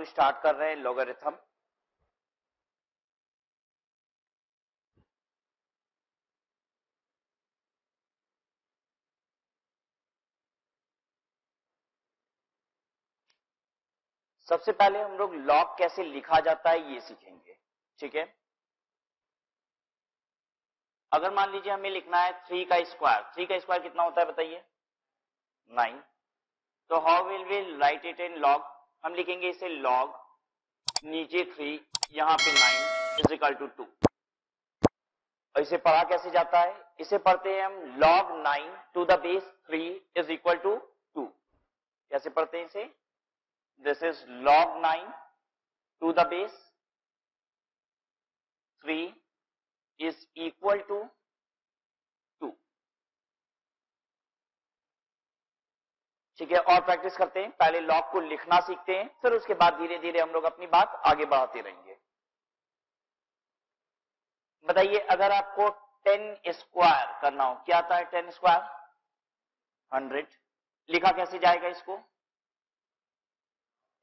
लोग स्टार्ट कर रहे हैं लॉगरिथम सबसे पहले हम लोग लॉग कैसे लिखा जाता है ये सीखेंगे, ठीक है? अगर मान लीजिए हमें लिखना है थ्री का स्क्वायर थ्री का स्क्वायर कितना होता है बताइए? नाइन तो how will we write it in log हम लिखेंगे इसे लॉग नीचे थ्री यहाँ पे nine is equal to two और इसे पढ़ा कैसे जाता है? इसे पढ़ते हैं हम log nine to the base three is equal to two कैसे पढ़ते हैं इसे? This is log 9 to the base 3 is equal to ठीक है, और प्रैक्टिस करते हैं। पहले लॉग को लिखना सीखते हैं, फिर उसके बाद धीरे धीरे हम लोग अपनी बात आगे बढ़ाते रहेंगे। बताइए, अगर आपको 10 स्क्वायर करना हो, क्या आता है 10 स्क्वायर 100 लिखा कैसे जाएगा इसको?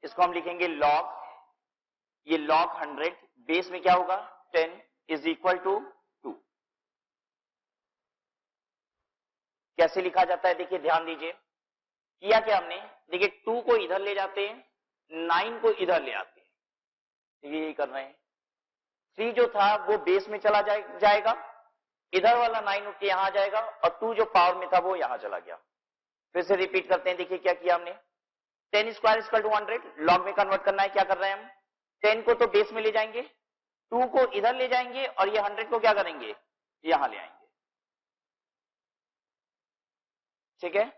इसको हम लिखेंगे लॉग ये लॉग 100 बेस में क्या होगा? 10 इज़ इक्वल टू टू कैसे लिखा जाता है? देखिए, ध्यान दीजिए। किया क्या हमने? देखिए टू को इधर ले जाते हैं नाइन को इधर ले आते हैं। देखिए यही कर रहे हैं। थ्री जो था वो बेस में चला जाए, जाएगा। इधर वाला नाइन उठ के यहाँ जाएगा और टू जो पावर में था वो यहाँ चला गया। फिर से रिपीट करते हैं देखिए क्या किया हमने। Ten square equal to hundred log में कन्वर्ट करना है क्या कर रहे हैं हम? टेन को तो बेस में ले जाएँगे टू को इधर ले जाएँगे और ये हंड्रेड को क्या करेंगे? यहाँ ले आएँगे। ठीक है?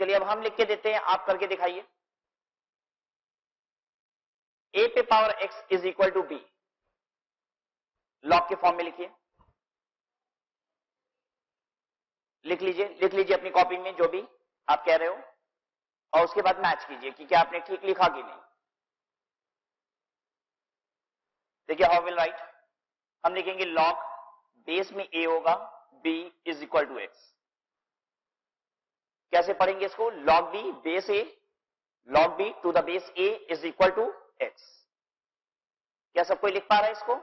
चलिए अब हम लिख के देते हैं, आप करके दिखाइए। ए पे power x is equal to b log के फॉर्म में लिखिए। लिख लीजिए लिख लीजिए अपनी कॉपी में जो भी आप कह रहे हो। और उसके बाद मैच कीजिए कि क्या आपने ठीक लिखा कि नहीं। देखिए हाउ विल राइट हम लिखेंगे लॉग बेस में ए होगा b is equal to x कैसे पढ़ेंगे इसको? Log b base a log b to the base a is equal to x क्या सब कोई लिख पा रहा है इसको?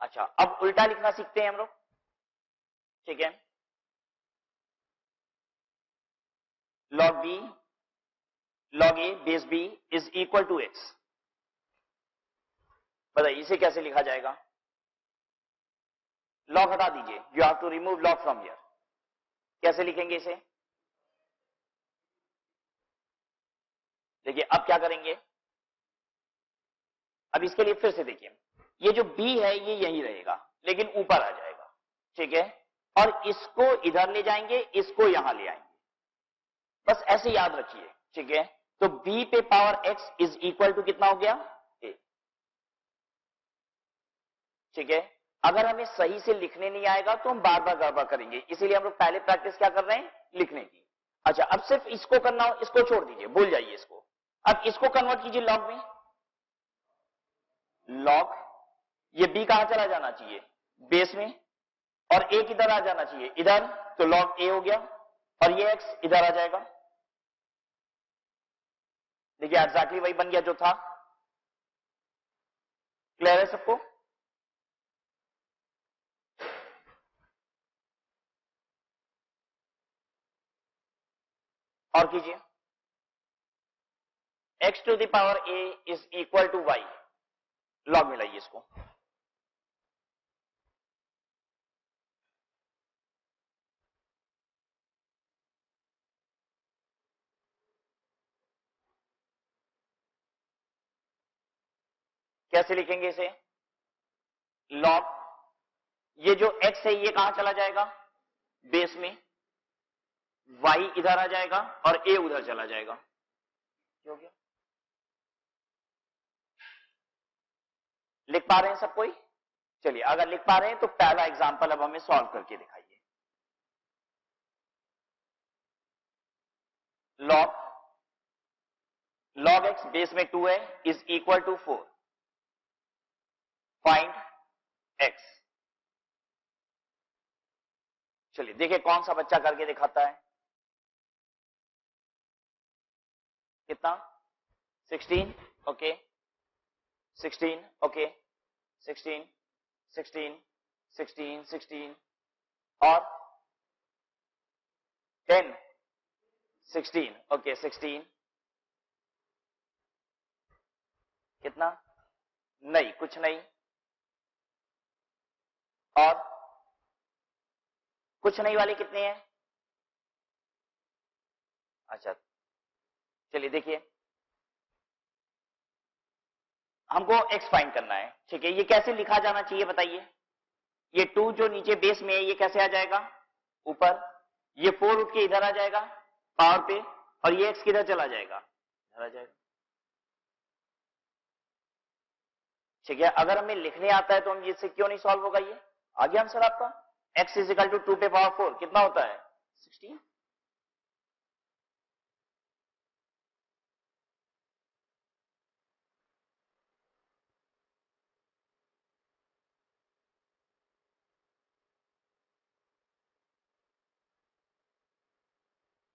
अच्छा अब उल्टा लिखना सीखते हैं हम लोग। ठीक है? Log b, log a बेस b is equal to x बताइए, इसे कैसे लिखा जाएगा? लॉग हटा दीजिए। You have to remove log from here कैसे लिखेंगे इसे? देखिए, अब क्या करेंगे? अब इसके लिए फिर से देखिए, ये जो b है, ये यही रहेगा, लेकिन ऊपर आ जाएगा, ठीक है? और इसको इधर ले जाएँगे, इसको यहाँ ले आएँगे। बस ऐसे याद रखिए, ठीक है? तो b पे power x is equal to कितना हो गया? A ठीक है? अगर हमें सही से लिखने नहीं आएगा तो हम बार बार गड़बड़ करेंगे। इसीलिए हम लोग पहले प्रैक्टिस क्या कर रहे हैं? लिखने की। अच्छा अब सिर्फ़ इसको करना हो, इसको छोड़ दीजिए, भूल जाइए इसको। अब इसको कन्वर्ट कीजिए लॉग में। लॉग ये बी कहाँ चला जाना चाहिए? बेस में। और a किधर आ जाना चाहिए? इधर तो लॉग ए हो गया। और ये एक्स इधर आ जाएगा। देखिए एग्जैक्टली वही बन गया जो था। क्लियर है सबको? और कीजिए। X to the power a is equal to y log मिलाइए इसको। कैसे लिखेंगे इसे? लॉग ये जो x है, ये कहाँ चला जाएगा? बेस में। Y इधर आ जाएगा और a उधर चला जाएगा। हो गया लिख पा रहे हैं सब कोई? चलिए, अगर लिख पा रहे हैं तो पहला एग्जांपल अब हमें सॉल्व करके दिखाइए। लॉग लॉग एक्स बेस में टू है is equal to four find x चलिए, देखिए कौन सा बच्चा करके दिखाता है। कितना? 16 ओके 16 ओके 16 16 16 16 और 10 16 ओके 16 कितना? नहीं, कुछ नहीं. और कुछ नहीं वाले कितने हैं? अच्छा चलिए देखिए। हमको एक्स फाइंड करना है, ठीक है? ये कैसे लिखा जाना चाहिए बताइए? ये टू जो नीचे बेस में है, ये कैसे आ जाएगा? ऊपर। ये फोर उठ के इधर आ जाएगा पावर पे, और ये एक्स किधर चला जाएगा? इधर आ जाएगा। ठीक है? अगर हमें लिखने आता है तो हम इससे क्यों नहीं सॉल्व होगा ये? आ गया आंसर आपका x is equal to two पे पावर फोर कितना होता है? सिक्सटीन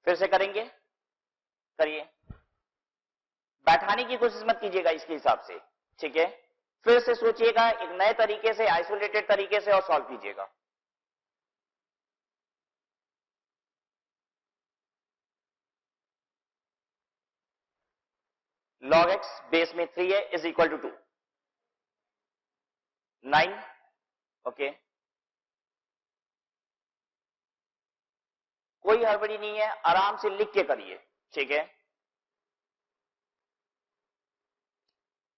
फिर से करेंगे? करिए। बैठाने की कोशिश मत कीजिएगा इसके हिसाब से, ठीक है? फिर से सोचिएगा, एक नए तरीके से आइसोलेटेड तरीके से और सॉल्व कीजिएगा। log x बेस में थ्री है is equal to two nine okay कोई हड़बड़ी नहीं है, आराम से लिख के करिए, ठीक है?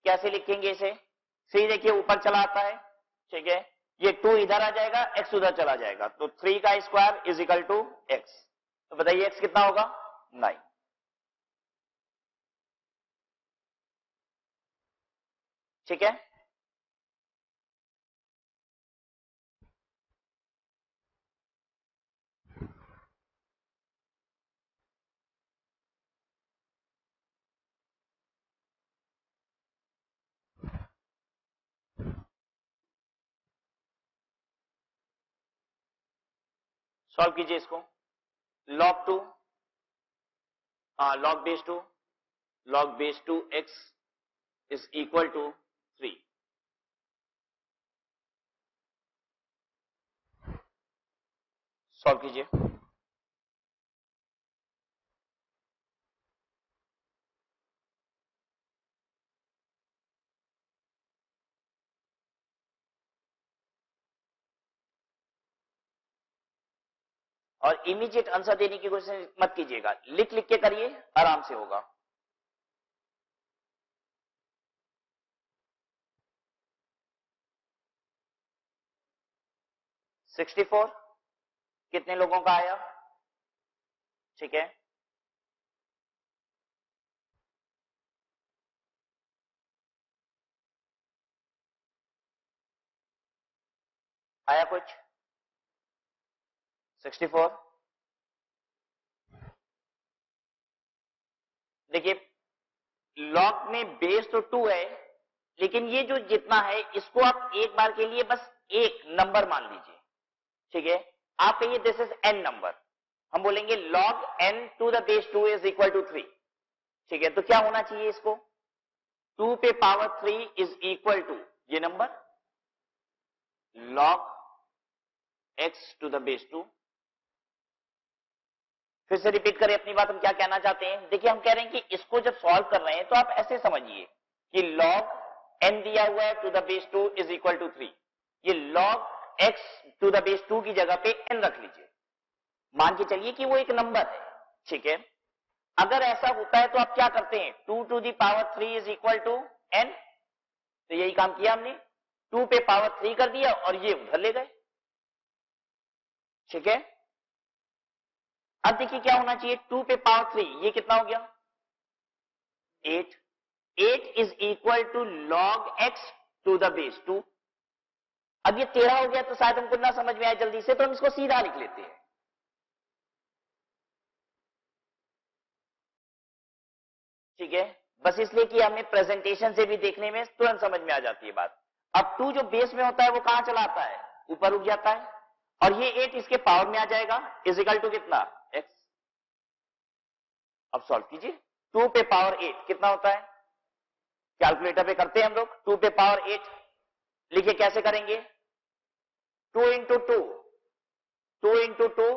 कैसे लिखेंगे इसे? थ्री देखिए ऊपर चला आता है, ठीक है? ये टू इधर आ जाएगा, एक्स उधर चला जाएगा तो थ्री का square is equal to x. तो बताइए एक्स कितना होगा? नाइन। ठीक है? सॉल्व कीजिए इसको। Log two log base two log base two x is equal to three solve कीजिए। और इमीडिएट आंसर देने की कोशिश मत कीजिएगा। लिख लिख के करिए, आराम से होगा। सिक्सटी फोर कितने लोगों का आया? ठीक है। आया कुछ? Sixty four. देखिए, लॉक में बेस तो टू है, लेकिन ये जो जितना है, इसको आप एक बार के लिए बस एक नंबर मान लीजिए। ठीक है? आप कहिए दिस इज़ एन नंबर हम बोलेंगे log n to the base two is equal to three ठीक है? तो क्या होना चाहिए इसको? टू पे power three is equal to ये number log x to the base two फिर से रिपीट करें, अपनी बात हम क्या कहना चाहते हैं? देखिए, हम कह रहे हैं कि इसको जब सॉल्व कर रहे हैं तो आप ऐसे समझिए कि log n दिया हुआ है to the base two is equal to three ये log x to the base two की जगह पे n रख लीजिए। मान के चलिए कि वो एक नंबर है, ठीक है? अगर ऐसा होता है तो आप क्या करते हैं? Two to the power three is equal to n तो यही काम किया हमने। टू पे पावर थ्री कर दिया और ये उधर ले गए। ठीक है? अब देखिए क्या होना चाहिए? टू पे पावर थ्री ये कितना हो गया? Eight eight is equal to log x to the base two अब ये तेरह हो गया तो शायद हमको ना समझ में आए जल्दी से तो हम इसको सीधा लिख लेते हैं। ठीक है? बस इसलिए कि हमें प्रेजेंटेशन से भी देखने में तुरंत समझ में आ जाती है बात। अब टू जो बेस में होता है, वो कहाँ चला आता है? ऊपर उठ जाता है। और ये एट इसके पावर में आ जाएगा। इजिकल टू कितना? अब सॉल्व कीजिए। टू पे पावर एट कितना होता है? कैलकुलेटर पे करते हैं हम लोग। टू पे पावर एट। लिखिए कैसे करेंगे? Two into two two into two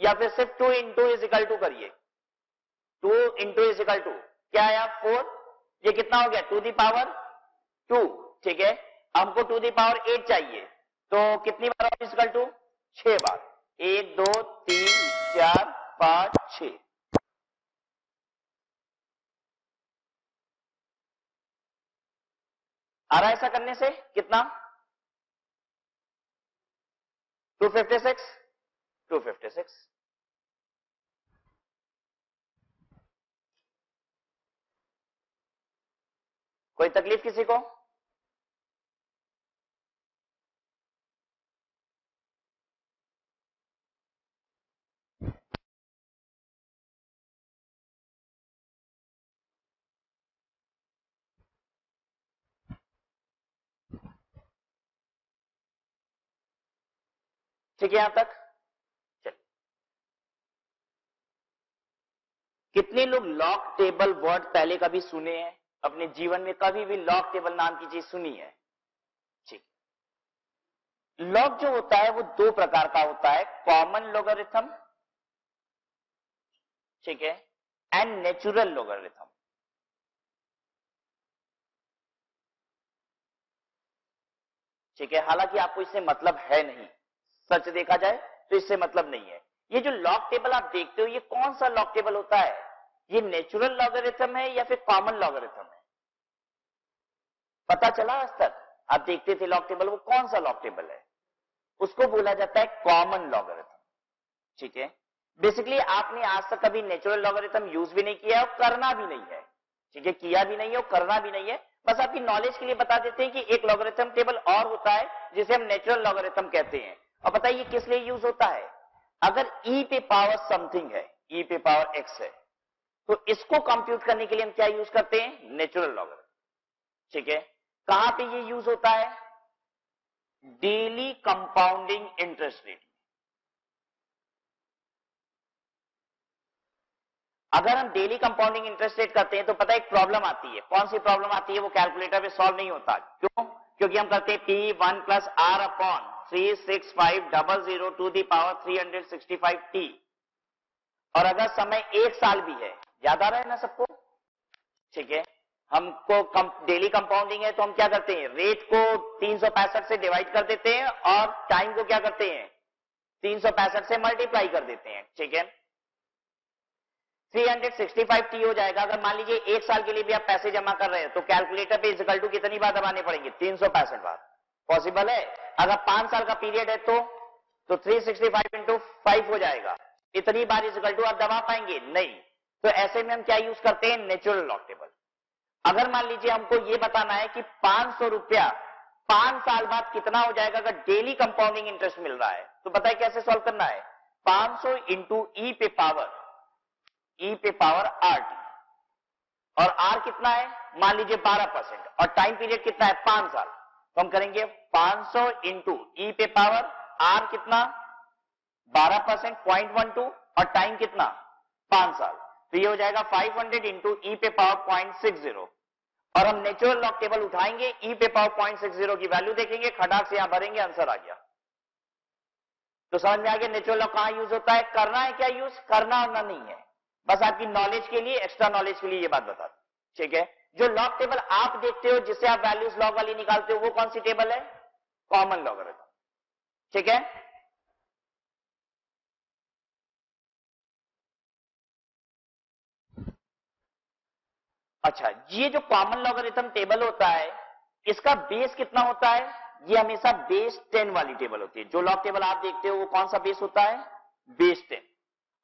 या फिर सिर्फ़ two into is equal to करिए। Two into is equal to क्या आया? फोर ये कितना हो गया? टू दी पावर टू ठीक है? हमको टू दी पावर एट चाहिए। तो कितनी बार इजिकल टू छह बार। एक, दो, तीन, चार, पाँच छ आ रहा है ऐसा करने से? कितना? 256 256 कोई तकलीफ़ किसी को? ठीक है यहाँ तक? चलिए। कितने लोग लॉक टेबल वर्ड पहले कभी सुने हैं? अपने जीवन में कभी भी लॉक टेबल नाम की चीज़ सुनी है? ठीक। लॉक जो होता है वो दो प्रकार का होता है, कॉमन लोगरिथम, ठीक है, एंड नेचुरल लोगरिथम। ठीक है, हालाँकि आपको इससे मतलब है नहीं। सच देखा जाए तो इससे मतलब नहीं है। ये जो लॉग टेबल आप देखते हो, ये कौन सा लॉग टेबल होता है? ये नेचुरल लॉगरिथम है या फिर कॉमन लॉगरिथम है? पता चला आज तक? आप देखते थे लॉग टेबल वो कौन सा लॉग टेबल है? उसको बोला जाता है कॉमन लॉगरिथम ठीक है? बेसिकली आपने आज तक कभी नेचुरल लॉगरिथम यूज़ भी नहीं किया है और करना भी नहीं है। ठीक है? किया भी नहीं है और करना भी नहीं है। बस आपकी नॉलेज के लिए बता देते हैं कि एक लॉगरिथम टेबल और होता है, जिसे हम नेचुरल लॉगरिथम कहते हैं। और बताइए किस लिए यूज़ होता है? अगर ई e पे पावर समथिंग है ई e पे पावर एक्स है तो इसको कंप्यूट करने के लिए हम क्या यूज़ करते हैं? नेचुरल लॉगर ठीक है? कहाँ पे ये यूज़ होता है? डेली कंपाउंडिंग इंटरेस्ट रेट अगर हम डेली कंपाउंडिंग इंटरेस्ट रेट करते हैं तो पता है एक प्रॉब्लम आती है। कौन सी प्रॉब्लम आती है? वो कैलकुलेटर पे सॉल्व नहीं होता। क्यों? क्योंकि हम करते हैं P one plus R upon three six five double zero to the power three hundred sixty five T और अगर समय एक साल भी है याद आ रहा है ना सबको? ठीक है, हमको डेली कंपाउंडिंग है तो हम क्या करते हैं? रेट को तीन से डिवाइड कर देते हैं और टाइम को क्या करते हैं? तीन सौ पैंसठ से मल्टीप्लाई कर देते हैं, ठीक है? 365 टी हो जाएगा। अगर मान लीजिए एक साल के लिए भी आप पैसे जमा कर रहे हैं तो कैलकुलेटर पे इजिकल टू कितनी बार दबाने पड़ेंगे? तीन सौ पैंसठ बार। पॉसिबल है? अगर पाँच साल का पीरियड है तो तो 365 सिक्सटी फाइव इंटू फाइव हो जाएगा। इतनी बार इजिकल टू आप दबा पाएँगे? नहीं। तो ऐसे में हम क्या यूज़ करते हैं? नेचुरल लॉक टेबल अगर मान लीजिए हमको ये बताना है कि पाँच सौ रुपया, पाँच साल बाद कितना हो जाएगा अगर डेली कंपाउंडिंग इंटरेस्ट मिल रहा है? तो बताए कैसे सॉल्व करना है? 500 सौ इंटू ई पे पावर ई पे पावर आर टी और आर कितना है? मान लीजिए 12 परसेंट और टाइम पीरियड कितना है? पाँच साल। तो हम करेंगे। 500 सौ इंटू ई पे पावर आर कितना? 12 परसेंट पॉइंट वन टू और टाइम कितना? पाँच साल। तो ये हो जाएगा 500 हंड्रेड इंटू ई पे पावर पॉइंट सिक्स ज़ीरो और हम नेचुरल लॉक टेबल उठाएँगे ई पे पावर पॉइंट सिक्स ज़ीरो की वैल्यू देखेंगे, खटाक से यहाँ भरेंगे आंसर आ गया। तो समझ में आ गया नेचुरल लॉक कहाँ यूज़ होता है? करना है क्या यूज़ करना होना नहीं है। बस आपकी नॉलेज के लिए एक्स्ट्रा नॉलेज के लिए ये बात बता ठीक है? जो लॉग टेबल आप देखते हो जिससे आप वैल्यूज़ लॉग वाली निकालते हो, वो कौन सी टेबल है? कॉमन लॉगरिथम ठीक है? अच्छा ये जो कॉमन लॉगरिथम टेबल होता है, इसका बेस कितना होता है? ये हमेशा बेस टेन वाली टेबल होती है। जो लॉग टेबल आप देखते हो, वो कौन सा बेस होता है? बेस टेन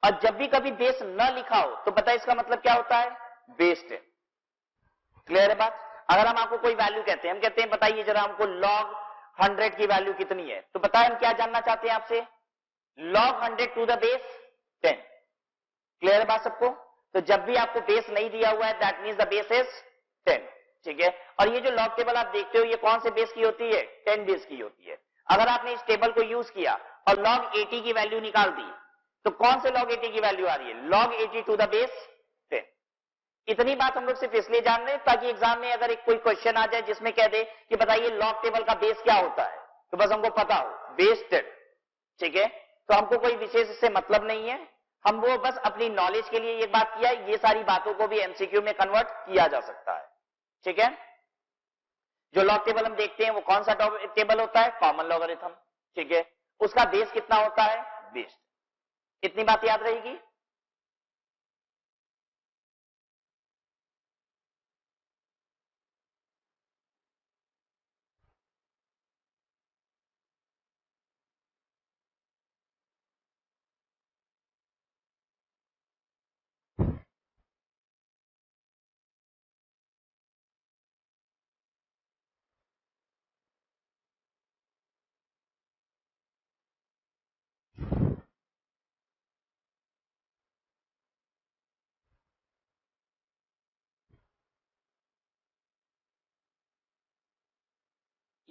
और जब भी कभी बेस न लिखा हो तो पता है इसका मतलब क्या होता है? बेस टेन क्लियर है बात? अगर हम आपको कोई वैल्यू कहते हैं, हम कहते हैं, बताइए जरा हमको लॉग हंड्रेड की वैल्यू कितनी है? तो बताए हम क्या जानना चाहते हैं आपसे? Log hundred to the base ten clear है बात सबको? तो जब भी आपको बेस नहीं दिया हुआ है that means the base is ten ठीक है? और ये जो लॉग टेबल आप देखते हो, ये कौन से बेस की होती है? टेन बेस की होती है. अगर आपने इस टेबल को यूज़ किया और लॉग एटी की वैल्यू निकाल दी तो कौन से लॉग एटी की वैल्यू आ रही है? Log eighty to the base इतनी बात हम लोग सिर्फ़ इसलिए जान रहे हैं ताकि एग्ज़ाम में अगर एक कोई क्वेश्चन आ जाए जिसमें कह दे कि बताइए लॉग टेबल का बेस क्या होता है तो बस हमको पता हो बेस ठीक है? तो हमको कोई विशेष इससे मतलब नहीं है। हम वो बस अपनी नॉलेज के लिए ये बात किया ये सारी बातों को भी एमसीक्यू में कन्वर्ट किया जा सकता है, ठीक है? जो लॉग टेबल हम देखते हैं, वो कौन सा टेबल होता है? कॉमन लॉगरिथम ठीक है? उसका बेस कितना होता है? बेस इतनी बात याद रहेगी?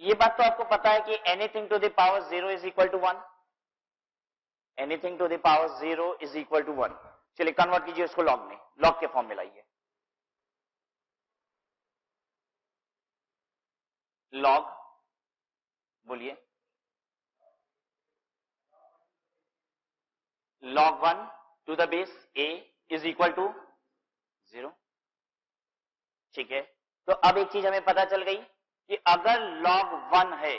ये बात तो आपको पता है कि anything to the power zero is equal to one anything to the power zero is equal to one चलिए कन्वर्ट कीजिए उसको लॉग में। लॉग के फॉर्म में लाइए। लॉग बोलिए। Log one to the base a is equal to zero ठीक है। तो अब एक चीज़ हमें पता चल गई। कि अगर log वन है,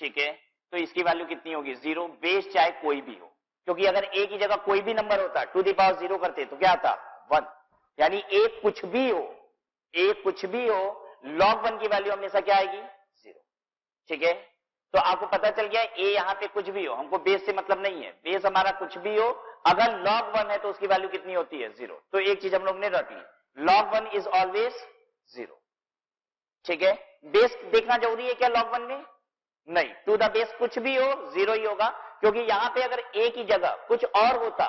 ठीक है तो इसकी वैल्यू कितनी होगी? ज़ीरो बेस चाहे कोई भी हो। क्योंकि अगर ए की जगह कोई भी नंबर होता टू दी पावर ज़ीरो करते तो क्या आता? वन यानी ए कुछ भी हो ए कुछ भी हो, log वन की वैल्यू हमेशा क्या आएगी? ज़ीरो ठीक है? तो आपको पता चल गया ए यहाँ पे कुछ भी हो। हमको बेस से मतलब नहीं है। बेस हमारा कुछ भी हो, अगर log वन है तो उसकी वैल्यू कितनी होती है? ज़ीरो तो एक चीज़ हम लोग ने रख ली। Log one is always zero ठीक है? बेस देखना ज़रूरी है क्या लॉग वन में? नहीं। टू द बेस कुछ भी हो ज़ीरो ही होगा। क्योंकि यहाँ पे अगर ए की जगह कुछ और होता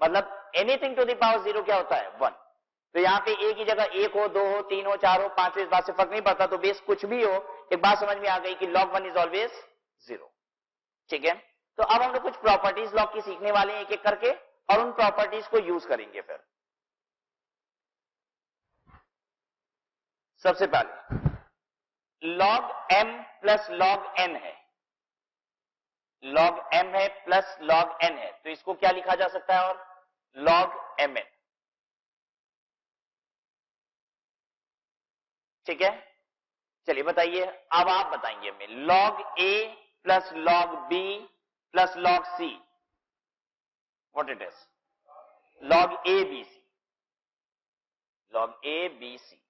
मतलब anything to the power zero क्या होता है? वन तो यहाँ पे ए की जगह एक हो, दो हो, तीन हो, चार हो, पाँच हो, इस बात से फ़र्क नहीं पड़ता। तो बेस कुछ भी हो, एक बात समझ में आ गई कि log one is always zero ठीक है? तो अब हम लोग कुछ प्रॉपर्टीज़ लॉग की सीखने वाले हैं एक एक करके, और उन प्रॉपर्टीज़ को यूज़ करेंगे फिर। सबसे पहले log m plus log n है। लॉग एम है प्लस लॉग एन है। तो इसको क्या लिखा जा सकता है और? लॉग एम एन ठीक है? चलिए बताइए, अब आप बताएँगे हमें। Log a plus log b plus log c what it is log a b c log a b c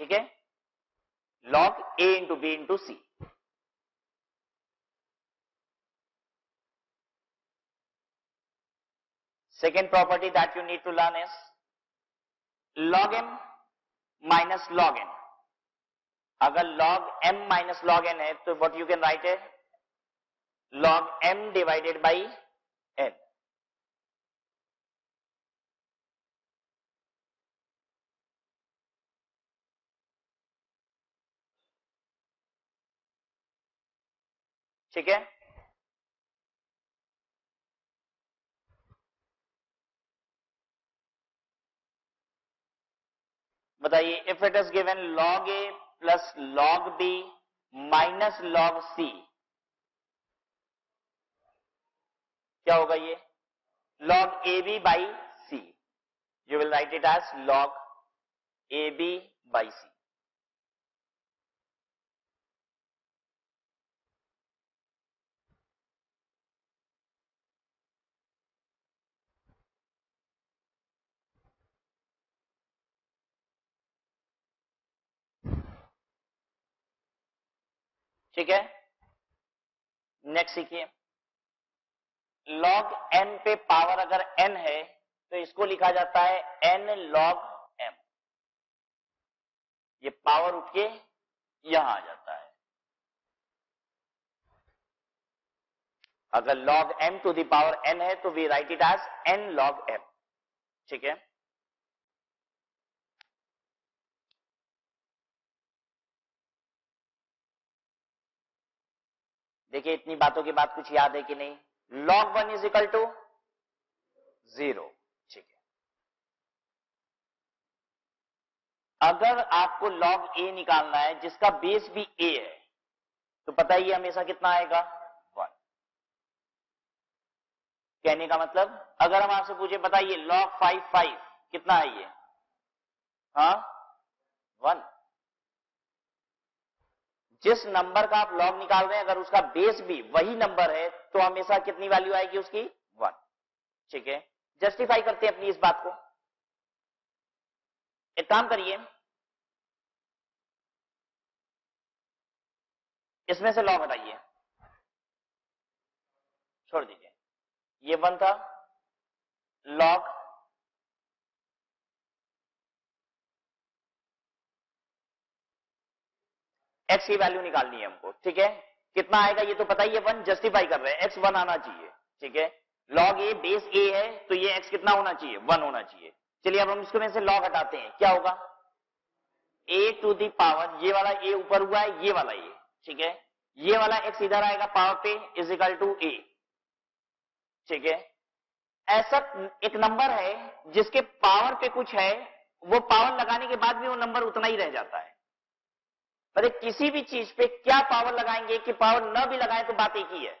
ठीक है? Log a into b into c second property that you need to learn is log m minus log n अगर log m minus log n है तो what you can write है? Log M divided by ठीक है? बताइए if it is given log a plus log b minus log c क्या होगा ये? Log a b by c you will write it as log a b by c. ठीक है? Next सीखिए। Log N पे पावर अगर n है तो इसको लिखा जाता है एन लॉग एम ये पावर उठ के यहाँ आ जाता है। अगर log m to the power n है तो we write it as n log m ठीक है? देखिए, इतनी बातों की बात कुछ याद है कि नहीं? Log one is equal to zero ठीक है। अगर आपको लॉग ए निकालना है, जिसका बेस भी ए है तो ही हमेशा कितना आएगा? वन कहने का मतलब अगर हम आपसे पूछे, बताइए लॉग फाइव फाइव कितना है ये? हाँ? वन जिस नंबर का आप लॉग निकाल रहे हैं, अगर उसका बेस भी वही नंबर है तो हमेशा कितनी वैल्यू आएगी उसकी? वन ठीक है? जस्टिफाई करते हैं अपनी इस बात को। एक काम करिए। इसमें से लॉग हटाइए। छोड़ दीजिए। ये वन था। लॉग एक्स की वैल्यू निकालनी है हमको, ठीक है? कितना आएगा ये तो पता ही है वन जस्टिफाई कर रहे हैं। एक्स वन आना चाहिए, ठीक है? लॉग ए बेस ए है तो ये एक्स कितना होना चाहिए? वन होना चाहिए। चलिए अब हम इसको में से लॉग हटाते हैं। क्या होगा? ए टू दी पावर ये वाला ए ऊपर हुआ है, ये वाला ए ठीक है? ये वाला एक्स इधर आएगा पावर पे इज़ इक्वल टू ए ठीक है? ऐसा एक नंबर है, जिसके पावर पे कुछ है, वो पावर लगाने के बाद भी वो नंबर उतना ही रह जाता है। पर किसी भी चीज़ पे क्या पावर लगाएँगे कि पावर न भी लगाए तो बात एक ही है।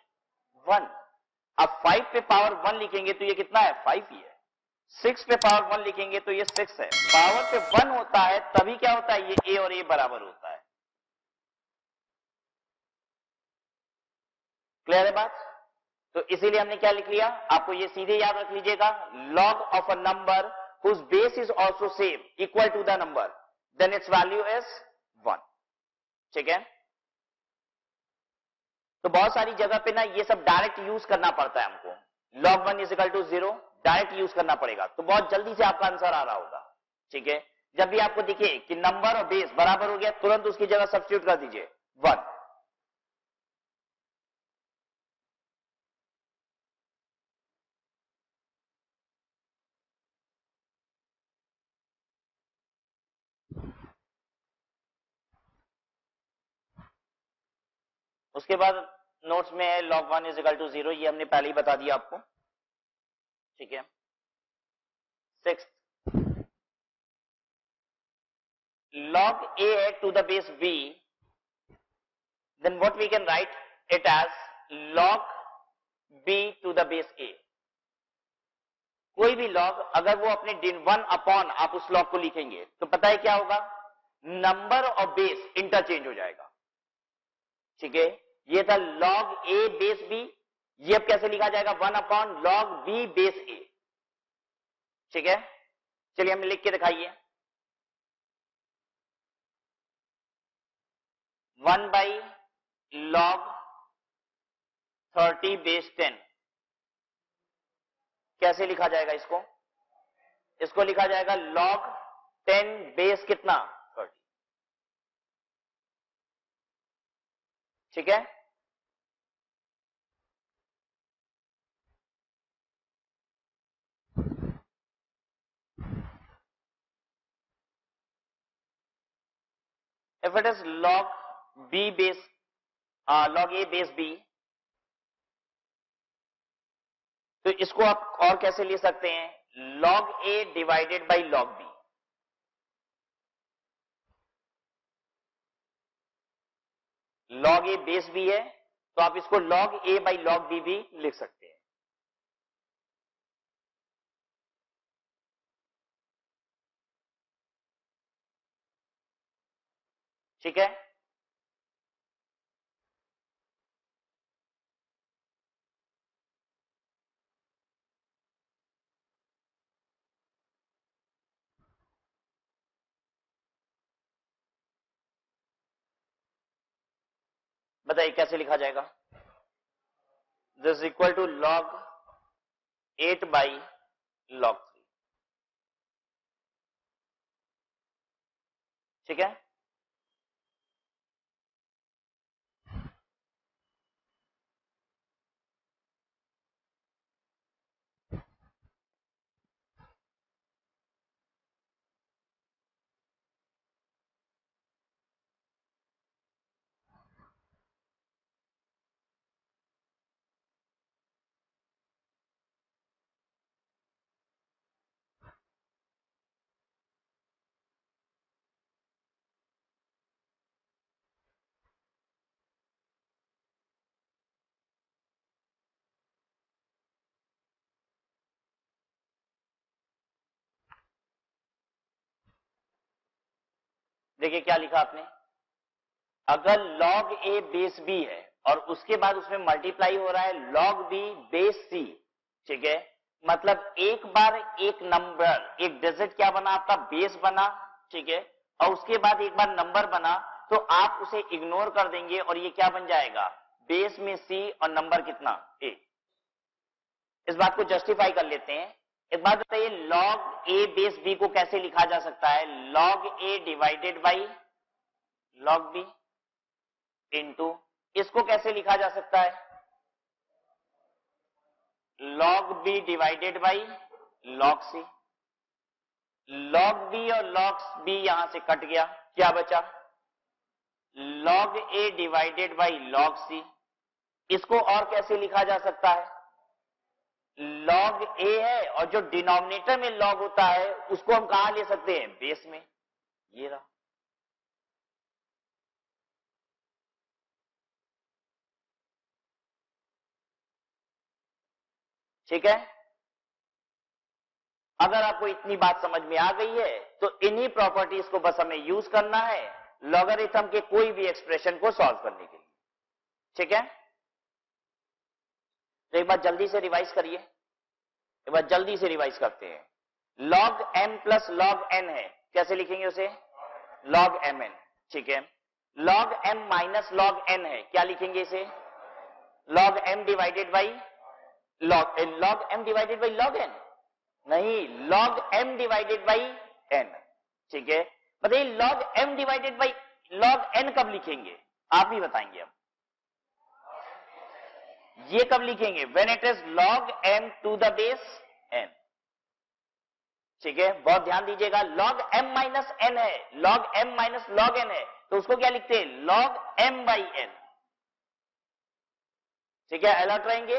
वन अब फाइव पे पावर वन लिखेंगे तो ये कितना है? फाइव ही है। सिक्स पे पावर वन लिखेंगे तो ये सिक्स है। पावर पे वन होता है, तभी क्या होता है? ये ए और ए बराबर होता है। क्लियर है बात? तो इसीलिए हमने क्या लिख लिया? आपको ये सीधे याद रख लीजिएगा। Log of a number whose base is also same equal to the number then its value is ठीक है? तो बहुत सारी जगह पे ना ये सब डायरेक्ट यूज़ करना पड़ता है हमको। Log one is equal to zero direct use करना पड़ेगा। तो बहुत जल्दी से आपका आंसर आ रहा होगा। ठीक है? जब भी आपको दिखे कि नंबर और बेस बराबर हो गया, तुरंत उसकी जगह सब्सिट्यूट कर दीजिए। वन उसके बाद नोट्स में है log one is equal to zero ये हमने पहले ही बता दिया आपको। ठीक है? Six log a to the base b, then what we can write it as log b to the base a कोई भी लॉग अगर वो अपने डिन वन अपॉन आप उस लॉग को लिखेंगे तो पता है क्या होगा? नंबर और बेस इंटरचेंज हो जाएगा। ठीक है? ये था लॉग ए बेस बी ये अब कैसे लिखा जाएगा? One upon log b base a ठीक है? चलिए हम लिख के दिखाइए। One by log thirty base ten कैसे लिखा जाएगा इसको? इसको लिखा जाएगा लॉग टेन बेस कितना थर्टी ठीक है if it is log b base uh, log a base b तो इसको आप और कैसे ले सकते हैं log a divided by log b log a base भी है तो आप इसको log a by log b भी लिख सकते हैं। ठीक है? बताइए कैसे लिखा जाएगा? This equal to log eight by log three ठीक है? देखिए क्या लिखा आपने? अगर log a बेस b है, और उसके बाद उसमें मल्टीप्लाई हो रहा है, log b बेस c, ठीक है? मतलब एक बार एक नंबर एक डिजिट क्या बना आपका? बेस बना, ठीक है? और उसके बाद एक बार नंबर बना तो आप उसे इग्नोर कर देंगे और ये क्या बन जाएगा? बेस में सी और नंबर कितना? ए इस बात को जस्टिफाई कर लेते हैं। एक बात बताइए लॉग ए बेस बी को कैसे लिखा जा सकता है? Log a divided by log b into इसको कैसे लिखा जा सकता है? Log b divided by log c log b और लॉग बी यहाँ से कट गया। क्या बचा? Log a divided by log c इसको और कैसे लिखा जा सकता है? लॉग ए है और जो डिनोमिनेटर में लॉग होता है, उसको हम कहा ले सकते हैं? बेस में। ये रहा। ठीक है? अगर आपको इतनी बात समझ में आ गई है तो इन्हीं प्रॉपर्टीज़ को बस हमें यूज़ करना है लॉगरिथम के कोई भी एक्सप्रेशन को सॉल्व करने के लिए। ठीक है? तो एक बार जल्दी से रिवाइज करिए। एक बार जल्दी से रिवाइज करते हैं। Log m plus log n है। कैसे लिखेंगे उसे? लॉग एम एन ठीक है। Log m minus log n है। क्या लिखेंगे इसे? Log m divided by log log m divided by log n नहीं log m divided by n ठीक है। बताइए log m divided by log n कब लिखेंगे? आप ही बताएँगे अब। ये कब लिखेंगे? When it is log m to the base n ठीक है? बहुत ध्यान दीजिएगा लॉग एम माइनस एन है log m minus log n है तो उसको क्या लिखते हैं? लॉग एम बाई एन ठीक है? अलर्ट रहेंगे?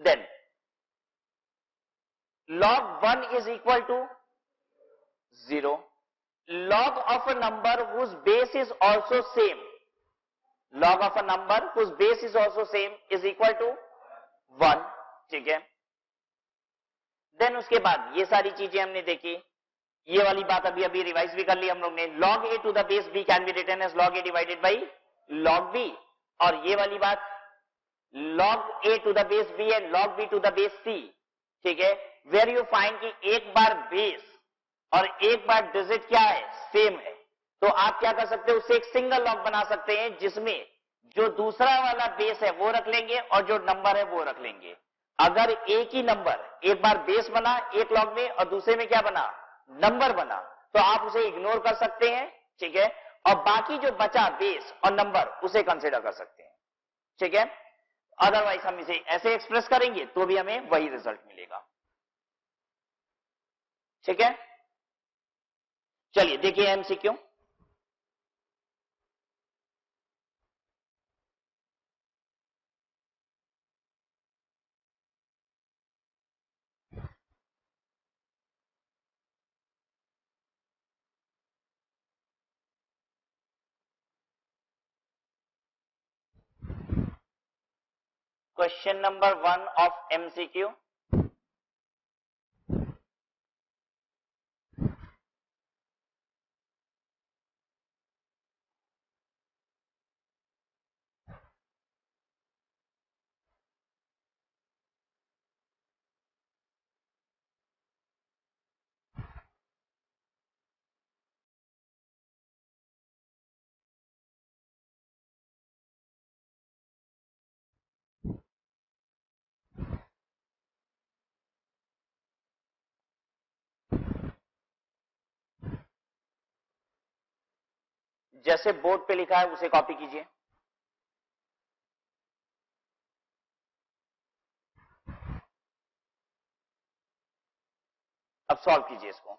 Then log 1 is equal to 0 log of a number whose base is also same. log of a number whose base is also same is equal to 1 ठीक है? Then उसके बाद ये सारी चीज़ें हमने देखी। ये वाली बात अभी अभी रिवाइज भी कर ली हम लोग ने। Log a to the base b can be written as log a divided by log b और ये वाली बात log a to the base b and log b to the base c, ठीक है? वेर यू फाइंड की एक बार base और एक बार डिजिट क्या है? सेम है। तो आप क्या कर सकते हो उससे एक सिंगल लॉग बना सकते हैं, जिसमें जो दूसरा वाला बेस है वो रख लेंगे और जो नंबर है वो रख लेंगे। अगर एक ही नंबर एक बार बेस बना, एक लॉग में और दूसरे में क्या बना? नंबर बना। तो आप उसे इग्नोर कर सकते हैं, ठीक है? और बाकी जो बचा बेस और नंबर उसे कंसिडर कर सकते हैं, ठीक है? अदरवाइज़ हम इसे ऐसे एक्सप्रेस करेंगे तो भी हमें वही रिज़ल्ट मिलेगा। ठीक है? चलिए, देखिए MCQ question number one of MCQ जैसे बोर्ड पे लिखा है उसे कॉपी कीजिए। अब सॉल्व कीजिए इसको।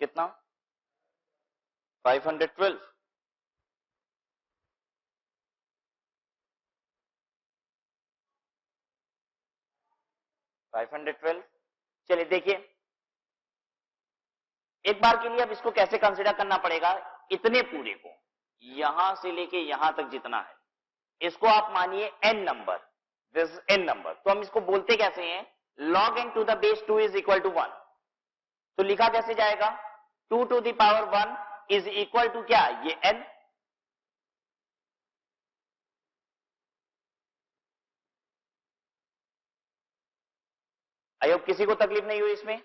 कितना? 512 512 चलिए देखिए। एक बार के लिए अब इसको कैसे कंसिडर करना पड़ेगा? इतने पूरे को। यहाँ से लेके यहाँ तक जितना है। इसको आप मानिए n number this n number तो हम इसको बोलते कैसे हैं? Log n to the base two is equal to one तो लिखा कैसे जाएगा? Two to the power one is equal to क्या? ये एन आई किसी को तकलीफ़ नहीं हुई इसमें?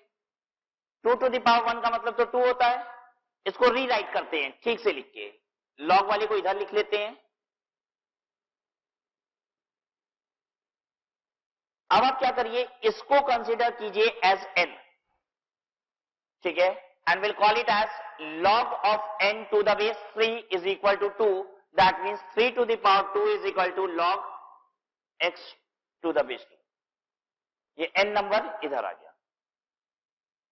टू टू दावर वन का मतलब तो टू होता है। इसको रीराइट करते हैं, ठीक से लिख के। लॉग वाले को इधर लिख लेते हैं। अब आप क्या करिए, इसको कंसिडर कीजिए एज एन ठीक है? And will call it as log of n to the base three is equal to two that means three to the power two is equal to log x to the base two ये n number इधर आ गया।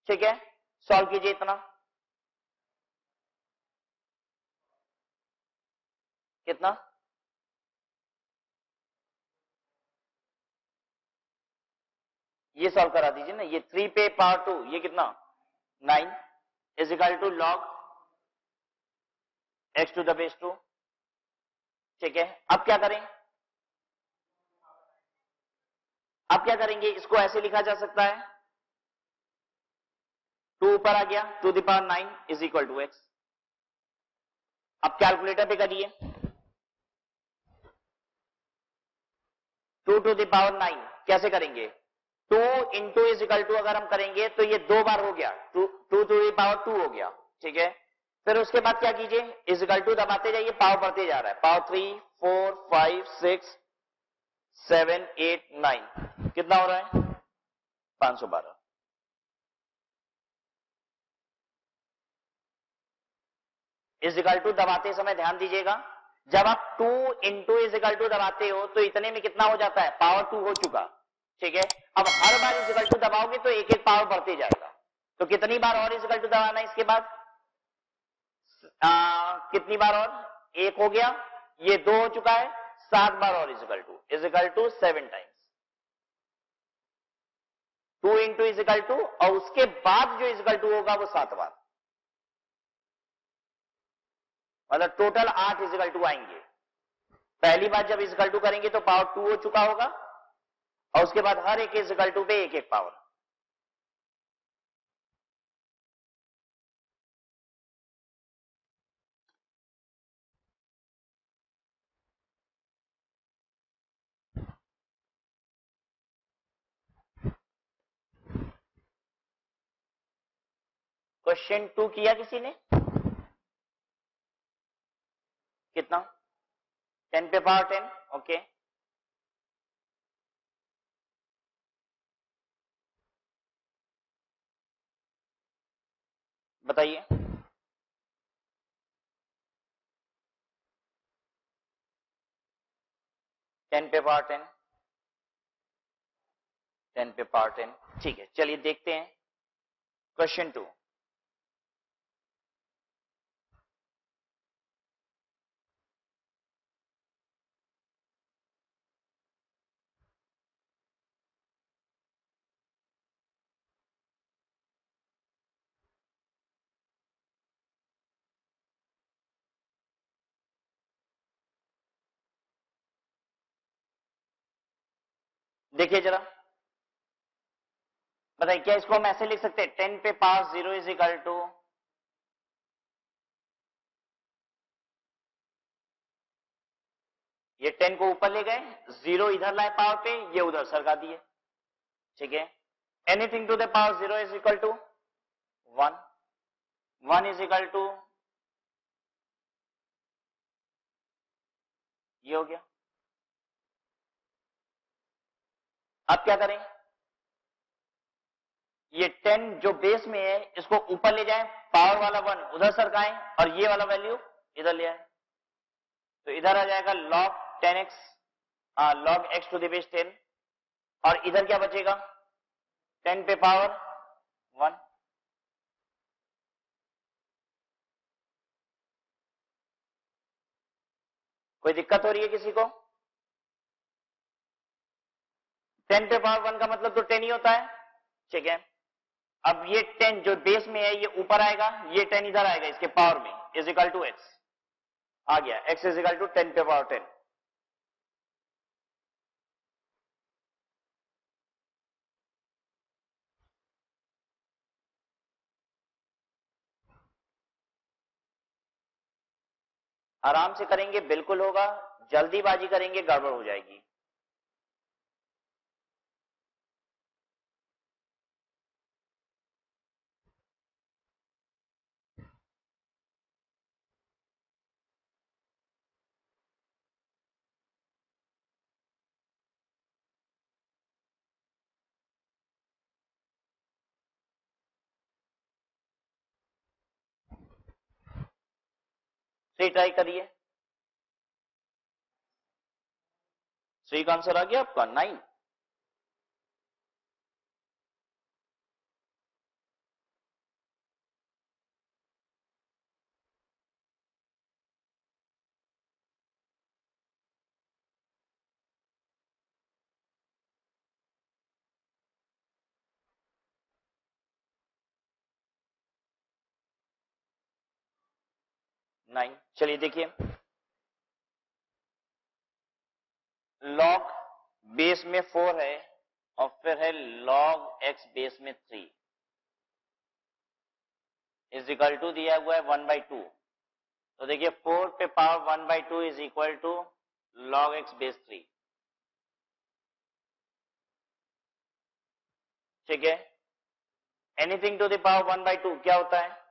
ठीक है? Solve कीजिए इतना। कितना? ये सॉल्व करा दीजिए ना। ये थ्री पे पावर टू ये कितना? Nine is equal to log x to the base two ठीक है? अब क्या करें? अब क्या करेंगे? इसको ऐसे लिखा जा सकता है। टू ऊपर आ गया। Two the power nine is equal to x अब कैलकुलेटर पे करिए। Two to the power nine कैसे करेंगे? Two into is equal to अगर हम करेंगे तो ये दो बार हो गया। Two two to power two हो गया। ठीक है? फिर उसके बाद क्या कीजिए? इज़ इक्वल टू दबाते जाइए पावर बढ़ते जा रहा है। Power three four five six seven eight nine कितना हो रहा है? पाँच सौ बारह। इज़ इक्वल टू दबाते समय ध्यान दीजिएगा। जब आप two into is equal to दबाते हो तो इतने में कितना हो जाता है? पावर टू हो चुका। ठीक है? अब हर बार इज़ इक्वल टू दबाओगे तो एक एक पावर बढ़ते जाएगा। तो कितनी बार और इज़ इक्वल टू दबाना इसके बाद? आ, कितनी बार और? एक हो गया। ये दो हो चुका है। सात बार और is equal to is equal to seven times two into is equal to और उसके बाद जो इजिकल टू होगा वो सात बार। मतलब टोटल आठ इजिकल टू आएँगे। पहली बार जब इजिकल टू करेंगे तो पावर टू हो चुका होगा। और उसके बाद हर एक इजिकल टू पे एक एक पावर क्वेश्चन टू किया किसी ने? कितना? टेन पे पावर टेन ओके बताइए। टेन पे पार्ट टेन टेन पे पार्ट टेन ठीक है, चलिए देखते हैं। क्वेश्चन टू देखिए जरा। बताइए, क्या इसको हम ऐसे लिख सकते हैं? टेन पे power zero is equal to ये टेन को ऊपर ले गए, ज़ीरो इधर लाए पावर पे, ये उधर सरका दिए। ठीक है? Anything to the power zero is equal to one one is equal to ये हो गया। अब क्या करें ये 10 जो बेस में है, इसको ऊपर ले जाए पावर वाला वन उधर सरकाएँ और ये वाला वैल्यू इधर ले आए। तो इधर आ जाएगा log 10x log x to the base ten और इधर क्या बचेगा? 10 पे पावर 1 कोई दिक्कत हो रही है किसी को? टेन पे पावर वन का मतलब तो टेन ही होता है। ठीक है? अब ये टेन जो बेस में है, ये ऊपर आएगा, ये टेन इधर आएगा इसके पावर में इज़ टू एक्स आ गया एक्स इज़ टू टेन पे पावर टेन। आराम से करेंगे, बिल्कुल होगा, जल्दीबाजी करेंगे, गड़बड़ हो जाएगी। थ्री ट्राई करिए। थ्री का आंसर आ गया आपका नाइन नाइन चलिए देखिए। लॉग बेस में फोर है और फिर है लॉग एक्स बेस में थ्री इज़ इक्वल टू दिया हुआ है वन बाई टू तो देखिए फोर पे power one by two is equal to log x base three ठीक है? Anything to the power one by two क्या होता है?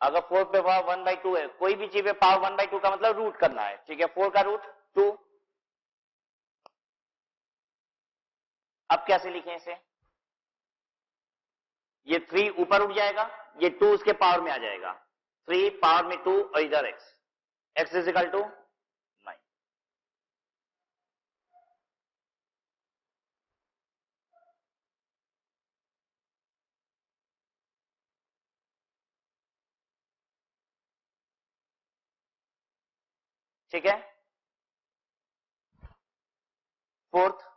अगर फोर पे पावर वन बाई टू है, कोई भी चीज़ पे पावर वन बाई टू का मतलब रूट करना है, ठीक है? फोर का रूट टू अब कैसे लिखें इसे? ये थ्री ऊपर उठ जाएगा, ये टू उसके पावर में आ जाएगा। थ्री पावर में टू और इधर x x is equal to nine ठीक है? फोर्थ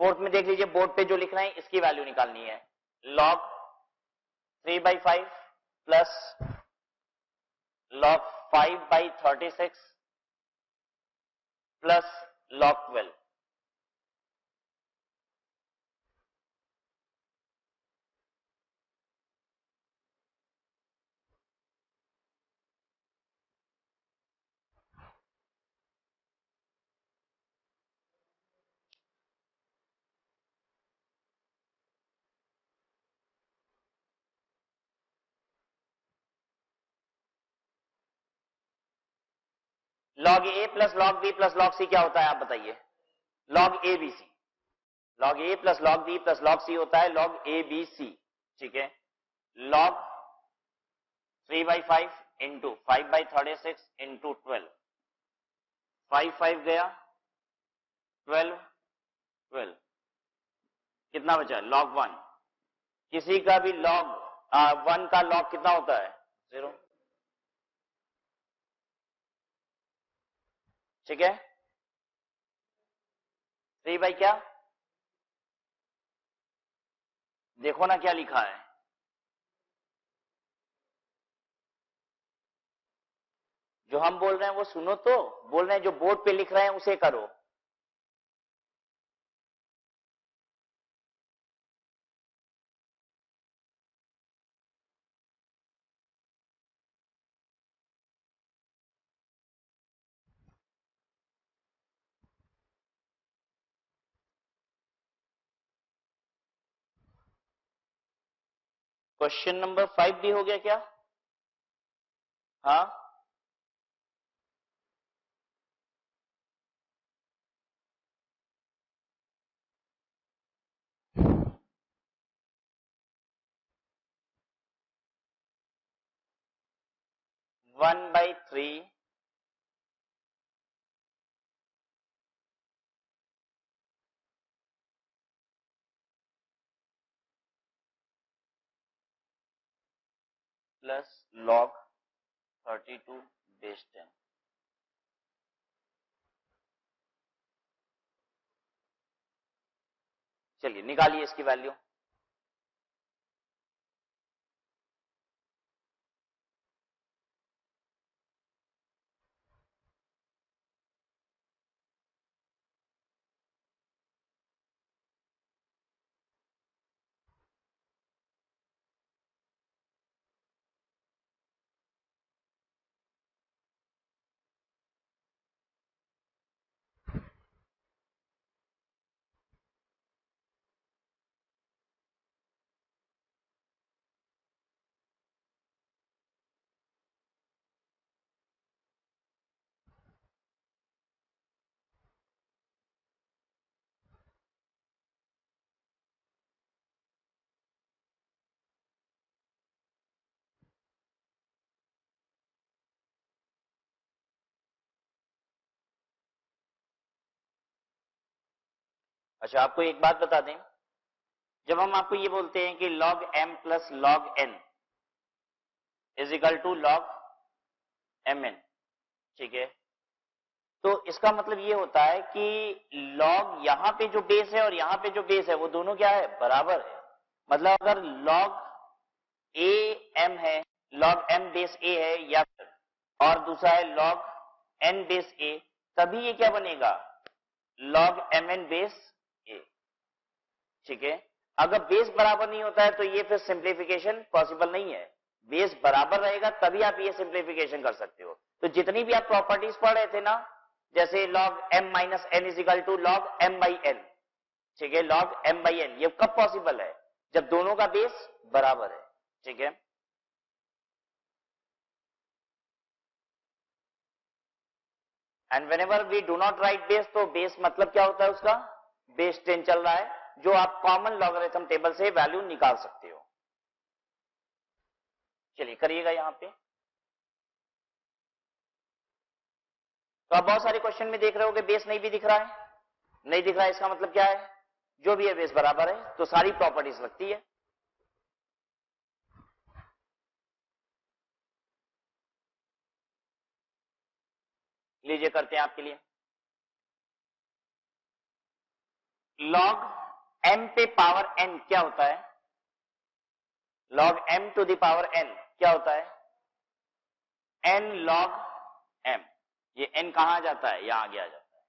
फोर्थ में देख लीजिए बोर्ड पे जो लिख रहे हैं, इसकी वैल्यू निकालनी है। Log three by five plus log five by thirty six plus log twelve log a plus log b plus log c क्या होता है, आप बताइए। Log a b c log a plus log b plus log c होता है log A B C ठीक है? Log three by five into five by thirty six into twelve five five गया। ट्वेल्व ट्वेल्व कितना बचा? Log one किसी का भी लॉग वन का लॉग कितना होता है? ज़ीरो ठीक है? सही भाई क्या? देखो ना क्या लिखा है। जो हम बोल रहे हैं वो सुनो तो बोल रहे हैं जो बोर्ड पे लिख रहे हैं उसे करो। क्वेश्चन नंबर फाइव भी हो गया क्या? हाँ? One by three plus log thirty two base ten चलिए निकालिए इसकी वैल्यू अच्छा आपको एक बात बता दें। जब हम आपको ये बोलते हैं कि log m plus log n is equal to m n ठीक है? तो इसका मतलब ये होता है कि log यहाँ पे जो बेस है और यहाँ पे जो बेस है, वो दोनों क्या है? बराबर है। मतलब अगर log a m है, log m बेस a है या फिर, और दूसरा है log n बेस a, तभी ये क्या बनेगा? log mn बेस ठीक है? अगर बेस बराबर नहीं होता है तो ये फिर सिंप्लीफिकेशन पॉसिबल नहीं है। बेस बराबर रहेगा, तभी आप ये सिंप्लीफिकेशन कर सकते हो। तो जितनी भी आप प्रॉपर्टीज़ पढ़ रहे थे ना, जैसे log m minus n is to log m by n ठीक है? log m बाई एन ये कब पॉसिबल है? जब दोनों का बेस बराबर है, ठीक है? And whenever we do not write base तो बेस मतलब क्या होता है उसका? बेस टेन चल रहा है। जो आप कॉमन लॉगरिथम टेबल से वैल्यू निकाल सकते हो। चलिए करिएगा यहाँ पे। तो आप बहुत सारे क्वेश्चन में देख रहे हो बेस नहीं भी दिख रहा है। नहीं दिख रहा है, इसका मतलब क्या है? जो भी है बेस बराबर है तो सारी प्रॉपर्टीज़ लगती है। लीजिए करते हैं आपके लिए। लॉग m पे पावर एन क्या होता है? Log m to the power n क्या होता है? एन लॉग एम ये एन कहाँ जाता है? यहाँ आगे आ जाता है।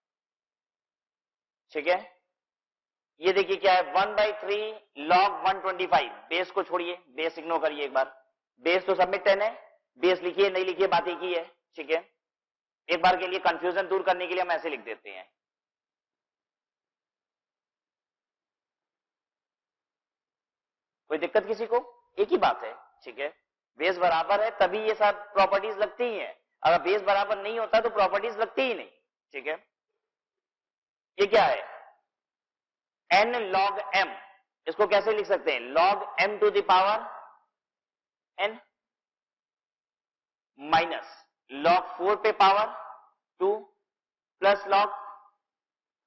ठीक है? ये देखिए क्या है? One by three log one twenty five base को छोड़िए। बेस इग्नोर करिए एक बार। बेस तो सबमिट टेन है। बेस लिखिए, नहीं लिखिए, बात एक ही है। ठीक है? एक बार के लिए कंफ्यूजन दूर करने के लिए हम ऐसे लिख देते हैं। कोई दिक्कत किसी को? एक ही बात है, ठीक है? बेस बराबर है, तभी ये सब प्रॉपर्टीज़ लगती ही है। अगर बेस बराबर नहीं होता तो प्रॉपर्टीज़ लगती ही नहीं, ठीक है? ये क्या है? एन लॉग एम इसको कैसे लिख सकते हैं? Log m to the power n minus log four पे power two plus log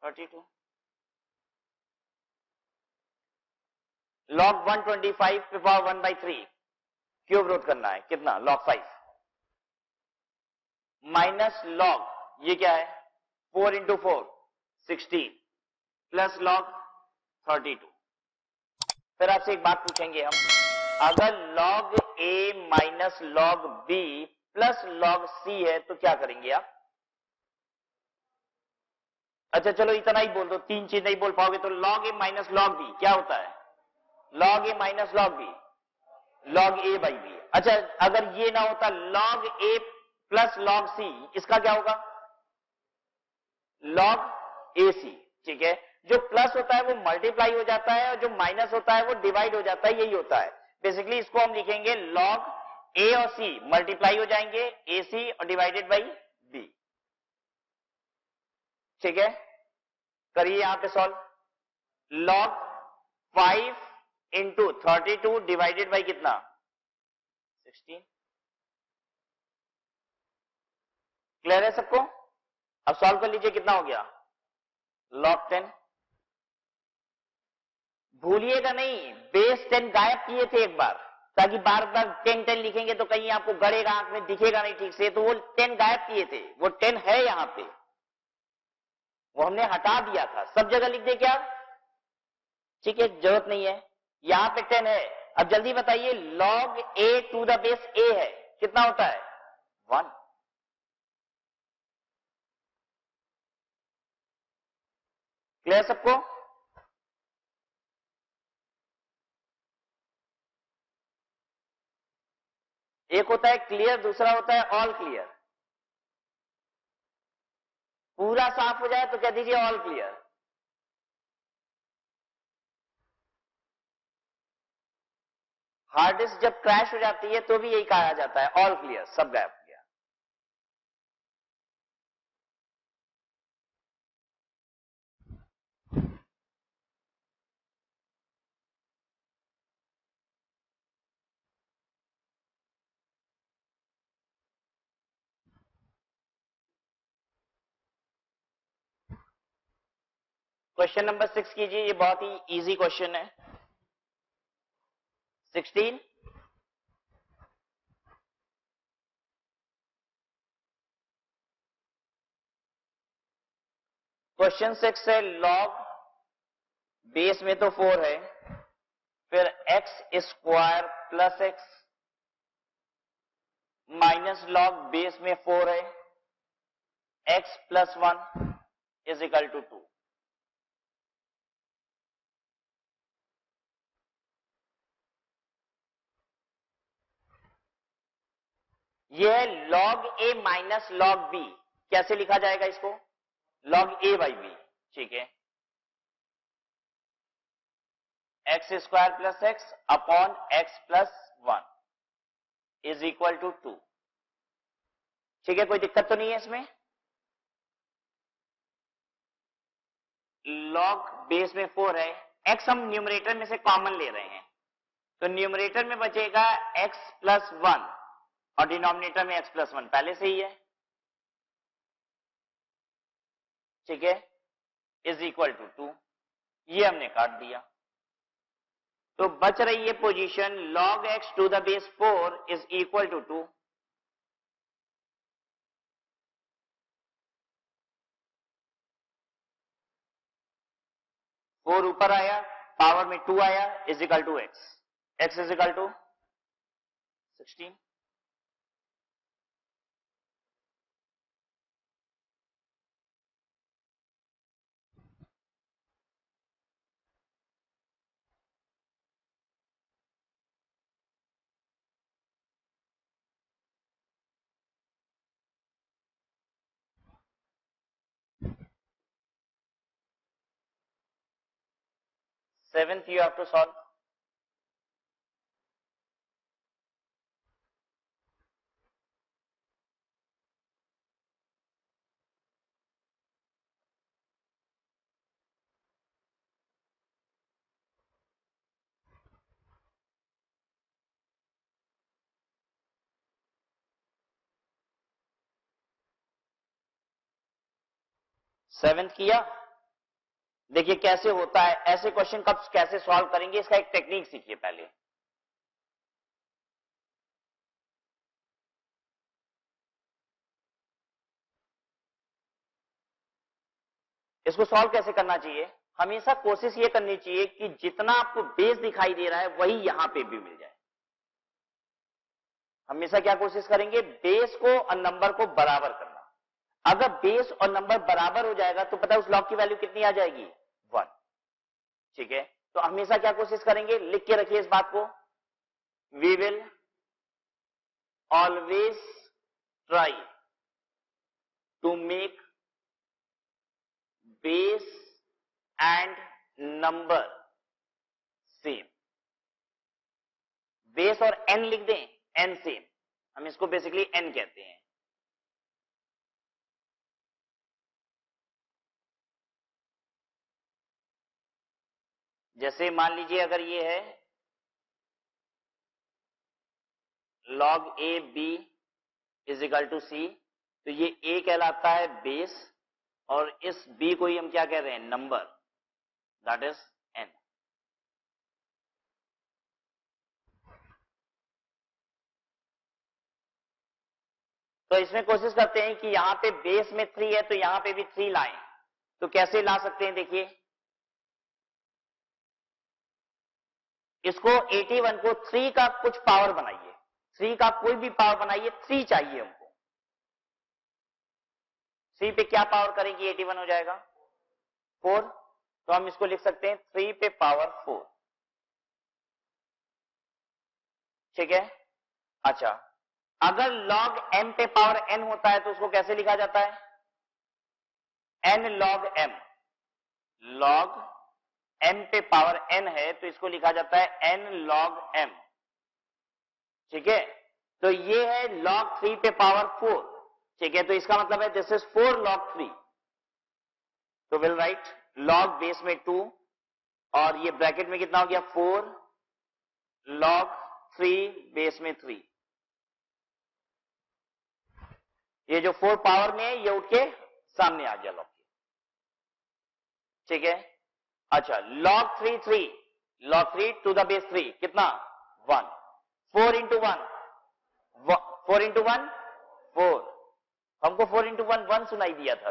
thirty two log 125 पे power one by three cube root करना है। कितना? लॉग फाइव माइनस लॉग ये क्या है? Four into four sixteen plus log thirty two फिर आपसे एक बात पूछेंगे हम। अगर log a minus log b plus log c है तो क्या करेंगे आप? अच्छा चलो इतना ही बोल दो। तीन चीज़ नहीं बोल पाओगे तो log a minus log b क्या होता है? Log a minus log b log a by b अच्छा अगर ये ना होता log a plus log c इसका क्या होगा? लॉग ए सी ठीक है? जो प्लस होता है वो मल्टीप्लाई हो जाता है और जो माइनस होता है वो डिवाइड हो जाता है, यही होता है। बेसिकली इसको हम लिखेंगे लॉग ए और सी मल्टीप्लाई हो जाएँगे ए सी और डिवाइडेड बाई बी ठीक है? करिए यहाँ पे solve log five into thirty two divided by कितना? सिक्सटीन क्लियर है सबको? अब सॉल्व कर लीजिए कितना हो गया? लॉग टेन भूलिएगा नहीं बेस टेन गायब किए थे एक बार। ताकि बार बार टेन टेन लिखेंगे तो कहीं आपको गड़ेगा, आँख में दिखेगा नहीं ठीक से तो वो टेन गायब किए थे। वो टेन है यहाँ पे। वो हमने हटा दिया था। सब जगह लिख दे क्या? ठीक है, ज़रूरत नहीं है। यहाँ पे टेन है। अब जल्दी बताइए log a to the base a है। कितना होता है? वन क्लियर सबको? एक होता है क्लियर दूसरा होता है ऑल क्लियर पूरा साफ़ हो जाए तो कह दीजिए ऑल क्लियर हार्ड डिस्क जब क्रैश हो जाती है तो भी यही कहा जाता है ऑल क्लियर सब गायब हो गया। क्वेश्चन नंबर सिक्स कीजिए, ये बहुत ही इजी क्वेश्चन है। सिक्सटीन क्वेश्चन सिक्स है लॉग बेस में तो फोर है, फिर x square plus x minus log base में फोर है x plus one is equal to two two है log a minus log b कैसे लिखा जाएगा इसको? लॉग ए बाई बी ठीक है? X square plus x upon x plus one is equal to two two है, कोई दिक्कत तो नहीं है इसमें? लॉग बेस में फोर है एक्स हम न्यूमरेटर में से कॉमन ले रहे हैं। तो न्यूमरेटर में बचेगा एक्स प्लस वन और डिनोमिनेटर में एक्स प्लस वन पहले से ही है। ठीक है? इज़ इक्वल टू टू ये हमने काट दिया। तो बच रही है position log x to the base four is equal to two four ऊपर आया पावर में टू आया is equal to x x is equal to sixteen seventh you have to solve seventh किया देखिए कैसे होता है, ऐसे क्वेश्चन कब कैसे सॉल्व करेंगे, इसका एक टेक्निक सीखिए पहले। इसको सॉल्व कैसे करना चाहिए? हमेशा कोशिश ये करनी चाहिए कि जितना आपको बेस दिखाई दे रहा है, वही यहाँ पे भी मिल जाए। हमेशा क्या कोशिश करेंगे? बेस को और नंबर को बराबर करना। अगर बेस और नंबर बराबर हो जाएगा तो पता है उस लॉग की वैल्यू कितनी आ जाएगी? वन ठीक है? तो हमेशा क्या कोशिश करेंगे? लिख के रखिए इस बात को। We will always try to make base and number same base और एन लिख दें। एन सेम हम इसको बेसिकली एन कहते हैं। जैसे मान लीजिए अगर ये है log a b is equal to c तो ये ए कहलाता है बेस और इस बी को ही हम क्या कह रहे हैं? नंबर दैट इज़ एन तो इसमें कोशिश करते हैं कि यहाँ पे बेस में थ्री है तो यहाँ पे भी थ्री लाएँ। तो कैसे ला सकते हैं? देखिए। इसको 81 को थ्री का कुछ पावर बनाइए। थ्री का कोई भी पावर बनाइए थ्री चाहिए हमको। थ्री पे क्या पावर करेंगे? 81 हो जाएगा। फोर तो हम इसको लिख सकते हैं थ्री पे पावर फोर ठीक है? अच्छा अगर log m पे पावर n होता है तो उसको कैसे लिखा जाता है? n log m log m पे पावर n है तो इसको लिखा जाता है n log m ठीक है? तो ये है log 3 पे पावर 4 ठीक है? तो इसका मतलब है दिस इज़ 4 log 3 तो विल राइट log बेस में 2 और ये ब्रैकेट में कितना हो गया? 4 log 3 बेस में 3 ये जो 4 पावर में है, ये उठ के सामने आ गया के ठीक है? अच्छा log 3 3 log 3 to the base 3 कितना? 1 4 into one four into one four हमको फोर इंटू वन वन सुनाई दिया था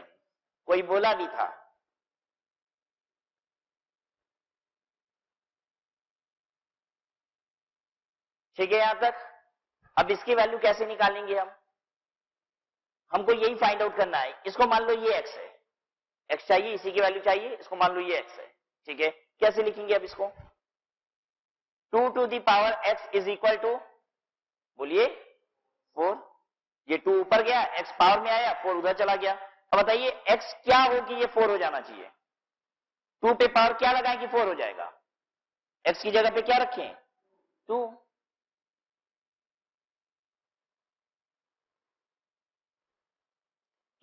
कोई बोला नहीं था। ठीक है यहाँ तक अब इसकी वैल्यू कैसे निकालेंगे हम? हमको यही फाइंड आउट करना है। इसको मान लो ये एक्स है। एक्स चाहिए, इसी की वैल्यू चाहिए, इसको मान लो ये एक्स है। ठीक है? कैसे लिखेंगे अब इसको? Two two the power x is equal to, बोलिए, फोर। ये टू ऊपर गया, एक्स पावर में आया, फोर उधर चला गया। अब बताइए, एक्स क्या हो कि ये फोर हो जाना चाहिए? टू पे पावर क्या लगाएँ कि फोर हो जाएगा? एक्स की जगह पे क्या रखें? Two.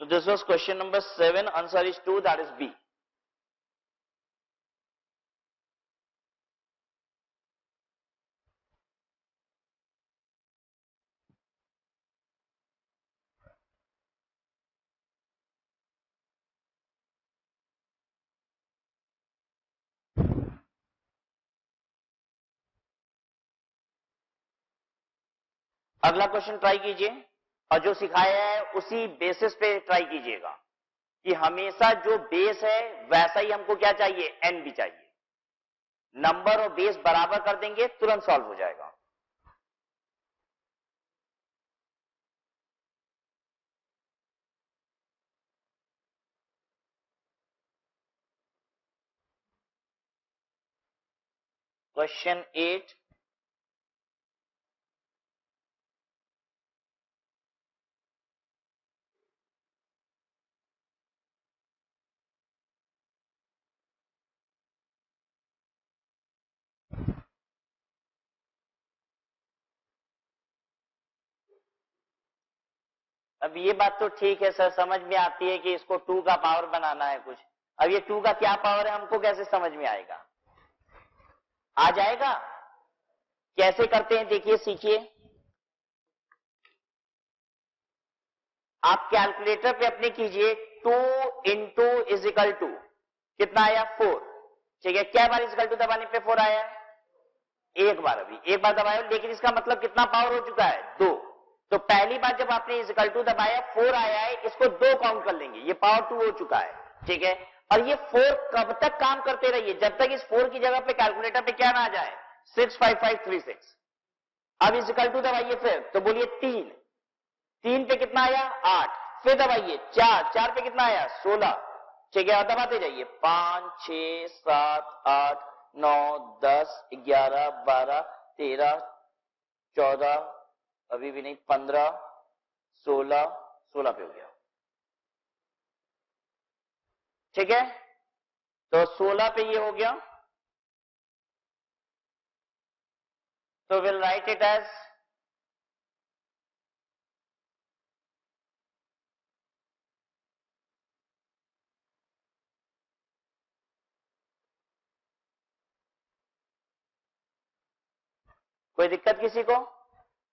So this was question number 7. Answer is 2. That is B. अगला क्वेश्चन ट्राई कीजिए। और जो सिखाया है, उसी बेसिस पे ट्राई कीजिएगा। कि हमेशा जो बेस है, वैसा ही हमको क्या चाहिए? एन भी चाहिए। नंबर और बेस बराबर कर देंगे, तुरंत सॉल्व हो जाएगा। क्वेश्चन एट अब ये बात तो ठीक है, सर, समझ में आती है कि इसको टू का पावर बनाना है कुछ। अब ये टू का क्या पावर है, हमको कैसे समझ में आएगा? आ जाएगा? कैसे करते हैं, देखिए, सीखिए। आप कैलकुलेटर पे अपने कीजिए, टू इंटू इजिकल टू कितना आया? फोर। ठीक है, क्या बार इजिकल टू दबाने पे फोर आया? एक बार अभी, एक बार दबाया, लेकिन इसका मतलब कितना पावर हो चुका है? दो। तो पहली बार जब आपने इजिकल टू दबाया, फोर आया है, इसको दो काउंट कर लेंगे। ये पावर टू हो चुका है, ठीक है? और ये फोर कब तक काम करते रहिए? जब तक इस फोर की जगह पे कैलकुलेटर पे क्या ना आ जाए six five five three six अब इजिकल टू दबाइए फिर तो बोलिए तीन। तीन पे कितना आया? आठ। फिर दबाइए चार। चार पे कितना आया? सोलह। ठीक है दबाते जाइए। पाँच छ सात, आठ, नौ, दस, ग्यारह, बारह, तेरह, चौदह अभी भी नहीं, पंद्रह, सोलह सोलह पे हो गया। ठीक है? तो सोलह पे ये हो गया। तो विल राइट इट एज कोई दिक्कत किसी को?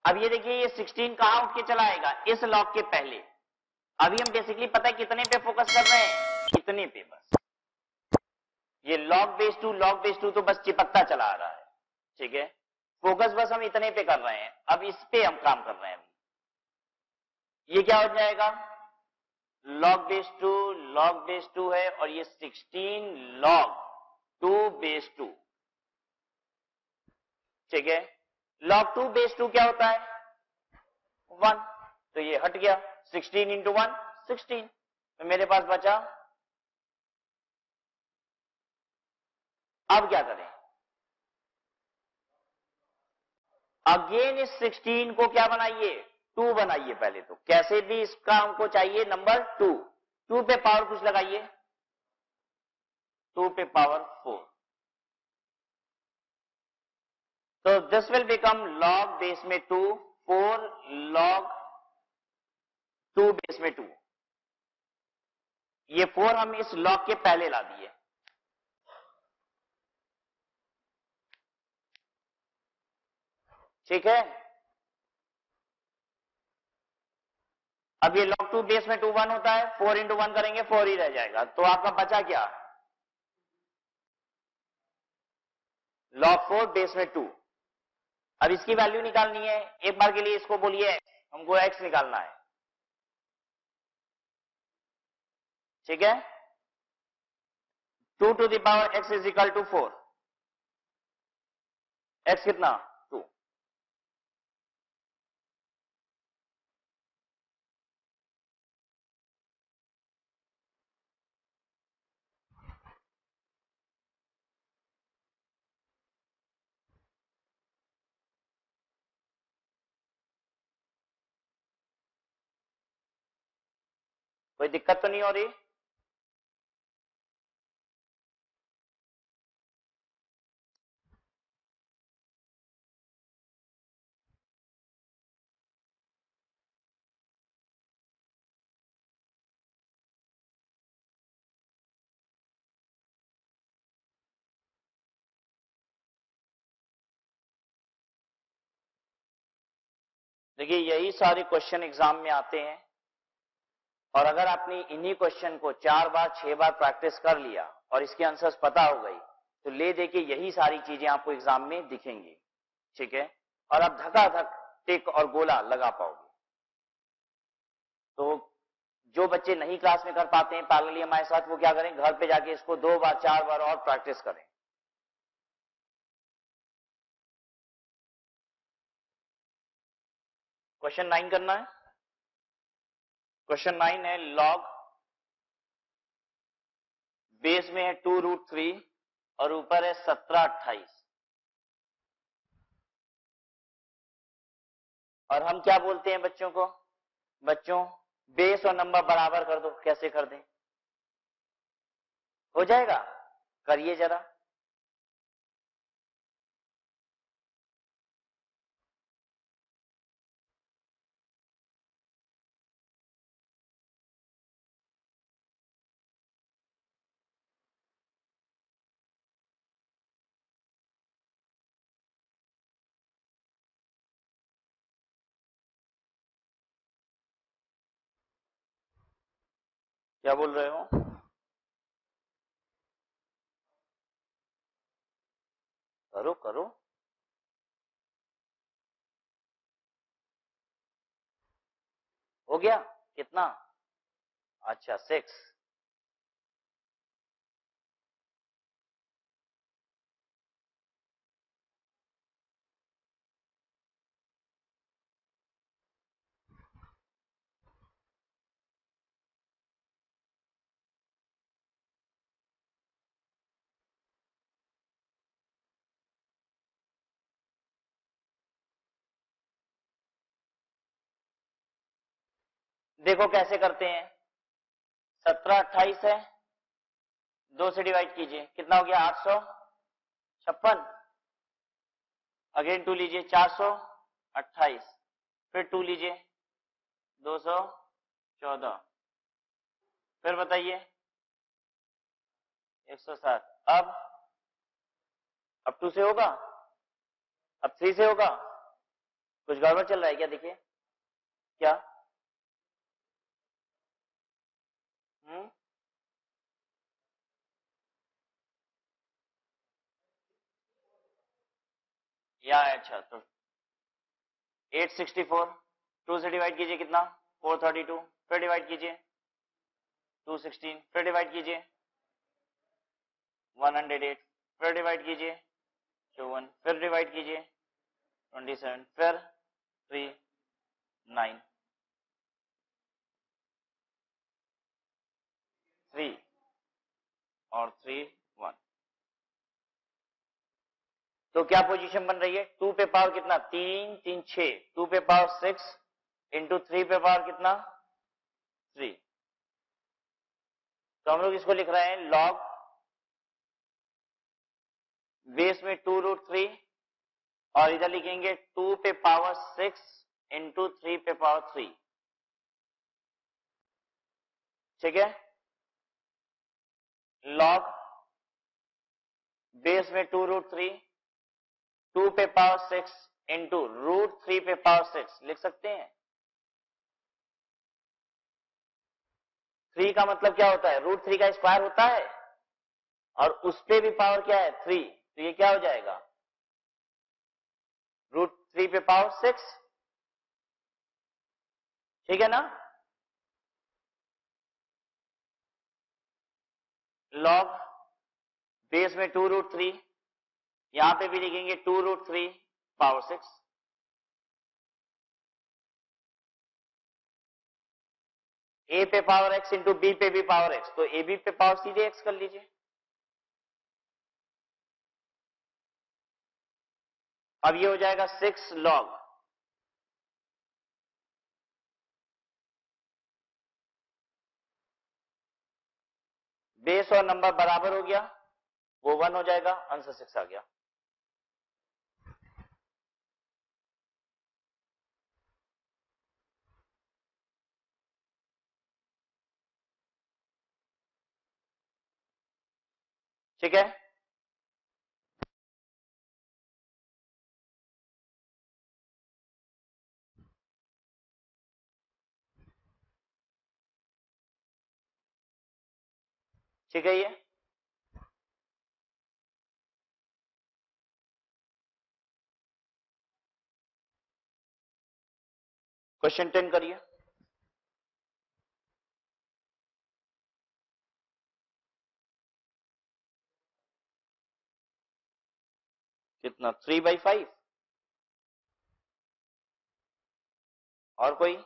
अब ये देखिए, ये 16 कहाँ उठ के चला आएगा? इस लॉक के पहले। अभी हम बेसिकली पता है कितने पे फोकस कर रहे हैं? इतने पे बस। ये log base two log base two तो बस चिपकता चला आ रहा है। ठीक है? फोकस बस हम इतने पे कर रहे हैं। अब इस पे हम काम कर रहे हैं। ये क्या हो जाएगा? Log base two log base two है और ये 16 लॉग टू बेस टू ठीक है? लॉग टू बेस टू क्या होता है? वन तो ये हट गया। 16 इंटू वन सिक्सटीन तो मेरे पास बचा। अब क्या करें? अगेन इस 16 को क्या बनाइए? टू बनाइए पहले तो। कैसे भी इसका हमको चाहिए नंबर टू टू पे पावर कुछ लगाइए। टू पे पावर फोर तो this will become log base में two four log two base में टू ये फोर हम इस लॉग के पहले ला दिए. ठीक है? अब ये लॉग टू बेस में टू वन होता है फोर इंटू वन करेंगे फोर ही रह जाएगा. तो आपका बचा क्या? लॉग फोर बेस में टू अब इसकी वैल्यू निकालनी है। एक बार के लिए इसको बोलिए, हमको एक्स निकालना है। ठीक है? Two two the power x is equal to four x कितना? कोई दिक्कत तो नहीं हो रही? देखिए यही सारे क्वेश्चन एग्ज़ाम में आते हैं। और अगर आपने इन्हीं क्वेश्चन को चार बार, छह बार प्रैक्टिस कर लिया और इसके आंसर्स पता हो गई तो ले दे के यही सारी चीज़ें आपको एग्ज़ाम में दिखेंगी। ठीक है? और आप धकाधक टिक और गोला लगा पाओगे। तो जो बच्चे नहीं क्लास में कर पाते हैं पैरेलली हमारे साथ वो क्या करें? घर पे जाके इसको दो बार, चार बार और प्रैक्टिस करें। क्वेश्चन नाइन करना है। क्वेश्चन नाइन है लॉग बेस में है टू रूट थ्री और ऊपर है सत्रह अट्ठाईस। और हम क्या बोलते हैं बच्चों को? बच्चों बेस और नंबर बराबर कर दो, कैसे कर दें? हो जाएगा? करिए जरा। क्या बोल रहे हो? करो करो। हो गया? कितना? अच्छा सिक्स देखो कैसे करते हैं। सत्रह अट्ठाईस है। दो से डिवाइड कीजिए। कितना हो गया? आठ सौ छप्पन। अगेन टू लीजिए, चार सौ अट्ठाईस। फिर टू लीजिए, दो सौ चौदह। फिर बताइए, एक सौ सात। अब अब टू से होगा? अब थ्री से होगा? कुछ गड़बड़ चल रहा है क्या? देखिए। क्या? या अच्छा तो 864 टू से डिवाइड कीजिए कितना? 432 फिर डिवाइड कीजिए। 216 फिर डिवाइड कीजिए। 108 फिर डिवाइड कीजिए। 21 फिर डिवाइड कीजिए। 27 फिर 3 9 3 और 3 1 तो क्या पोजीशन बन रही है? टू पे पावर कितना? तीन तीन छ टू पे पावर सिक्स इंटू थ्री पे पावर कितना? थ्री तो हम लोग इसको लिख रहे हैं लॉग बेस में टू रूट थ्री और इधर लिखेंगे टू पे पावर सिक्स इंटू थ्री पे पावर थ्री ठीक है? लॉग बेस में टू रूट थ्री टू पे power six into root three पे पावर सिक्स लिख सकते हैं? थ्री का मतलब क्या होता है? रूट थ्री का स्क्वायर होता है और उस पे भी पावर क्या है? थ्री। तो ये क्या हो जाएगा? रूट थ्री पे पावर सिक्स। ठीक है ना? लॉग बेस में टू रूट थ्री यहाँ पे भी लिखेंगे two root three power six a पे पावर एक्स इंटू बी पे भी पावर एक्स तो ए बी पे पावर सीधे एक्स कर लीजिए। अब ये हो जाएगा सिक्स लॉग बेस और नंबर बराबर हो गया, वो वन हो जाएगा आंसर सिक्स आ गया। ठीक है? ठीक है ये? क्वेश्चन टेन करिए। कितना थ्री बाई फाइव और कोई?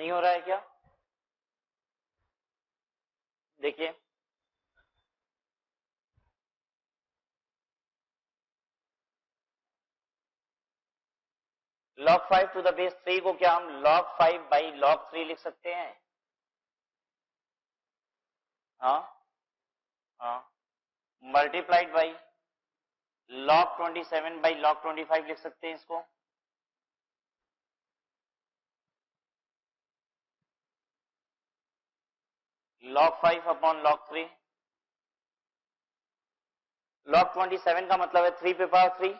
नहीं हो रहा है क्या? देखिए। Log five to the base three को क्या हम log five by log three लिख सकते हैं? हाँ। हाँ। Multiplied by log twenty seven by log twenty five लिख सकते हैं इसको। Log five upon log three log twenty seven का मतलब है थ्री पे पावर थ्री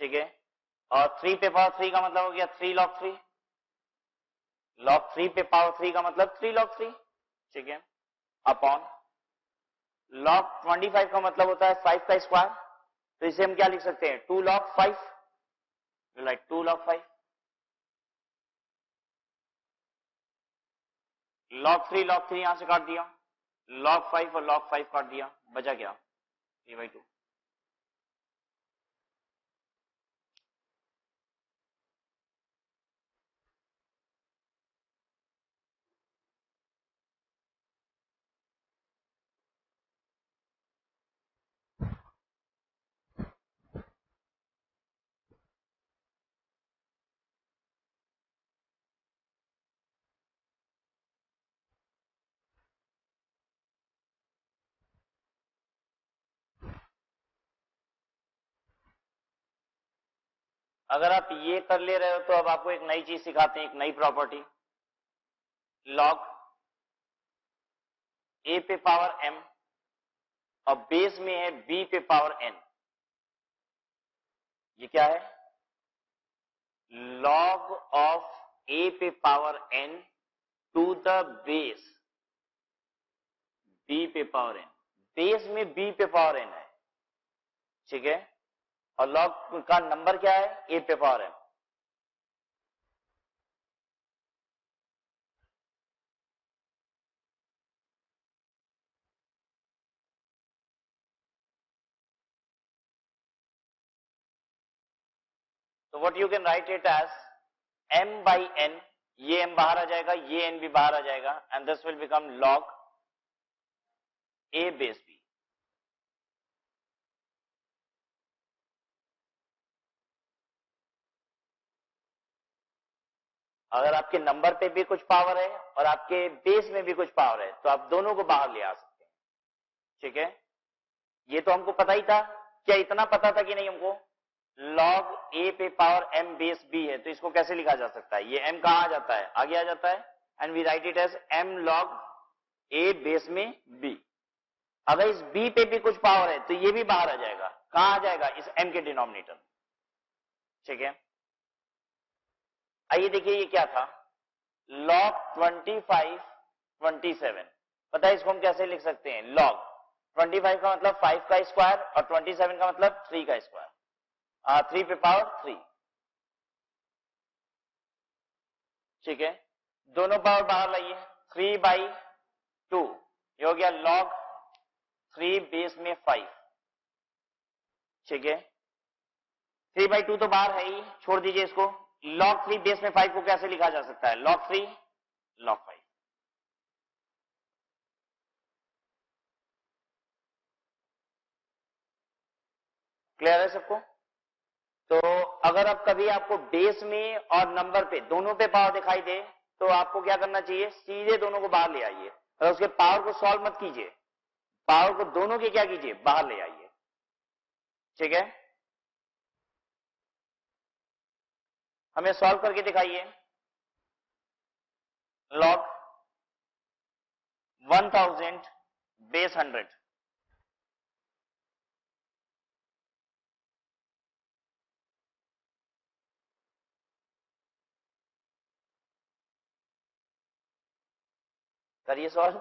ठीक है? और थ्री पे पावर थ्री का मतलब हो गया three log three log three पे पावर थ्री का मतलब थ्री लॉग थ्री ठीक है? अपॉन लॉग ट्वेंटी फाइव का मतलब होता है फाइव का स्क्वायर तो इसे हम क्या लिख सकते हैं? Two log five like two log five log three log three यहाँ से काट दिया। लॉग फाइव और लॉग फाइव काट दिया। बचा क्या? थ्री बाई टू अगर आप ये कर ले रहे हो तो अब आपको एक नई चीज़ सिखाते हैं, एक नई प्रॉपर्टी लॉग ए पे पावर एम और बेस में है बी पे पावर एन ये क्या है? लॉग ऑफ़ ए पे power n to the base b पे पावर एन बेस में बी पे पावर एन है. ठीक है? और लॉग का नंबर क्या है? ए पे पावर एम तो what you can write it as m by n ये एम बाहर आ जाएगा, ये एन भी बाहर आ जाएगा and this will become log a base b. अगर आपके नंबर पे भी कुछ पावर है और आपके बेस में भी कुछ पावर है तो आप दोनों को बाहर ले आ सकते हैं। ठीक है? ये तो हमको पता ही था। क्या इतना पता था कि नहीं हमको? लॉग ए पे पावर एम बेस बी है तो इसको कैसे लिखा जा सकता है? ये एम कहा आ जाता है? आगे आ जाता है। And we write it as m log a base में बी अगर इस बी पे भी कुछ पावर है तो ये भी बाहर आ जाएगा। कहा आ जाएगा? इस एम के डिनोमिनेटर ठीक है? आइए देखिए ये क्या था। लॉग 25 27 पता है इसको हम कैसे लिख सकते हैं? लॉग 25 का मतलब 5 का स्क्वायर और 27 का मतलब 3 का स्क्वायर थ्री पे पावर 3 ठीक है? दोनों पावर बाहर लाइए। 3 बाई टू ये हो गया लॉग 3 बेस में 5 ठीक है? थ्री बाई टू तो बाहर है ही। छोड़ दीजिए इसको। लॉग थ्री बेस में फाइव को कैसे लिखा जा सकता है? Log three log five clear है सबको? तो अगर अब कभी आपको बेस में और नंबर पे, दोनों पे पावर दिखाई दे तो आपको क्या करना चाहिए? सीधे दोनों को बाहर ले आइए। और उसके पावर को सॉल्व मत कीजिए पावर को दोनों के क्या कीजिए? बाहर ले आइए। ठीक है? हमें सॉल्व करके दिखाइए। लॉग 1000 बेस 100 करिए सॉल्व।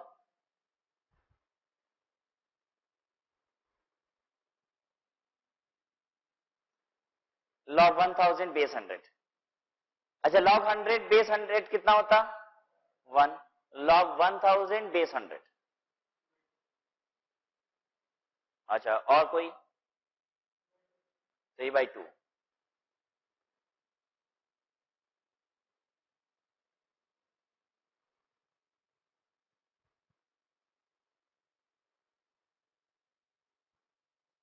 लॉग 1000 बेस 100 अच्छा लॉग हंड्रेड बेस हंड्रेड कितना होता? One log one thousand base hundred अच्छा और कोई? थ्री बाई टू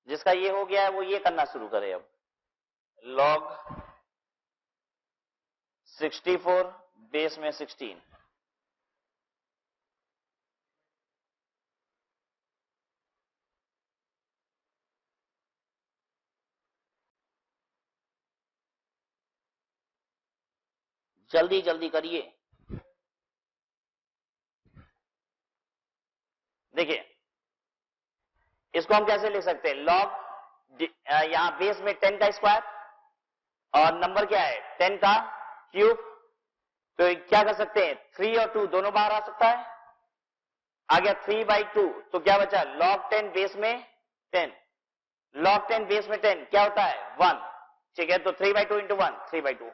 जिसका ये हो गया है, वो ये करना शुरू करे अब। लॉग 64 बेस में 16 जल्दी जल्दी करिए। देखिए, इसको हम कैसे ले सकते हैं? लॉग यहाँ बेस में 10 का स्क्वायर और नंबर क्या है? 10 का क्यूब तो क्या कर सकते हैं? थ्री और टू दोनों बाहर आ सकता है। आ गया थ्री बाई टू तो क्या बचा? लॉग टेन बेस में टेन लॉग टेन बेस में टेन क्या होता है? वन ठीक है तो three by two into one three by two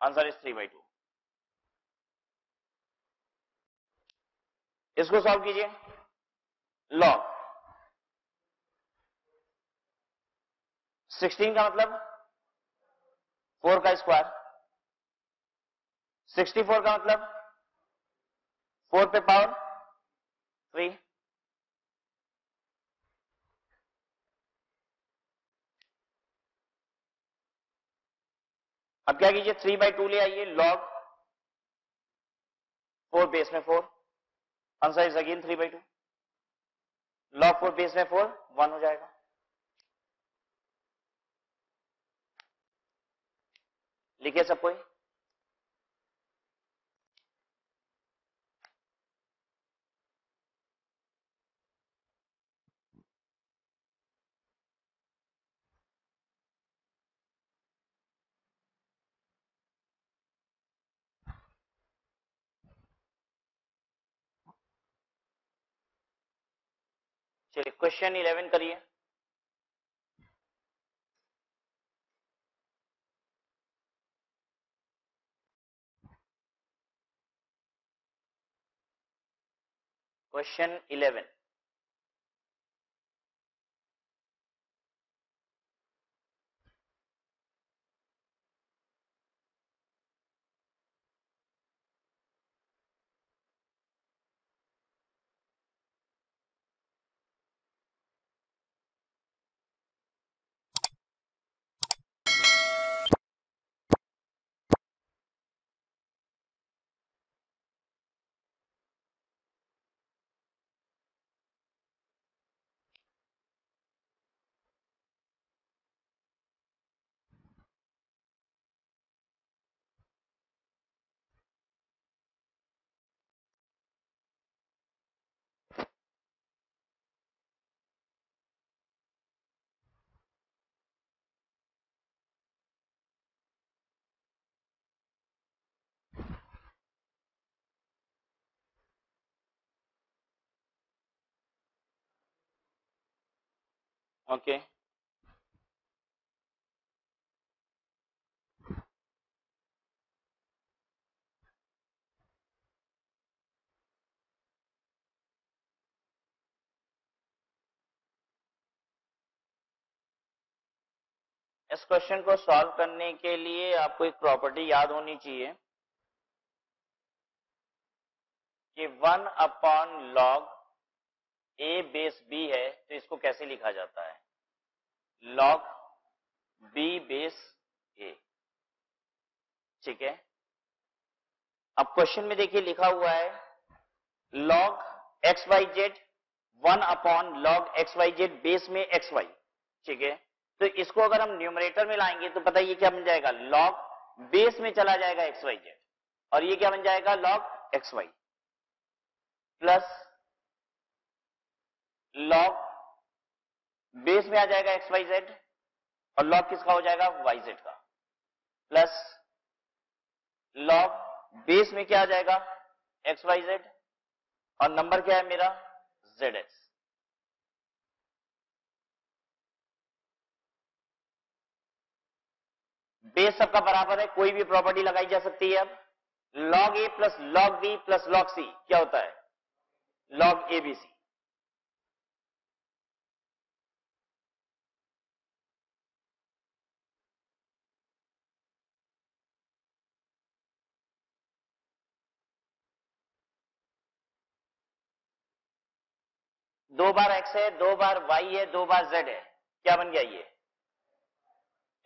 answer is three by two इसको सॉल्व कीजिए। लॉग 16 का मतलब? 4 का स्क्वायर 64 का मतलब फोर पे पावर थ्री। अब क्या कीजिए, थ्री बाई टू ले आइए लॉग 4 बेस में four answer is again 3 by two log 4 base में 4 1 हो जाएगा। लिखिए सब कोई चलिए क्वेश्चन इलेवन करिए। Question eleven. ओके इस क्वेश्चन को सॉल्व करने के लिए आपको एक प्रॉपर्टी याद होनी चाहिए कि one upon log a base b है तो इसको कैसे लिखा जाता है? लॉग बी बेस ए ठीक है? अब क्वेश्चन में देखिए लिखा हुआ है log x y z one upon log x y z base में एक्स वाई ठीक है? तो इसको अगर हम न्यूमरेटर में लाएँगे तो पता ये क्या बन जाएगा? लॉग बेस में चला जाएगा एक्स वाई जेड और ये क्या बन जाएगा? Log x y plus log base में आ जाएगा एक्स, वाई, जेड, और लॉग किसका हो जाएगा? वाई, जेड का। प्लस लॉग बेस में क्या आ जाएगा? एक्स, वाई, जेड, और नंबर क्या है मेरा? Z, x. बेस सबका बराबर है, कोई भी प्रॉपर्टी लगाई जा सकती है। अब log a plus log b plus log c, क्या होता है? Log a b c. दो बार एक्स है, दो बार वाई है, दो बार जेड है। क्या बन गया ये?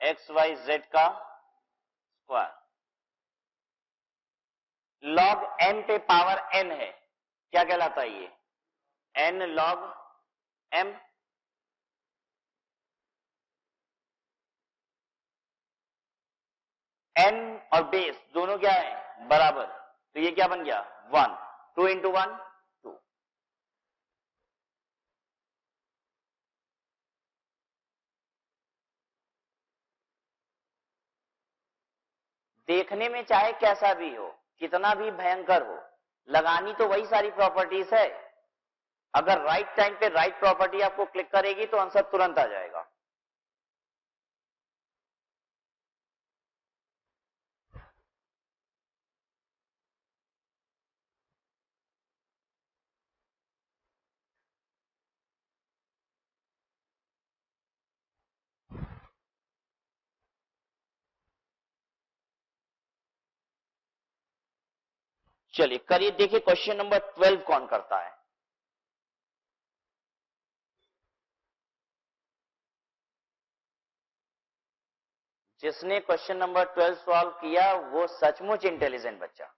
एक्स वाई जेड का स्क्वायर लॉग एम पे पावर एन है। क्या कहलाता है ये? एन लॉग एम एन और बेस दोनों क्या है? बराबर। तो ये क्या बन गया? One two into one two देखने में चाहे कैसा भी हो, कितना भी भयंकर हो, लगानी तो वही सारी प्रॉपर्टीज़ है। अगर राइट टाइम पे राइट प्रॉपर्टी आपको क्लिक करेगी तो आंसर तुरंत आ जाएगा। चलिए, करिए, देखिए क्वेश्चन नंबर ट्वेल्व कौन करता है? जिसने क्वेश्चन नंबर ट्वेल्व सॉल्व किया, वो सचमुच इंटेलिजेंट बच्चा।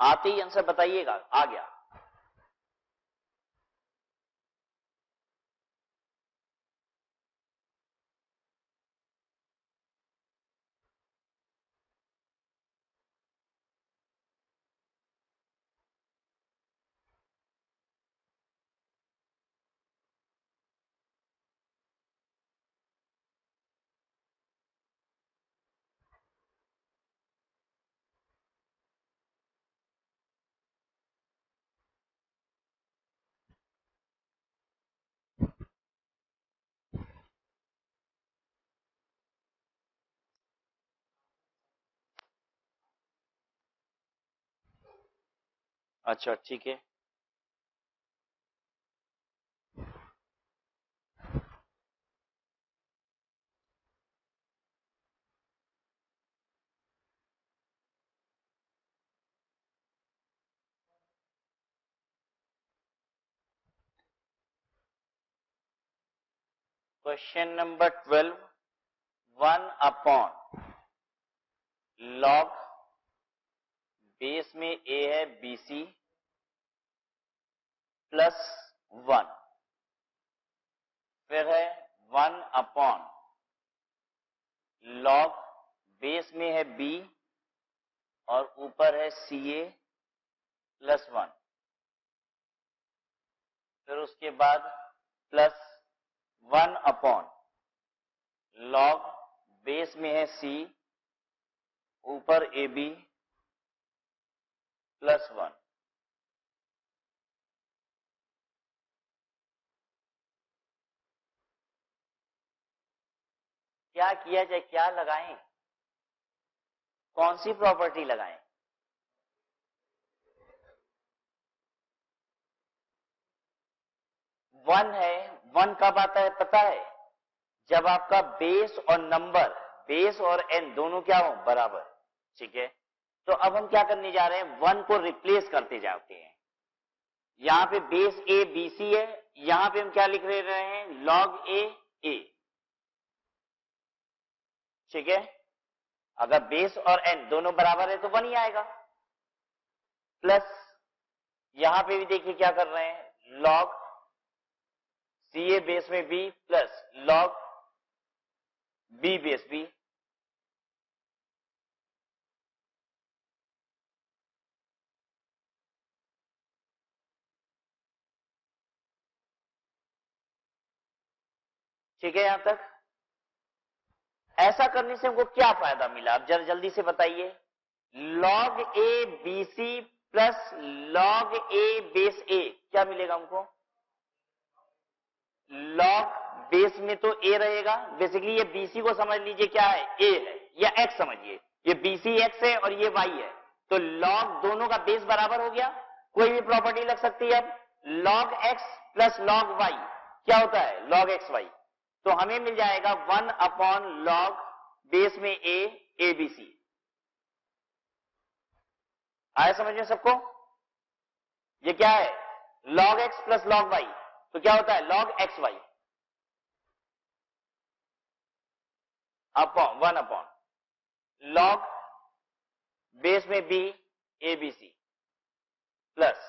आते ही आंसर बताइएगा, आ गया। अच्छा ठीक है। Question number twelve one upon log base में ए है बीसी प्लस वन। फिर है वन अपॉन। लॉग बेस में है बी और ऊपर है सी ए प्लस वन। फिर उसके बाद plus one upon. Log base में है सी ऊपर ए बी प्लस वन। क्या किया जाए, क्या लगाएँ? कौन सी प्रॉपर्टी लगाएँ? वन है, वन कब आता है पता है? जब आपका बेस और नंबर बेस और एन दोनों क्या हो? बराबर, ठीक है? तो अब हम क्या करने जा रहे हैं? वन को रिप्लेस करते जाते हैं। यहाँ पे बेस ए बी सी है। यहाँ पे हम क्या लिख रहे हैं? लॉग ए ए ठीक है? अगर बेस और एन दोनों बराबर है तो वन ही आएगा। प्लस यहाँ पे भी देखिए क्या कर रहे हैं। लॉग सी ए बेस में b plus log b base b ठीक है यहाँ तक? ऐसा करने से हमको क्या फ़ायदा मिला? आप जरा जल्दी से बताइए। Log a b c plus log a base a क्या मिलेगा हमको? लॉग बेस में तो ए रहेगा। बेसिकली ये बीसी को समझ लीजिए क्या है? ए है या एक्स समझिए। ये बीसी एक्स है और ये वाई है। तो लॉग दोनों का बेस बराबर हो गया। कोई भी प्रॉपर्टी लग सकती है अब log x plus log y क्या होता है? लॉग एक्स वाई तो हमें मिल जाएगा वन अपॉन लॉग बेस में ए ए बी सी आया समझ में सबको? ये क्या है? Log x plus log y तो क्या होता है? Log x y upon, one upon. Log base में b a b c plus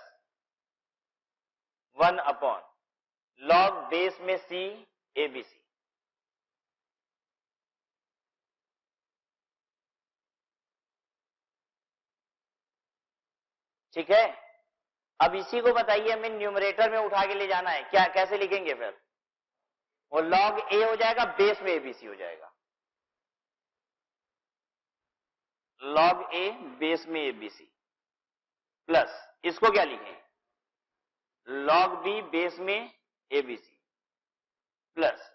one upon. Log base में सी ए ठीक है? अब इसी को बताइए, हमें न्यूमरेटर में उठा के ले जाना है। क्या, कैसे लिखेंगे फिर? वो लॉग ए हो जाएगा बेस में एबीसी हो जाएगा। लॉग ए बेस में एबीसी प्लस इसको क्या लिखें? लॉग बी बेस में abc plus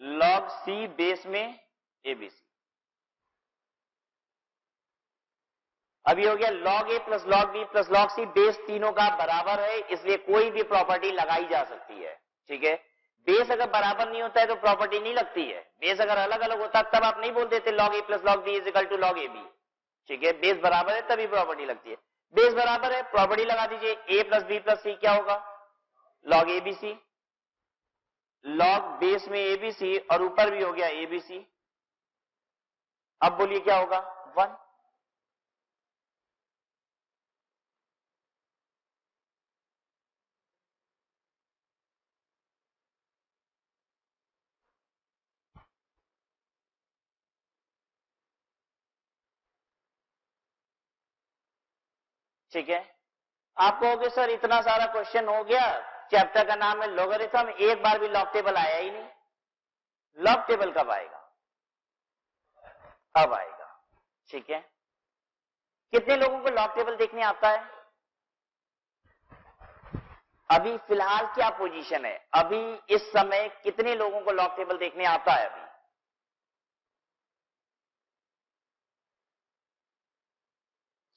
log c base में एबीसी अभी हो गया log a plus log b plus log c base तीनों का बराबर है, इसलिए कोई भी प्रॉपर्टी लगाई जा सकती है। ठीक है? बेस अगर बराबर नहीं होता है तो प्रॉपर्टी नहीं लगती है। बेस अगर अलग अलग होता, तब आप नहीं बोल देते log a plus log b is equal to log a b ठीक है? बेस बराबर है, तभी प्रॉपर्टी लगती है। बेस बराबर है प्रॉपर्टी लगा दीजिए a plus b plus c क्या होगा? Log a b c log base में ए बी सी और ऊपर भी हो गया ए बी सी अब बोलिए क्या होगा? वन ठीक है? आप कहोगे, सर, इतना सारा क्वेश्चन हो गया चैप्टर का नाम है लोगरिथम एक बार भी लॉग टेबल आया ही नहीं। लॉग टेबल कब आएगा? अब आएगा। ठीक है? कितने लोगों को लॉग टेबल देखने आता है? अभी फ़िलहाल क्या पोजीशन है? अभी इस समय कितने लोगों को लॉग टेबल देखने आता है अभी?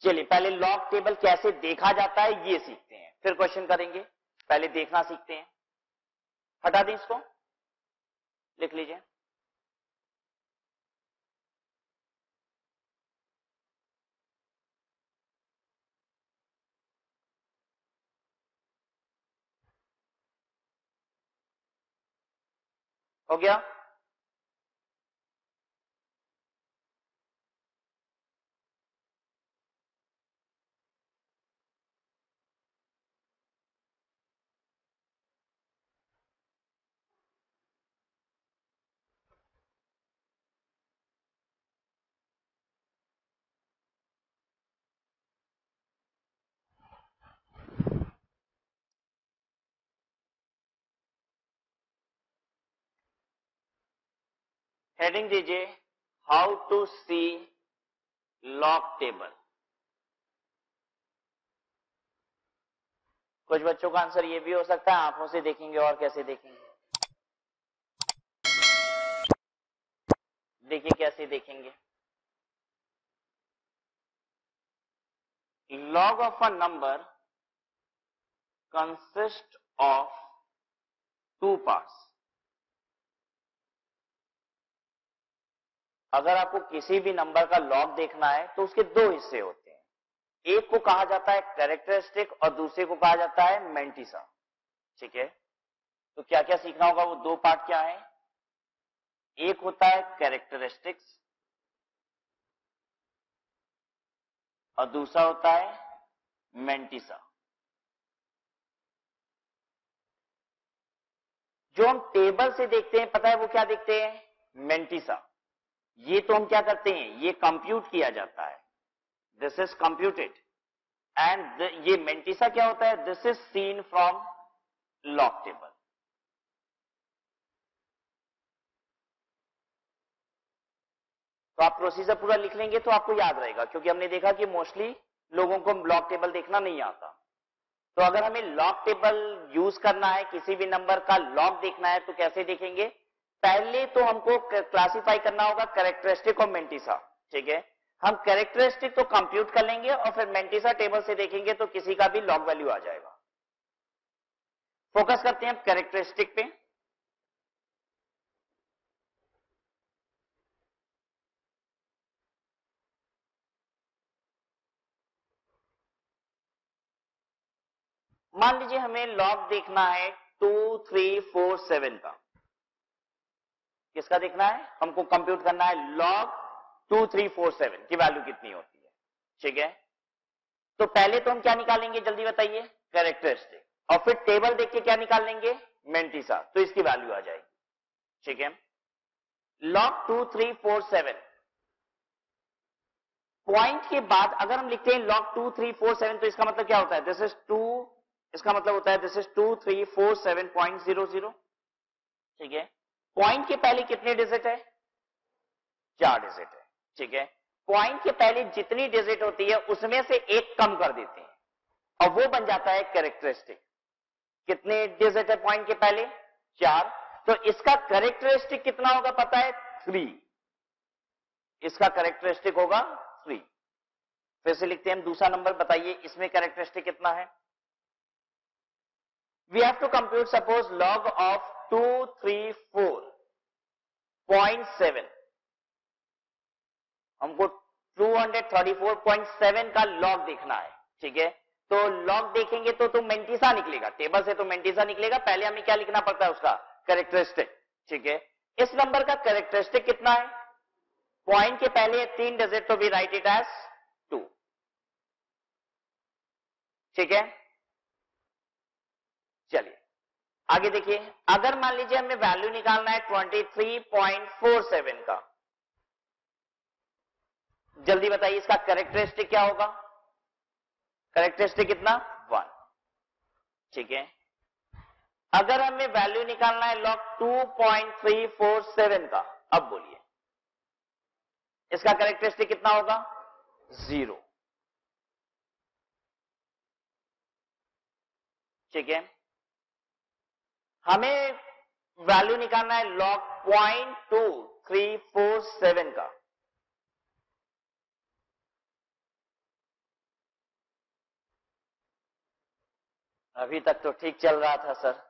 चलिए, पहले लॉग टेबल कैसे देखा जाता है, ये सीखते हैं। फिर क्वेश्चन करेंगे। पहले देखना सीखते हैं। हटा दें इसको। लिख लीजिए। हो गया? हेडिंग दीजिए how to see log table कुछ बच्चों का आंसर ये भी हो सकता है, आँखों से देखेंगे और कैसे देखेंगे? देखिए कैसे देखेंगे। Log of a number consists of two parts. अगर आपको किसी भी नंबर का लॉग देखना है तो उसके दो हिस्से होते हैं। एक को कहा जाता है कैरेक्टरिस्टिक और दूसरे को कहा जाता है मेंटिसा ठीक है? तो क्या क्या सीखना होगा? वो दो पार्ट क्या है? एक होता है कैरेक्टरिस्टिक्स और दूसरा होता है मेंटिसा जो हम टेबल से देखते हैं, पता है वो क्या देखते हैं? मेंटिसा ये तो हम क्या करते हैं? ये कंप्यूट किया जाता है। दिस इज़ कंप्यूटेड एंड ये मेंटिसा क्या होता है? This is seen from log table तो आप प्रोसीजर पूरा लिख लेंगे तो आपको याद रहेगा, क्योंकि हमने देखा कि मोस्टली लोगों को लॉक टेबल देखना नहीं आता। तो अगर हमें लॉक टेबल यूज़ करना है, किसी भी नंबर का लॉक देखना है तो कैसे देखेंगे? पहले तो हमको क्लासिफाई करना होगा कैरेक्टरिस्टिक और मेंटिसा ठीक है? हम कैरेक्टरिस्टिक तो कंप्यूट कर लेंगे और फिर मेंटिसा टेबल से देखेंगे तो किसी का भी लॉग वैल्यू आ जाएगा। फोकस करते हैं कैरेक्टरिस्टिक पे। मान लीजिए हमें लॉग देखना है टू थ्री फोर सेवन का। किसका देखना है? हमको कंप्यूट करना है log two three four seven की वैल्यू कितनी होती है। ठीक है? तो पहले तो हम क्या निकालेंगे? जल्दी बताइए। कैरेक्टरिस्टिक और फिर टेबल देख के क्या निकाल लेंगे मेंटिसा तो इसकी वैल्यू आ जाएगी। ठीक है? Log two three four seven point के बाद अगर हम लिखते हैं log two three four seven तो इसका मतलब क्या होता है? दिस इज़ टू इसका मतलब होता है this is two three four seven point zero zero ठीक है? पॉइंट के पहले कितने डिजिट है? चार डिजिट है, ठीक है? पॉइंट के पहले जितनी डिजिट होती है, उसमें से एक कम कर देते हैं। और वो बन जाता है कैरेक्टरिस्टिक कितने डिजिट है पॉइंट के पहले? चार। तो इसका कैरेक्टरिस्टिक कितना होगा पता है? थ्री इसका कैरेक्टरिस्टिक होगा थ्री फिर से लिखते हैं, हम दूसरा नंबर बताइए, इसमें कैरेक्टरिस्टिक कितना है? We have to compute suppose log of two three four point seven हमको 234.7 का लॉग देखना है, ठीक है? तो लॉग देखेंगे तो तो मेंटिसा निकलेगा टेबल से तो मेंटिसा निकलेगा, पहले हमें क्या लिखना पड़ता है उसका? कैरेक्टरिस्टिक ठीक है? इस नंबर का कैरेक्टरिस्टिक कितना है? पॉइंट के पहले तीन डिजिट तो भी राइट इट एज टू ठीक है? चलिए। आगे देखिए, अगर मान लीजिए हमें वैल्यू निकालना है 23.47 का, जल्दी बताइए इसका करेक्टरिस्टिक क्या होगा? करेक्टरिस्टिक कितना? वन ठीक है? अगर हमें वैल्यू निकालना है लॉग 2.347 का, अब बोलिए। इसका करेक्टरिस्टिक कितना होगा? ज़ीरो ठीक है? हमें वैल्यू निकालना है log point two three four seven का। अभी तक तो ठीक चल रहा था, सर।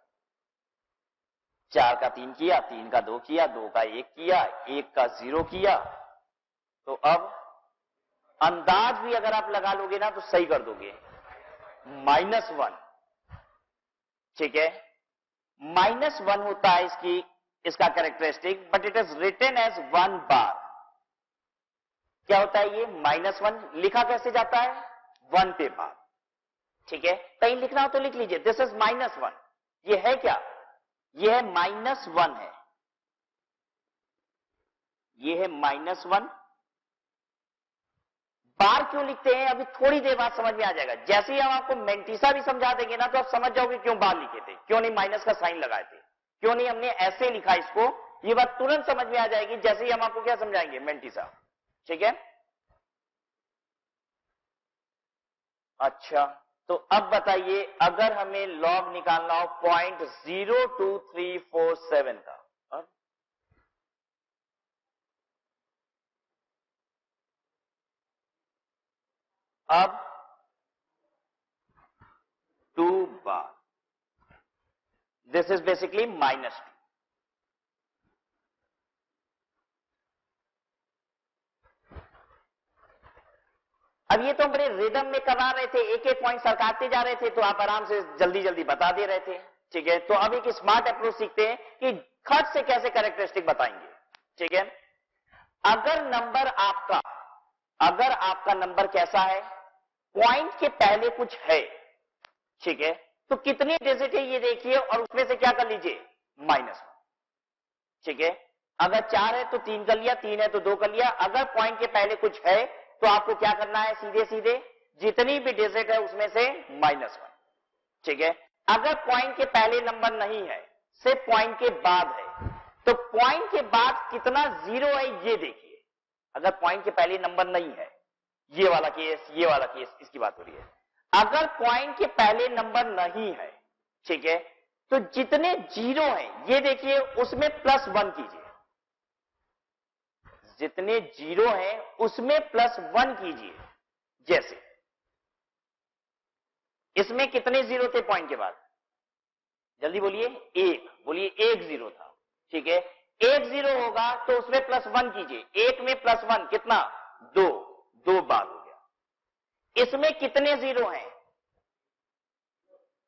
चार का तीन किया, तीन का दो किया, दो का एक किया, एक का ज़ीरो किया। तो अब अंदाज भी अगर आप लगा लोगे ना तो सही कर दोगे। माइनस वन ठीक है? माइनस वन होता है इसकी, इसका characteristic but it is written as one bar क्या होता है ये? माइनस वन लिखा कैसे जाता है? वन पे बार ठीक है? कहीं लिखना हो तो लिख लीजिए। दिस इज़ माइनस वन ये है क्या? ये है माइनस वन है। ये है माइनस वन बार क्यों लिखते हैं? अभी थोड़ी देर बाद समझ में आ जाएगा। जैसे ही हम आपको मेंटिसा भी समझा देंगे ना तो आप समझ जाओगे क्यों बार लिखे थे? क्यों नहीं माइनस का साइन लगाए थे? क्यों नहीं हमने ऐसे लिखा इसको? ये बात तुरंत समझ में आ जाएगी। जैसे ही हम आपको क्या समझाएँगे? मेंटिसा। ठीक है? अच्छा तो अब बताइए, अगर हमें लॉग निकालना हो point zero two three four seven का अब two bar this is basically minus two अब ये तो बड़े रिदम में करवा रहे थे, एक एक पॉइंट सरकाते जा रहे थे तो आप आराम से जल्दी जल्दी बता दे रहे थे। ठीक है? तो अब एक स्मार्ट अप्रोच सीखते हैं कि खर्च से कैसे कैरेक्टरिस्टिक बताएँगे। ठीक है? अगर नंबर आपका, अगर आपका नंबर कैसा है? पॉइंट के पहले कुछ है। ठीक है? तो कितने डिजिट है ये देखिए और उसमें से क्या कर लीजिए? माइनस वन ठीक है? अगर चार है तो तीन कर लिया, तीन है तो दो कर लिया। अगर पॉइंट के पहले कुछ है तो आपको क्या करना है? सीधे सीधे जितनी भी डिजिट है उसमें से माइनस वन ठीक है? अगर पॉइंट के पहले नंबर नहीं है सिर्फ़ पॉइंट के बाद है तो पॉइंट के बाद कितना ज़ीरो है ये देखिए। अगर पॉइंट के पहले नंबर नहीं है ये वाला केस, ये वाला केस, इसकी बात हो रही है। अगर पॉइंट के पहले नंबर नहीं है, ठीक है तो जितने ज़ीरो हैं, ये देखिए, उसमें प्लस वन कीजिए। जितने ज़ीरो हैं, उसमें प्लस वन कीजिए, जैसे। इसमें कितने ज़ीरो थे पॉइंट के बाद? जल्दी बोलिए, एक। बोलिए, एक ज़ीरो था, ठीक है। एक ज़ीरो होगा तो उसमें प्लस वन कीजिए। एक में प्लस वन कितना? दो। दो बार हो गया। इसमें कितने ज़ीरो हैं?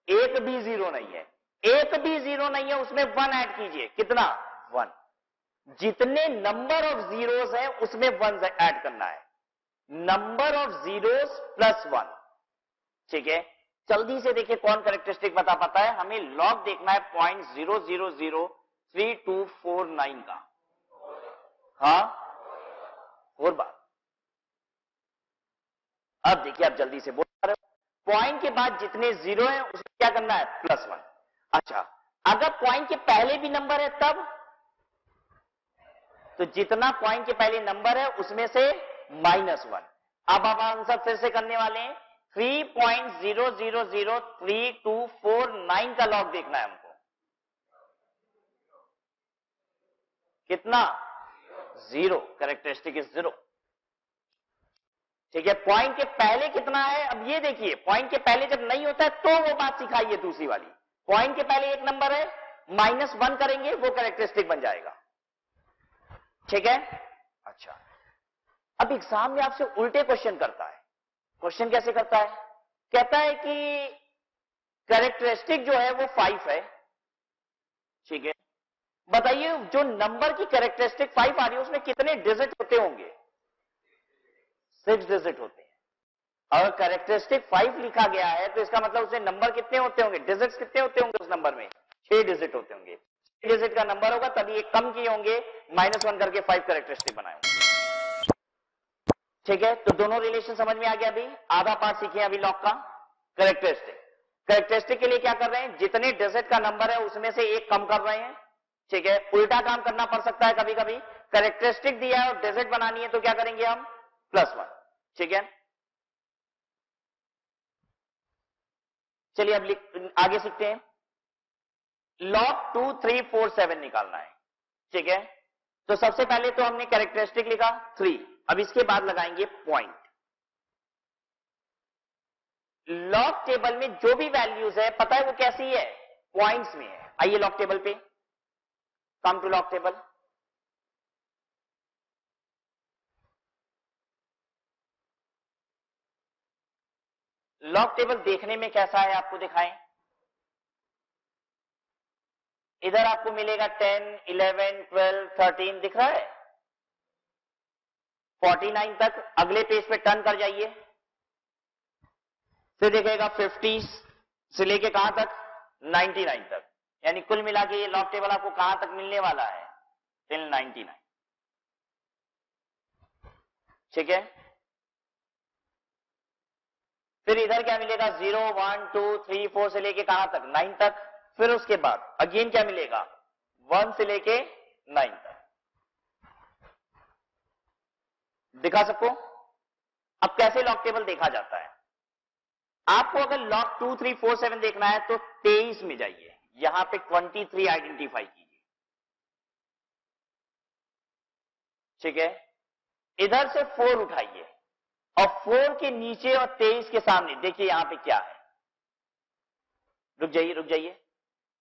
एक भी ज़ीरो नहीं है। एक भी ज़ीरो नहीं है, उसमें वन ऐड कीजिए। कितना? वन। जितने नंबर ऑफ़ जीरोस हैं, उसमें वन ऐड करना है। Number of zeros plus one. ठीक है? जल्दी से देखिए कौन करेक्टरिस्टिक बता पाता है। हमें लॉग देखना है point zero zero zero three two four nine का। हाँ? और बात। अब देखिए, आप जल्दी से बोल रहे हो। पॉइंट के बाद जितने ज़ीरो हैं उसमें क्या करना है? प्लस वन अच्छा अगर पॉइंट के पहले भी नंबर है तब? तो जितना पॉइंट के पहले नंबर है, उसमें से माइनस वन अब आप आंसर फिर से करने वाले हैं। Three point zero zero zero three two four nine का लॉग देखना है हमको। कितना? ज़ीरो करेक्टरिस्टिक इज़ ज़ीरो ठीक है पॉइंट के पहले कितना है, अब ये देखिए पॉइंट के पहले जब नहीं होता है तो वो बात सिखाइए दूसरी वाली। पॉइंट के पहले एक नंबर है माइनस वन करेंगे, वो करेक्टरिस्टिक बन जाएगा। ठीक है? अच्छा। अब एग्ज़ाम में आपसे उल्टे क्वेश्चन करता है। क्वेश्चन कैसे करता है? कहता है कि करेक्टरिस्टिक जो है, वो फाइव है। ठीक है? बताइए, जो नंबर की करेक्टरिस्टिक फाइव आ रही है, उसमें कितने डिजिट होते होंगे? सिक्स डिजिट होते हैं। अगर करेक्टरिस्टिक फाइव लिखा गया है तो इसका मतलब उसमें नंबर कितने होते होंगे? डिजिट्स कितने होते होंगे उस नंबर में? छह डिजिट होते होंगे। छह डिजिट का नंबर होगा, तभी एक कम किए होंगे माइनस वन करके फाइव करेक्टरिस्टिक बनाए होंगे। ठीक है? तो दोनों रिलेशन समझ में आ गया अभी? आधा पार्ट सीखे अभी लॉक का। करेक्टरिस्टिक करेक्टरिस्टिक के लिए क्या कर रहे हैं? जितने डिजिट का नंबर है, उसमें से एक कम कर रहे हैं। ठीक है? उल्टा काम करना पड़ सकता है कभी कभी करेक्टरिस्टिक दिया है और डिजिट बनानी है तो क्या करेंगे हम? प्लस वन ठीक है? चलिए अब आगे सीखते हैं। Log two three four seven निकालना है। ठीक है? तो सबसे पहले तो हमने कैरेक्टरिस्टिक लिखा थ्री अब इसके बाद लगाएँगे पॉइंट लॉग टेबल में जो भी वैल्यूज़ है, पता है वो कैसी है? पॉइंट्स में है। आइए लॉग टेबल पे। Come to log table log table देखने में कैसा है आपको दिखाएँ? इधर आपको मिलेगा 10, 11, 12, 13 दिख रहा है? 49 तक अगले पेज पे टर्न कर जाइए। फिर देखेगा 50 से लेके कहाँ तक? 99 तक। यानी कुल मिला के ये लॉग टेबल आपको कहाँ तक मिलने वाला है? टिल 99 ठीक है? फिर इधर क्या मिलेगा? Zero, one, two, three, four से लेके कहाँ तक? नाइन तक। फिर उसके बाद अगेन क्या मिलेगा? वन से लेके नाइन तक। दिखा सको अब कैसे लॉक टेबल देखा जाता है? आपको अगर log two three four seven देखना है तो तेईस में जाइए। यहाँ पे ट्वेंटी थ्री आइडेंटिफाई कीजिए। ठीक है? इधर से फोर उठाइए। और फोर के नीचे और तेईस के सामने, देखिए यहाँ पे क्या है। रुक जाइए रुक जाइए।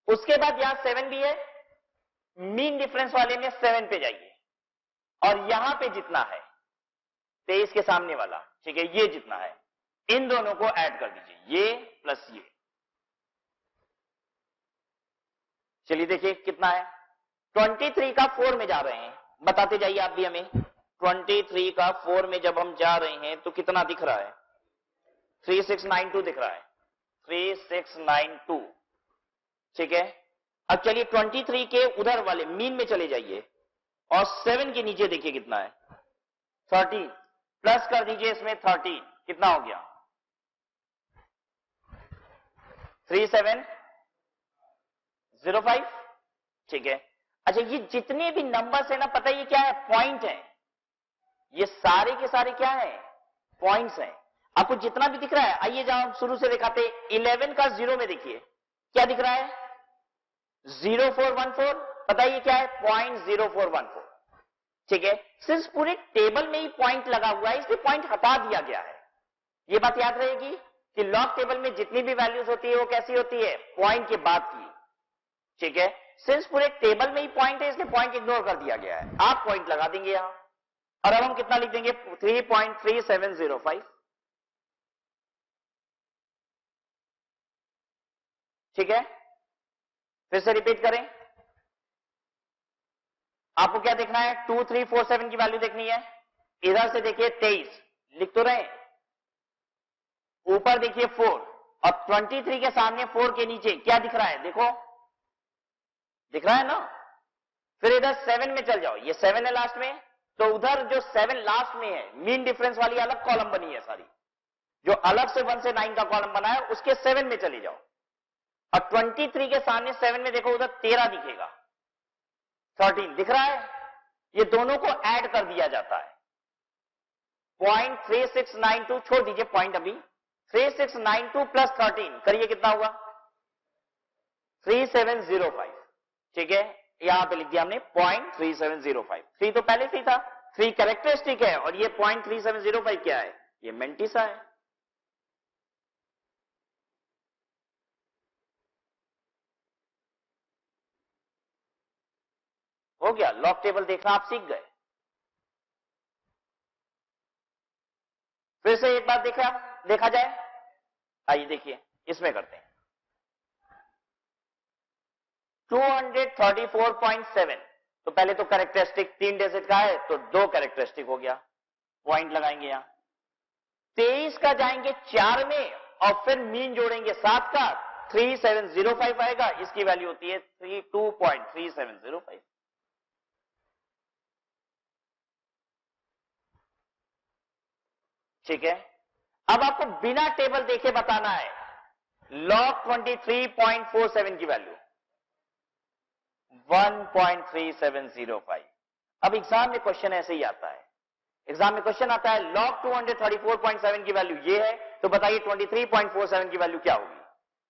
उसके बाद यहाँ सेवन भी है, मीन डिफरेंस वाले में सेवन पे जाइए। और यहाँ पे जितना है, तेईस के सामने वाला, ठीक है, ये जितना है, इन दोनों को ऐड कर दीजिए, ये प्लस ये। चलिए देखिए कितना है। 23 का फोर में जा रहे हैं, बताते जाइए आप भी हमें। 23 का फोर में जब हम जा रहे हैं तो कितना दिख रहा है? 3692 दिख रहा है। 3692 ठीक है? अब चलिए 23 के उधर वाले, मीन में चले जाइए। और 7 के नीचे देखिए कितना है। 13 प्लस कर दीजिए इसमें 13 कितना हो गया? 3705 ठीक है? अच्छा ये जितने भी नंबर्स है ना, पता है ये क्या है? पॉइंट है। ये सारे के सारे क्या है? पॉइंट्स हैं। आपको जितना भी दिख रहा है, आइए जाओ, शुरू से दिखाते इलेवन का ज़ीरो में देखिए। क्या दिख रहा है? ज़ीरो फोर वन फोर बताइए क्या है? Point zero four one four ठीक है? सिर्फ़ पूरे टेबल में ही पॉइंट लगा हुआ है, इसलिए पॉइंट हटा दिया गया है। ये बात याद रहेगी कि लॉग टेबल में जितनी भी वैल्यूज़ होती है, वो कैसी होती है? पॉइंट के बाद की। ठीक है? सिर्फ़ पूरे टेबल में ही पॉइंट है, इसलिए पॉइंट इग्नोर कर दिया गया है। आप पॉइंट लगा देंगे यहाँ। और अब हम कितना लिख देंगे? Three point three seven zero five ठीक है? फिर से रिपीट करें। आपको क्या देखना है? टू थ्री फोर सेवन की वैल्यू देखनी है। इधर से देखिए तेईस। लिख तो रहे ऊपर देखिए फोर और ट्वेंटी थ्री के सामने फोर के नीचे क्या दिख रहा है? देखो। दिख रहा है ना? फिर इधर सेवन में चल जाओ। ये सेवन है लास्ट में। तो उधर जो सेवन लास्ट में है मीन डिफरेंस वाली अलग कॉलम बनी है सारी। जो अलग से वन से नाइन का कॉलम बना है, उसके सेवन में चले जाओ। और ट्वेंटी थ्री के सामने सेवन में देखो, उधर तेरह दिखेगा। थर्टीन दिख रहा है? ये दोनों को ऐड कर दिया जाता है। Point three six nine two छोड़ दीजिए पॉइंट अभी। Three six nine two plus thirteen करिए कितना हुआ? थ्री सेवन ज़ीरो फाइव ठीक है? यहाँ पे लिख दिया हमने point three seven zero five three तो पहले से ही था थ्री कैरेक्टरिस्टिक है, और ये point three seven zero five क्या है? ये मेंटिसा है। हो गया लॉक टेबल देखना, आप सीख गए। फिर से एक बार देखा देखा जाए। आइए देखिए, इसमें करते हैं। 234.7 तो पहले तो कैरेक्टरिस्टिक तीन डिजिट का है तो दो कैरेक्टरिस्टिक हो गया। पॉइंट लगाएँगे यहाँ। तेईस का जाएँगे चार में, और फिर मीन जोड़ेंगे सात का। 3705 आएगा, इसकी वैल्यू होती है three two point three seven zero five ठीक है? अब आपको बिना टेबल देखे बताना है। लॉग 23.47 की वैल्यू 1.3705 अब एग्ज़ाम में क्वेश्चन ऐसे ही आता है। एग्ज़ाम में क्वेश्चन आता है लॉग 234.7 की वैल्यू ये है तो बताइए 23.47 की वैल्यू क्या होगी?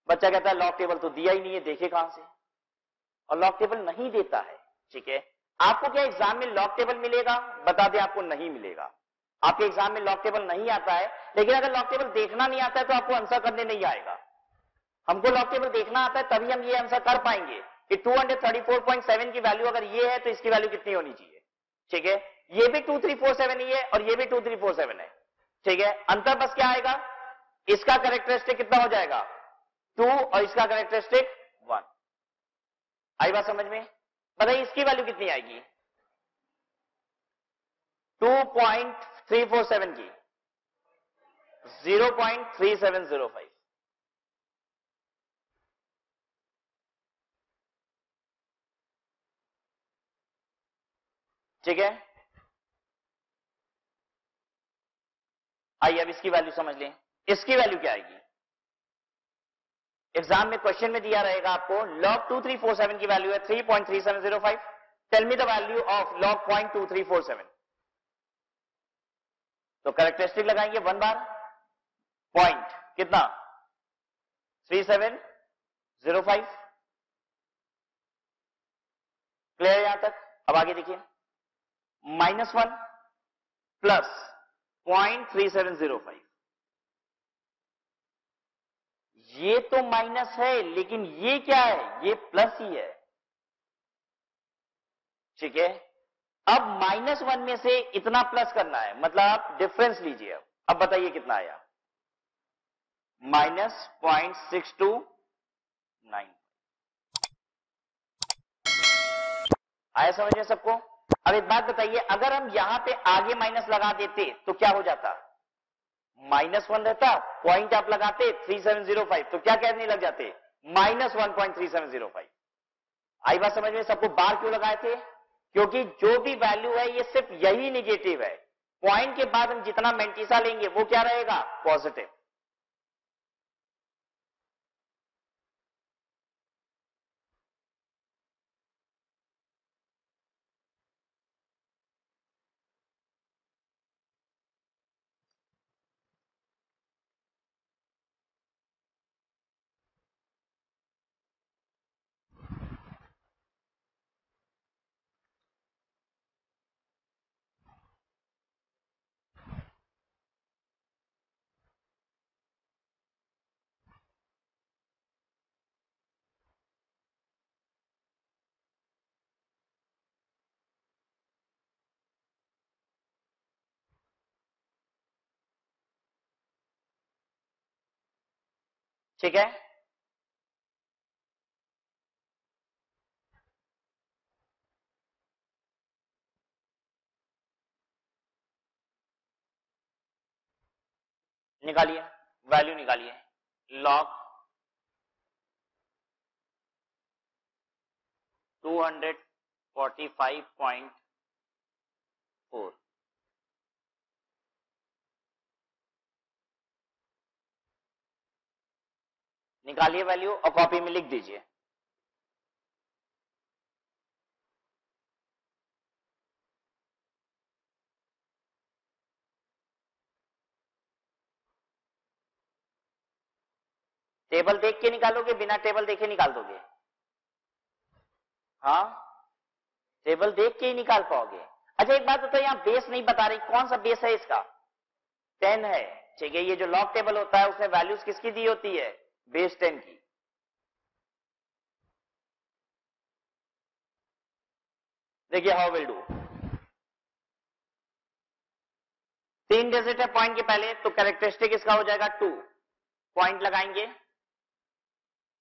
बच्चा कहता है लॉग टेबल तो दिया ही नहीं है, देखे कहाँ से? और लॉग टेबल नहीं देता है, ठीक है? आपको क्या एग्ज़ाम में लॉग टेबल मिलेगा? बता दें, आपको नहीं मिलेगा। आपके एग्ज़ाम में लॉक टेबल नहीं आता है, लेकिन अगर लॉक टेबल देखना नहीं आता है तो आपको आंसर करने नहीं आएगा। हमको लॉक टेबल देखना आता है, तभी हम ये आंसर कर पाएँगे। कि 234.7 की वैल्यू अगर ये है तो इसकी वैल्यू कितनी होनी चाहिए? ठीक है? ये भी 2347 ही है और ये भी 2347 है। ठीक है? अंतर बस क्या आएगा? इसका करेक्टरिस्टिक कितना हो जाएगा? टू और इसका करेक्टरिस्टिक वन आई बात समझ में? बताइए, इसकी वैल्यू कितनी आएगी? 2.347 की। 0.3705 ठीक है? आइए अब इसकी वैल्यू समझ लें। इसकी वैल्यू क्या आएगी? एग्ज़ाम में क्वेश्चन में दिया रहेगा आपको log two three four seven की वैल्यू है three point three seven zero five tell me the value of log point two three four seven तो करेक्टरिस्टिक लगाएँगे वन बार पॉइंट कितना? Three seven zero five clear यहाँ तक? अब आगे देखिए। Minus one plus point three seven zero five ये तो माइनस है, लेकिन ये क्या है? ये प्लस ही है। ठीक है? अब माइनस वन में से इतना प्लस करना है मतलब आप डिफरेंस लीजिए अब। अब बताइए कितना आया? Minus point six two nine आया समझ में सबको? अब एक बात बताइए, अगर हम यहाँ पे आगे माइनस लगा देते तो क्या हो जाता? माइनस वन रहता पॉइंट आप लगाते थ्री सेवन ज़ीरो फाइव तो क्या कहने लग जाते? Minus one point three seven zero five आई बात समझ में सबको बार क्यों लगाए थे? क्योंकि जो भी वैल्यू है, ये सिर्फ़ यही निगेटिव है। पॉइंट के बाद हम जितना मेंटिसा लेंगे, वो क्या रहेगा? पॉजिटिव ठीक है? निकालिए वैल्यू निकालिए। लॉग पॉइंट निकालिए वैल्यू और कॉपी में लिख दीजिए। टेबल देख के निकालोगे, बिना टेबल देखे निकाल दोगे? हाँ? टेबल देख के ही निकाल पाओगे। अच्छा एक बात तो यहाँ बेस नहीं बता रही, कौन सा बेस है इसका? टेन है। ठीक है, ये जो लॉक टेबल होता है, उसमें वैल्यूज़ किसकी दी होती है? बेस टेन की। देखिए हाउ विल डू तीन डिजिट है पॉइंट के पहले तो कैरेक्टरिस्टिक इसका हो जाएगा टू पॉइंट लगाएँगे।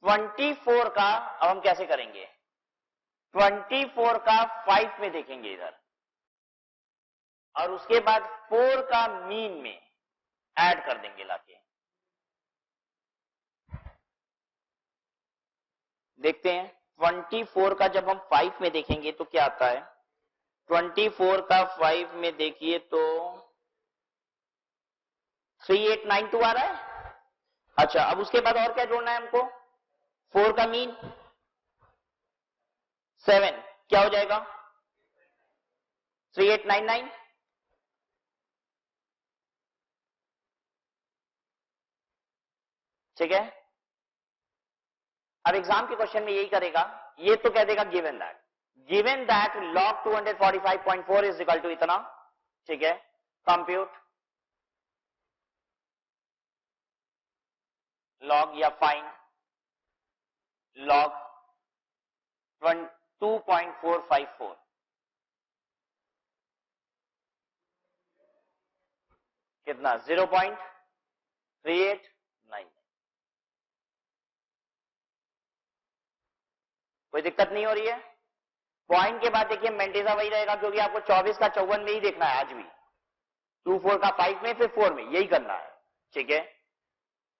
24 का, अब हम कैसे करेंगे? 24 का 5 में देखेंगे इधर। और उसके बाद 4 का मीन में ऐड कर देंगे लाके। देखते हैं। 24 का जब हम 5 में देखेंगे तो क्या आता है? 24 का 5 में देखिए तो 3892 आ रहा है? अच्छा अब उसके बाद और क्या जोड़ना है हमको? फोर का मीन सेवन क्या हो जाएगा? थ्री एट नाइन नाइन ठीक है? अब एग्ज़ाम के क्वेश्चन में यही करेगा, ये तो कह देगा given that given that log 245.4 is equal to इतना, ठीक है? कंप्यूट लॉग या फाइन लॉग 2.454 कितना? 0.38 कोई दिक्कत नहीं हो रही है। पॉइंट के बाद देखिए मेंटेजा वही रहेगा, क्योंकि आपको 24 का चौवन में ही देखना है आज भी। टू फोर का फाइव में, फिर फोर में, यही करना है। ठीक है?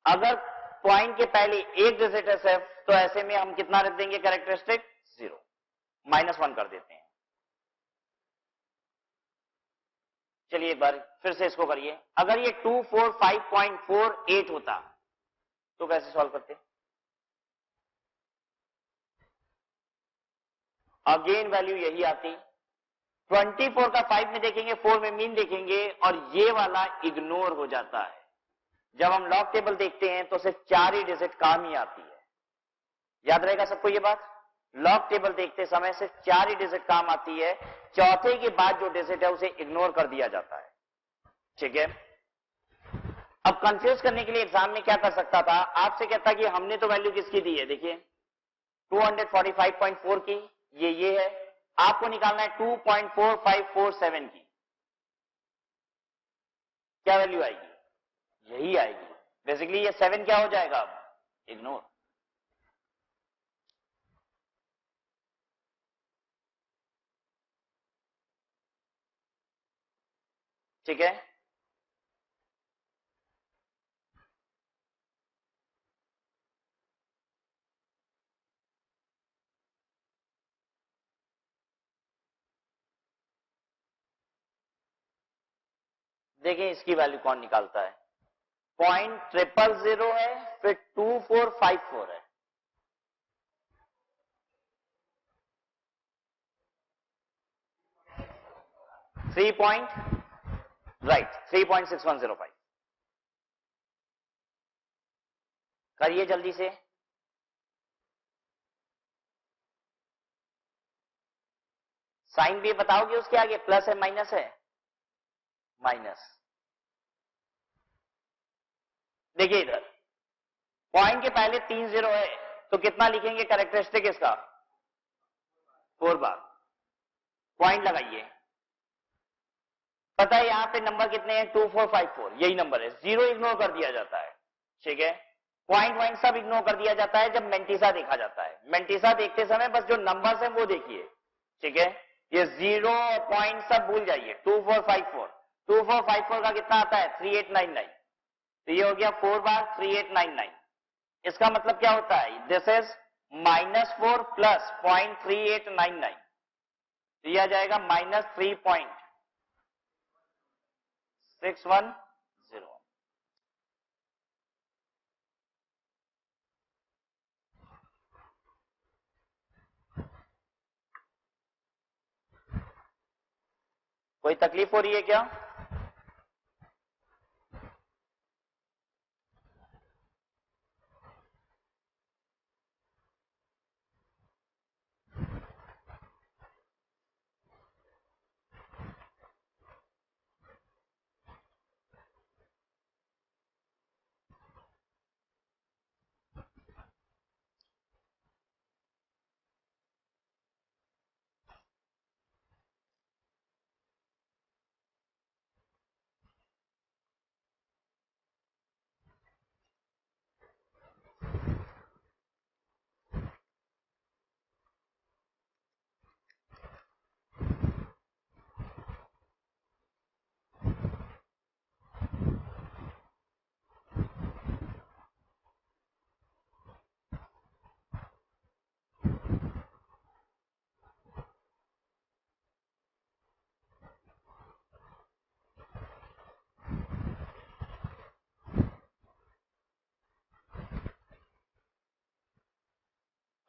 अगर पॉइंट के पहले एक डिजिट है तो ऐसे में हम कितना रख देंगे? कैरेक्टरिस्टिक ज़ीरो माइनस वन कर देते हैं। चलिए एक बार फिर से इसको करिए। अगर ये two four five point four eight होता तो कैसे सॉल्व करते? अगेन वैल्यू यही आती 24 का 5 में देखेंगे 4 में मीन देखेंगे और ये वाला इग्नोर हो जाता है। जब हम लॉक टेबल देखते हैं तो सिर्फ़ चार ही डिजिट काम ही आती है। याद रहेगा सबको ये बात? लॉक टेबल देखते समय सिर्फ़ चार ही डिजिट काम आती है। चौथे के बाद जो डिजिट है उसे इग्नोर कर दिया जाता है। ठीक है? अब कंफ्यूज करने के लिए एग्ज़ाम में क्या कर सकता था? आपसे कहता कि हमने तो वैल्यू किसकी दी है? देखिए 245.4 की। ये ये है, आपको निकालना है 2.4547 की। क्या वैल्यू आएगी? यही आएगी। बेसिकली ये सेवन क्या हो जाएगा अब? इग्नोर ठीक है? देखिए इसकी वैल्यू कौन निकालता है? पॉइंट ट्रिपल ज़ीरो है, फिर टू फोर फाइव फोर है। Three point right three point six one zero five करिए जल्दी से। साइन भी बताओगे उसके आगे प्लस है माइनस है? माइनस देखिए इधर। पॉइंट के पहले तीन ज़ीरो है तो कितना लिखेंगे करेक्टरिस्टिक इसका? फोर बार पॉइंट लगाइए। पता है यहाँ पे नंबर कितने हैं? टू फोर फाइव फोर यही नंबर है। ज़ीरो इग्नोर कर दिया जाता है। ठीक है? पॉइंट वाइंट सब इग्नोर कर दिया जाता है जब मेंटिसा देखा जाता है। मेंटिसा देखते समय बस जो नंबर्स हैं वो देखिए। ठीक है? ये ज़ीरो पॉइंट सब भूल जाइए। Two four five four two four five four का कितना आता है? थ्री एट नाइन नाइन तो ये हो गया four bar three eight nine nine इसका मतलब क्या होता है? This is minus four plus point three eight nine nine तो ये आ जाएगा minus three point six one zero कोई तकलीफ़ हो रही है क्या?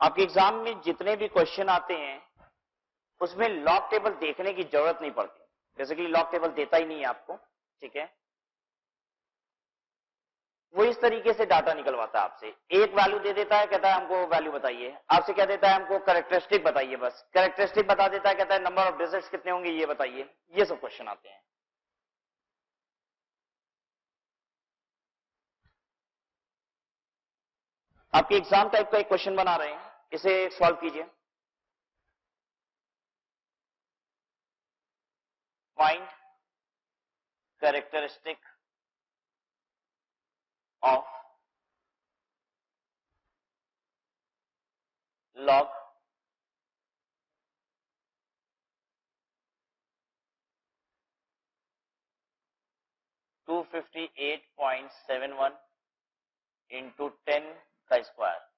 आपके एग्ज़ाम में जितने भी क्वेश्चन आते हैं, उसमें लॉक टेबल देखने की ज़रूरत नहीं पड़ती। बेसिकली लॉक टेबल देता ही नहीं है आपको, ठीक है? वो इस तरीके से डाटा निकलवाता है आपसे। एक वैल्यू दे देता है, कहता है, हमको वैल्यू बताइए। आपसे क्या देता है, हमको करेक्टरिस्टिक बताइए बस। करेक्टरिस्टिक बता देता है, कहता है नंबर ऑफ़ डिजिट्स कितने होंगे, ये बताइए। ये सब क्वेश्चन आते हैं। आपके एग्ज़ाम टाइप का एक क्वेश्चन बना रहे हैं। इसे सॉल्व कीजिए। Find characteristic of log two fifty eight point seven one into ten का स्क्वायर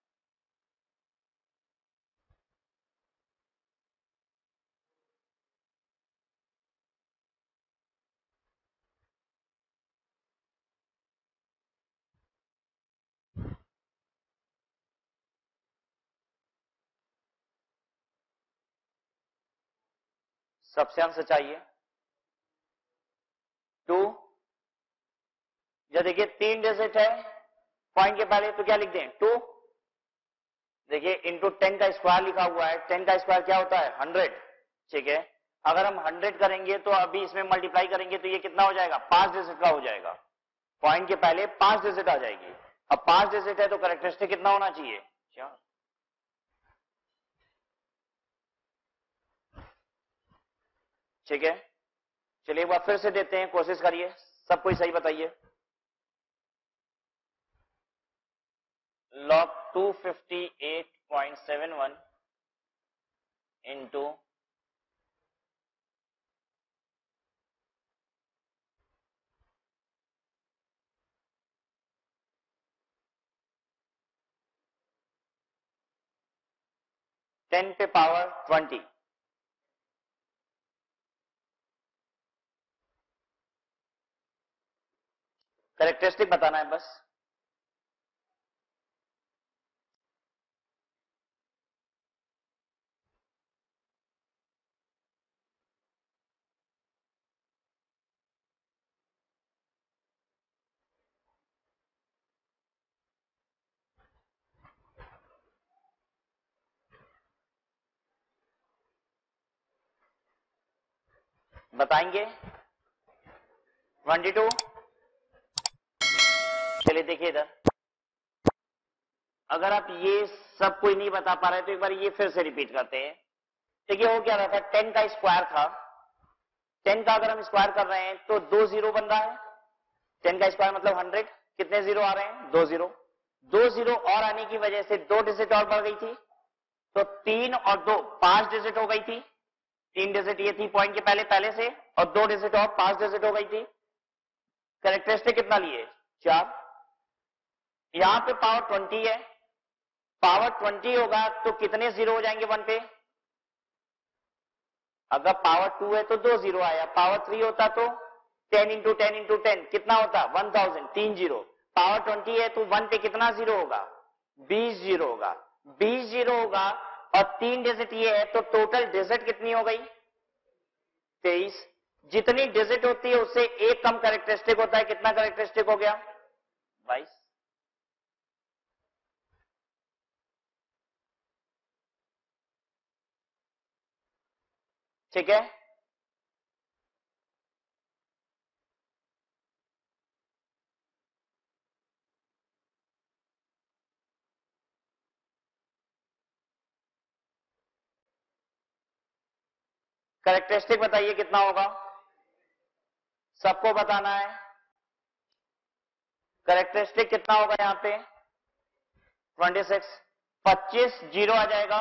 सबसे अंश चाहिए। टू या देखिए तीन डिजिट है पॉइंट के पहले तो क्या लिख दें? टू देखिए इंटू टेन का स्क्वायर लिखा हुआ है। टेन का स्क्वायर क्या होता है? हंड्रेड ठीक है? अगर हम हंड्रेड करेंगे तो अभी इसमें मल्टीप्लाई करेंगे तो ये कितना हो जाएगा? पाँच डिजिट का हो जाएगा। पॉइंट के पहले पाँच डिजिट आ जाएगी। अब पाँच डिजिट है तो करेक्टरिस्टिक कितना होना चाहिए? ठीक है? चलिए एक बार फिर से देते हैं, कोशिश करिए। सब कोई सही बताइए। Log 258.71 into टेन पे पावर ट्वेंटी करेक्टरिस्टिक बताना है बस। बताएँगे? 22 चलिए देखिए इधर। अगर आप ये सब कोई नहीं बता पा रहे तो एक बार ये फिर से रिपीट करते हैं। देखिए हो क्या रहा था? टेन का स्क्वायर था। टेन का अगर हम स्क्वायर कर रहे हैं तो दो ज़ीरो बन रहा है। टेन का स्क्वायर मतलब हंड्रेड कितने ज़ीरो आ रहे हैं? दो ज़ीरो। दो ज़ीरो और आने की वजह से दो डिजिट और बढ़ गई थी। तो तीन और दो पाँच डिजिट हो गई थी। तीन डिजिट ये थी पॉइंट के पहले पहले से, और दो डिजिट और पाँच डिजिट हो गई थी। करेक्टरिस्टिक कितना लिए? चार। यहाँ पे पावर ट्वेंटी है। पावर ट्वेंटी होगा तो कितने ज़ीरो हो जाएँगे वन पे? अगर पावर टू है तो दो ज़ीरो आया। पावर थ्री होता तो ten into ten into ten, कितना होता? वन थाउज़ेंड, तीन ज़ीरो। पावर ट्वेंटी है तो वन पे कितना ज़ीरो होगा? बीस ज़ीरो होगा। बीस ज़ीरो होगा और तीन डिजिट ये है तो टोटल डिजिट कितनी हो गई? तेईस। जितनी डिजिट होती है उससे एक कम करेक्टरिस्टिक होता है। कितना करेक्टरिस्टिक हो गया? बाईस। ठीक है? करेक्टरिस्टिक बताइए कितना होगा? सबको बताना है। करेक्टरिस्टिक कितना होगा यहाँ पे? 26 25 ज़ीरो आ जाएगा।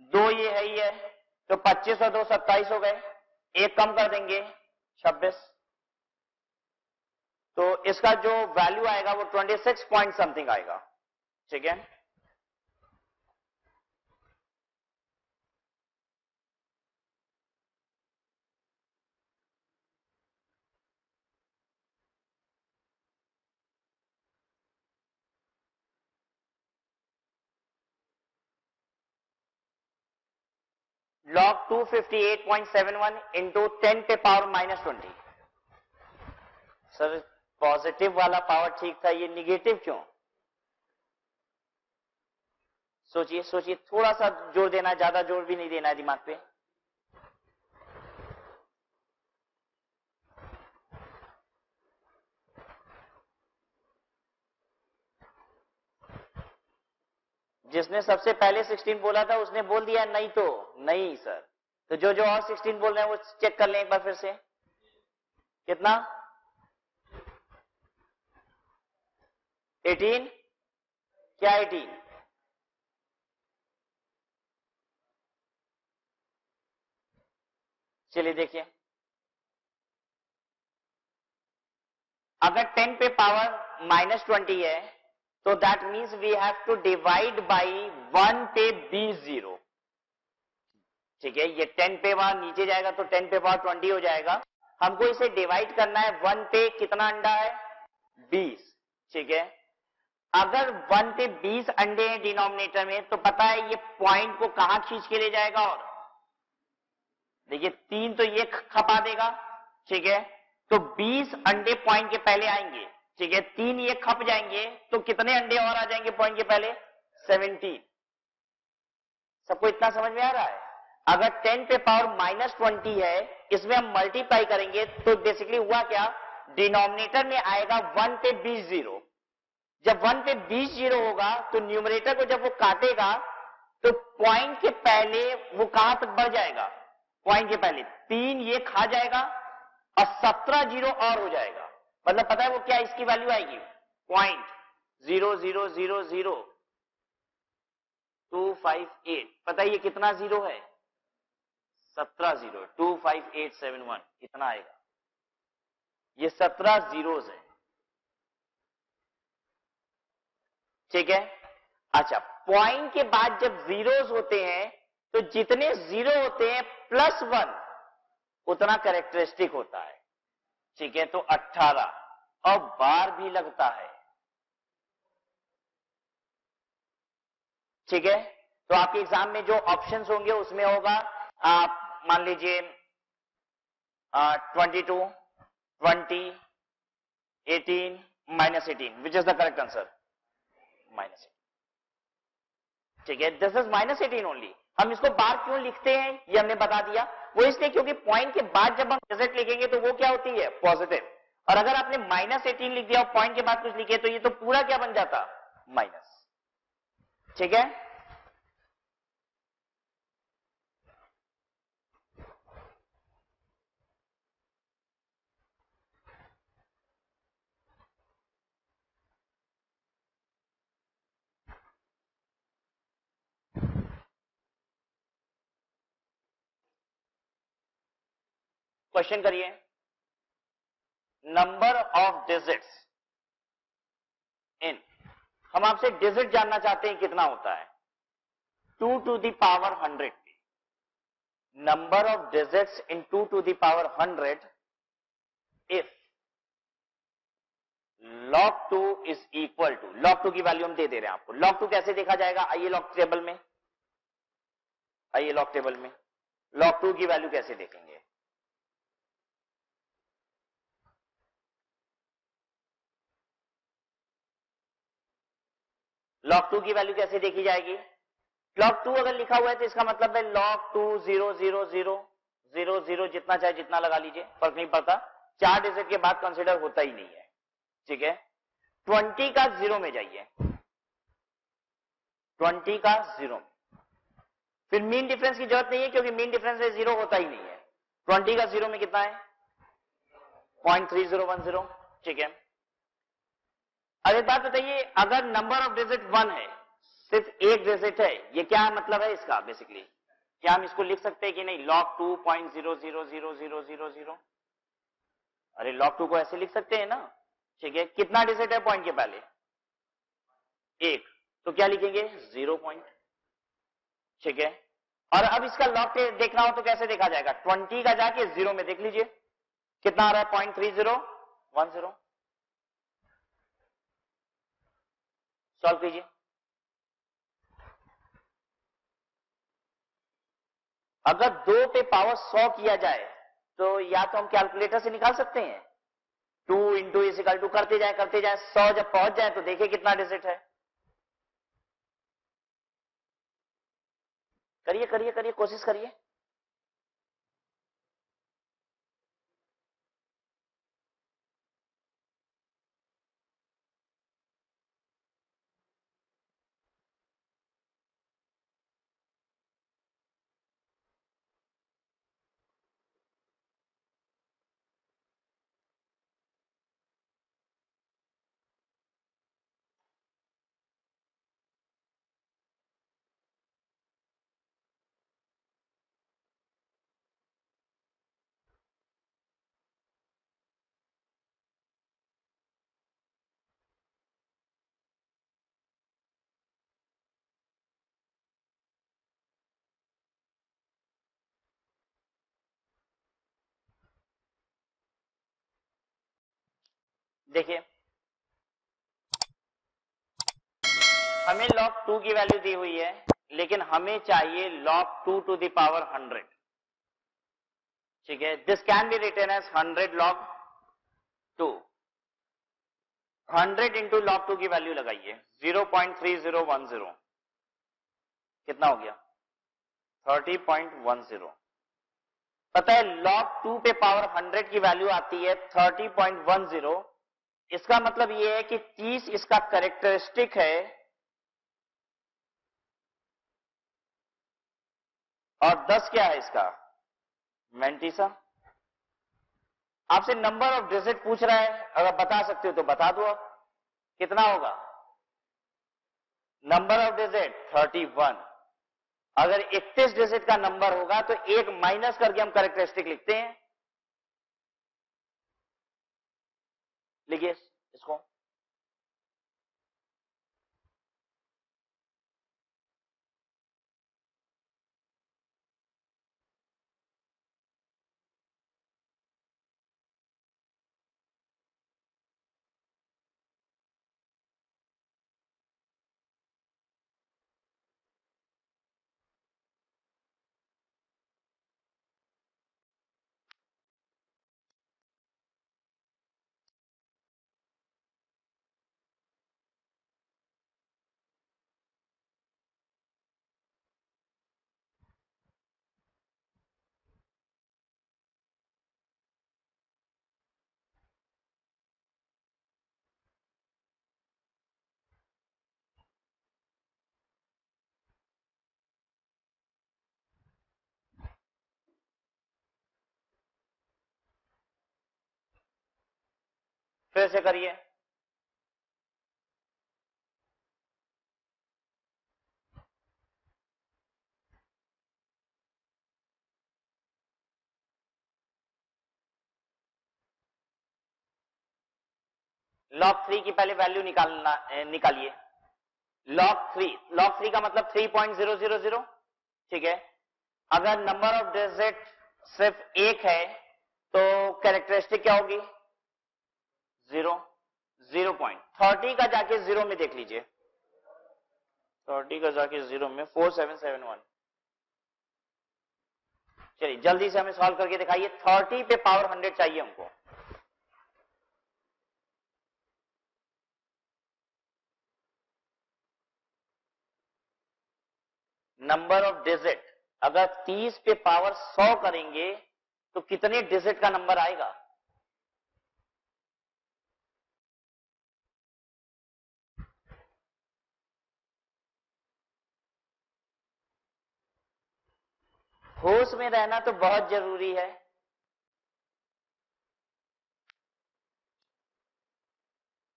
दो ये है ही है। तो 25 और दो 27 हो गए। एक कम कर देंगे 26 तो इसका जो वैल्यू आएगा वो 26 पॉइंट समथिंग आएगा। ठीक है? Log 258.71 इंटू टेन पे power minus twenty sir positive वाला पावर ठीक था, ये निगेटिव क्यों? सोचिए सोचिए, थोड़ा सा ज़ोर देना, ज़्यादा ज़ोर भी नहीं देना है दिमाग पे। जिसने सबसे पहले 16 बोला था, उसने बोल दिया, नहीं तो नहीं सर तो जो जो और 16 बोल रहे हैं, वो चेक कर लें एक बार फिर से। कितना? 18 क्या 18 चलिए देखिए। अगर 10 पे पावर माइनस ट्वेंटी है तो that means we have to divide by one पे बीस ज़ीरो ठीक है, ये टेन पे वहाँ नीचे जाएगा तो टेन पे पावर ट्वेंटी हो जाएगा। हमको इसे डिवाइड करना है वन पे कितना अंडा है? बीस। ठीक है? अगर वन पे बीस अंडे हैं डिनोमिनेटर में तो पता है ये पॉइंट को कहाँ खींच के ले जाएगा और? देखिए, तीन तो ये खपा देगा। ठीक है? तो बीस अंडे पॉइंट के पहले आएँगे। ठीक है, तीन ये खप जाएँगे तो कितने अंडे और आ जाएँगे पॉइंट के पहले? सेवनटीन सबको इतना समझ में आ रहा है? अगर टेन पे पावर माइनस ट्वेंटी है, इसमें हम मल्टीप्लाई करेंगे तो बेसिकली हुआ क्या? डिनोमिनेटर में आएगा वन पे बीस ज़ीरो जब वन पे बीस ज़ीरो होगा तो न्यूमरेटर को जब वो काटेगा तो पॉइंट के पहले वो कहाँ तक बढ़ जाएगा? पॉइंट के पहले. तीन ये खा जाएगा, और सत्रह ज़ीरो और हो जाएगा. मतलब पता है वो क्या इसकी वैल्यू आएगी? Point zero zero zero zero two five eight पता है ये कितना ज़ीरो है? सत्रह zero two five eight seven one कितना आएगा। ये सत्रह जीरोज है। ठीक है? अच्छा पॉइंट के बाद जब जीरोज होते हैं तो जितने ज़ीरो होते हैं प्लस वन उतना करेक्टरिस्टिक होता है। ठीक है तो 18 और बार भी लगता है। ठीक है तो आपके एग्ज़ाम में जो ऑप्शंस होंगे, उसमें होगा, आप मान लीजिए twenty two twenty eighteen minus eighteen which is the correct answer minus ठीक है this is minus eighteen only हम इसको बार क्यों लिखते हैं, ये हमने बता दिया। वो इसलिए क्योंकि पॉइंट के बाद जब हम रिज़ल्ट लिखेंगे तो वो क्या होती है? पॉजिटिव और अगर आपने माइनस एटीन लिख दिया और पॉइंट के बाद कुछ लिखे तो ये तो पूरा क्या बन जाता? माइनस ठीक है? क्वेश्चन करिए। नंबर ऑफ़ डिजिट्स इन हम आपसे डिजिट जानना चाहते हैं कितना होता है। Two to the power hundred number of in 2 to the power 100 if log 2 is equal to, log 2 की वैल्यू हम दे दे रहे हैं आपको। Log 2 कैसे देखा जाएगा? आइए log टेबल में। आइए log टेबल में। Log 2 की वैल्यू कैसे देखेंगे? Log 2 की वैल्यू कैसे देखी जाएगी? लॉग टू अगर लिखा हुआ है तो इसका मतलब है log two zero zero zero zero zero जितना चाहे जितना लगा लीजिए, फ़र्क नहीं पड़ता। चार डिजिट के बाद कंसिडर होता ही नहीं है। ठीक है? ट्वेंटी का ज़ीरो में जाइए। ट्वेंटी का ज़ीरो फिर मीन डिफरेंस की ज़रूरत नहीं है क्योंकि मीन डिफरेंस में ज़ीरो होता ही नहीं है। ट्वेंटी का ज़ीरो में कितना है? Point three zero one zero ठीक है? अब एक बात बताइए, अगर नंबर ऑफ़ डिजिट वन है, सिर्फ़ एक डिजिट है, ये क्या मतलब है इसका बेसिकली क्या हम इसको लिख सकते हैं कि नहीं? Log two point zero zero zero zero zero zero अरे लॉग टू को ऐसे लिख सकते हैं ना? ठीक है, कितना डिजिट है पॉइंट के पहले? एक। तो क्या लिखेंगे? ज़ीरो पॉइंट ठीक है। और अब इसका लॉग देखना हो तो कैसे देखा जाएगा? ट्वेंटी का जाके ज़ीरो में देख लीजिए। कितना आ रहा है? Point three zero one zero solve कीजिए। अगर दो पे पावर सौ किया जाए तो या तो हम कैलकुलेटर से निकाल सकते हैं। टू इंटू इजिकल टू करते जाए करते जाए, सौ जब पहुँच जाए तो देखिए कितना डिजिट है। करिए करिए करिए, कोशिश करिए। देखिए। हमें लॉग टू की वैल्यू दी हुई है, लेकिन हमें चाहिए log two two the power hundred ठीक है? This can be written as hundred log two hundred into log two की वैल्यू लगाइए। Zero point three zero one zero कितना हो गया? थर्टी पॉइंट वन ज़ीरो पता है लॉग टू पे पावर हंड्रेड की वैल्यू आती है थर्टी पॉइंट वन ज़ीरो इसका मतलब यह है कि 30 इसका करेक्टरिस्टिक है और 10 क्या है इसका? मेंटिसा आपसे नंबर ऑफ़ डिजिट पूछ रहा है, अगर बता सकते हो तो बता दो आप। कितना होगा? नंबर ऑफ़ डिजिट 31 अगर 31 डिजिट का नंबर होगा तो एक माइनस करके हम करेक्टरिस्टिक लिखते हैं। लिखिए इसको फिर से करिए। लॉग थ्री की पहले वैल्यू निकालना निकालिए। लॉग थ्री लॉग थ्री का मतलब three point zero zero zero ठीक है? अगर नंबर ऑफ़ डिजिट सिर्फ़ एक है तो कैरेक्टरिस्टिक क्या होगी? ज़ीरो ज़ीरो पॉइंट थर्टी का जाके ज़ीरो में देख लीजिए। थर्टी का जाके ज़ीरो में फोर सेवन सेवन वन। चलिए, जल्दी से हमें सॉल्व करके दिखाइए। थर्टी पे पावर हंड्रेड चाहिए हमको। नंबर ऑफ़ डिजिट अगर 30 पे पावर 100 करेंगे तो कितने डिजिट का नंबर आएगा? होश में रहना तो बहुत ज़रूरी है।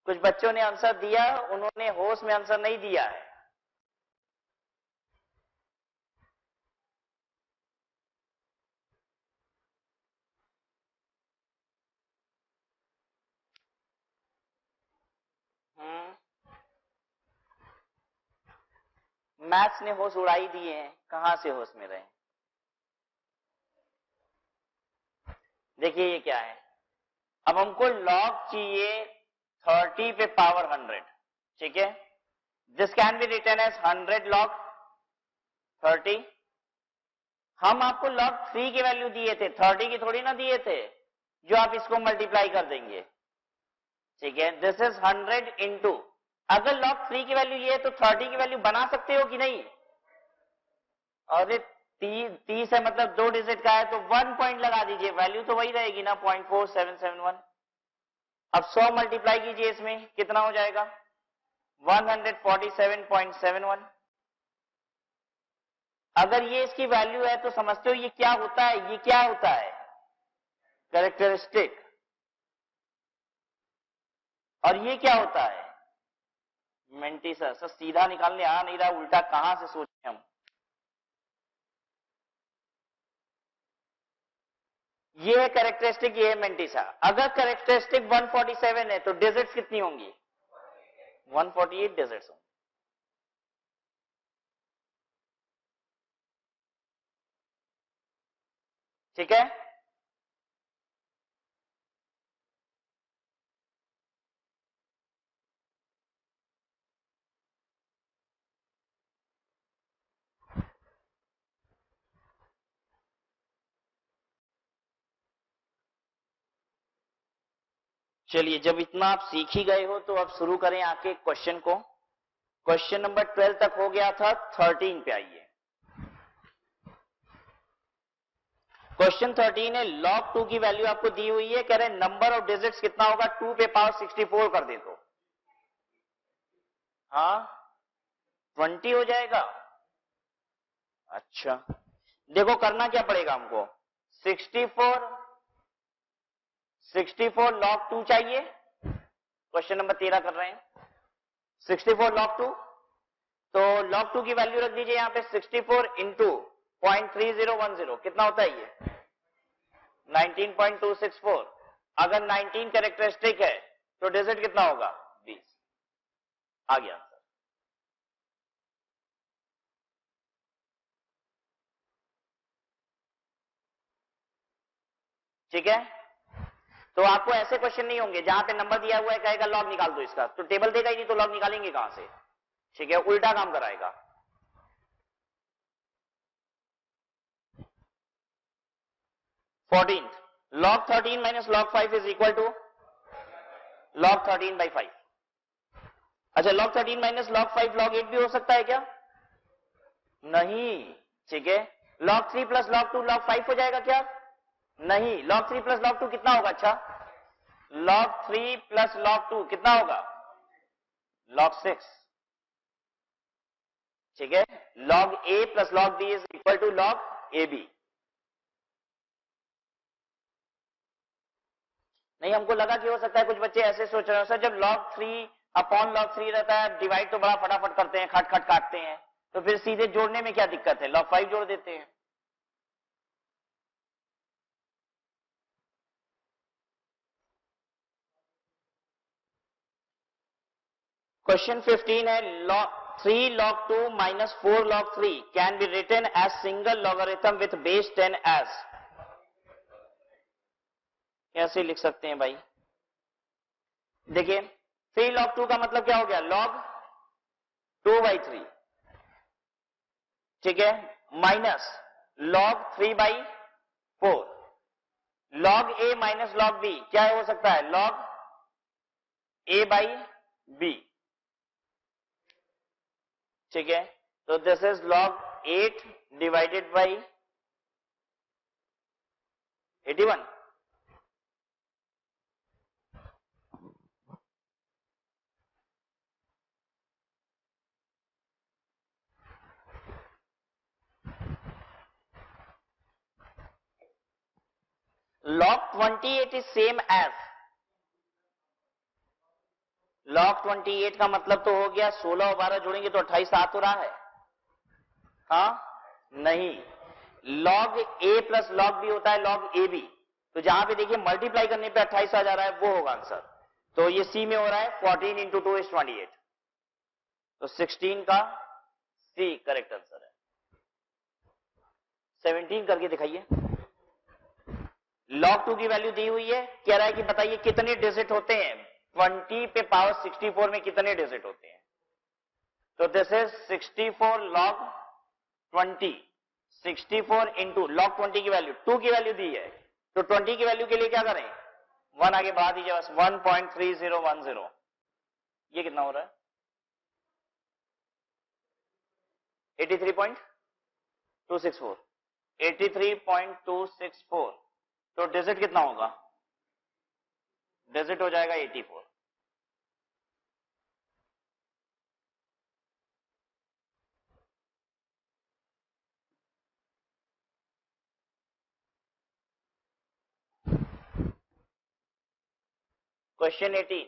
कुछ बच्चों ने आंसर दिया, उन्होंने होश में आंसर नहीं दिया है। मैथ्स ने होश उड़ाई दिए हैं, कहाँ से होश में रहे? देखिए ये क्या है। अब हमको लॉग चाहिए 30 पे पावर 100 ठीक है? This can be written as 100 log 30 हम आपको लॉग 3 की वैल्यू दिए थे 30 की थोड़ी ना दिए थे, जो आप इसको मल्टीप्लाई कर देंगे। ठीक है? दिस इज़ 100 इंटू अगर लॉग थ्री की वैल्यू ये है तो थर्टी की वैल्यू बना सकते हो कि नहीं? और तीस है मतलब दो डिजिट का है तो वन पॉइंट लगा दीजिए। वैल्यू तो वही रहेगी ना point four seven seven one अब सौ मल्टीप्लाई कीजिए इसमें, कितना हो जाएगा? One hundred forty seven point seven one अगर ये इसकी वैल्यू है तो समझते हो ये क्या होता है, ये क्या होता है? कैरेक्टरिस्टिक और ये क्या होता है? मेंटिसा सर, सीधा निकालने आ नहीं रहा, उल्टा कहाँ से सोचे हम? ये है कैरेक्टरिस्टिक ये है मेंटिसा अगर कैरेक्टरिस्टिक 147 है तो डिजिट्स कितनी होंगी? 148 डिजिट्स होंगी। ठीक है? चलिए, जब इतना आप सीख ही गए हो तो अब शुरू करें आके क्वेश्चन को। क्वेश्चन नंबर ट्वेल्व तक हो गया था थर्टीन पे आइए। क्वेश्चन थर्टीन है लॉग टू की वैल्यू आपको दी हुई है, कह रहे नंबर ऑफ़ डिजिट्स कितना होगा? टू पे पावर सिक्सटी फोर कर दे तो हाँ? ट्वेंटी हो जाएगा। अच्छा। देखो, करना क्या पड़ेगा हमको? सिक्सटी फोर 64 लॉग टू चाहिए। क्वेश्चन नंबर तेरह कर रहे हैं। 64 लॉग टू तो लॉग टू की वैल्यू रख दीजिए यहाँ पे 64 four into point three zero one zero कितना होता है ये? 19.264 अगर 19 कैरेक्टरिस्टिक है तो डिजिट कितना होगा? 20 आ गया आंसर ठीक है? तो आपको ऐसे क्वेश्चन नहीं होंगे। जहाँ पे नंबर दिया हुआ है, कहेगा लॉग निकाल दो इसका। तो टेबल देगा ही नहीं तो लॉग निकालेंगे कहाँ से? ठीक है, उल्टा काम कराएगा। Fourteen log thirteen minus log five is equal to log thirteen by five अच्छा log thirteen minus log five log eight भी हो सकता है क्या? नहीं। ठीक है। Log three plus log two log five हो जाएगा क्या? नहीं log three plus log two कितना होगा? अच्छा log three plus log two कितना होगा? लॉग सिक्स ठीक है? Log A plus log B is equal to log A B नहीं, हमको लगा कि हो सकता है कुछ बच्चे ऐसे सोच रहे हो। सर, जब log three upon log three रहता है डिवाइड तो बड़ा फटाफट करते हैं, खट खट काटते हैं तो फिर सीधे जोड़ने में क्या दिक्कत है? लॉग फाइव जोड़ देते हैं। क्वेश्चन 15 है log three log two minus four log three can be written as single logarithm with base ten as कैसे लिख सकते हैं भाई? देखिए थ्री लॉक टू का मतलब क्या हो गया? लॉग टू बाई थ्री ठीक है? Minus log three by four log A minus log B क्या हो सकता है? लॉग ए बाई बी ठीक है? तो this is log 8 divided by 81 log 28 is same as log 28 का मतलब तो हो गया 16 और 12 जोड़ेंगे तो 28 सात हो रहा है। हाँ? नहीं। Log A plus log B होता है लॉग ए बी तो जहाँ पे देखिए मल्टीप्लाई करने पे 28 आ जा रहा है, वो होगा आंसर तो ये सी में हो रहा है 14 इंटू टू इज़ ट्वेंटी तो 16 का सी करेक्ट आंसर है। 17 करके दिखाइए। लॉग टू की वैल्यू दी हुई है, कह रहा है कि बताइए कितने डिजिट होते हैं? 20 पे पावर 64 में कितने डिजिट होते हैं? तो this is 64 log 20 64 into log 20 की वैल्यू 2 की वैल्यू दी है तो 20 की वैल्यू के लिए क्या करें? वन आगे बढ़ा दीजिए बस। 1.3010 ये कितना हो रहा है? 83.264 83.264 तो डिजिट कितना होगा? डिजिट हो जाएगा 84 question 18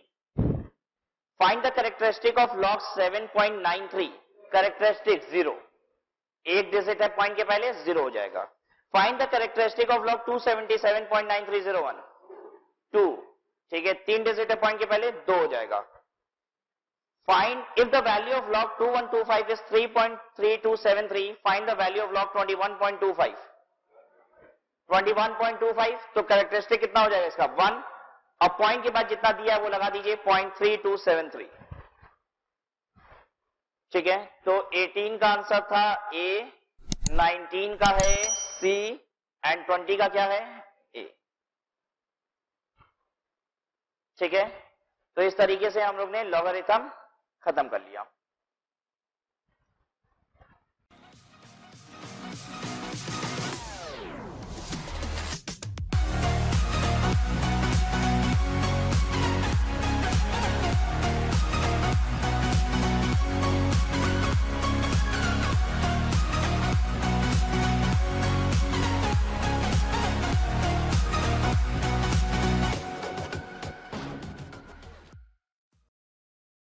find the characteristic of log 7.93 characteristic zero एक डिजिट है पॉइंट के पहले ज़ीरो हो जाएगा. Find the characteristic of log 277.9301 two ठीक है, तीन डिजिट है पॉइंट के पहले दो हो जाएगा. Find if the value of log 2125 is 3.3273 find the value of log 21.25 21.25 तो कैरेक्टरिस्टिक कितना हो जाएगा इसका? वन अब पॉइंट के बाद जितना दिया है वो लगा दीजिए point three two seven three ठीक है? तो 18 का आंसर था ए 19 का है सी एंड 20 का क्या है? ए ठीक है? तो इस तरीके से हम लोग ने लॉगरिथम खत्म कर लिया।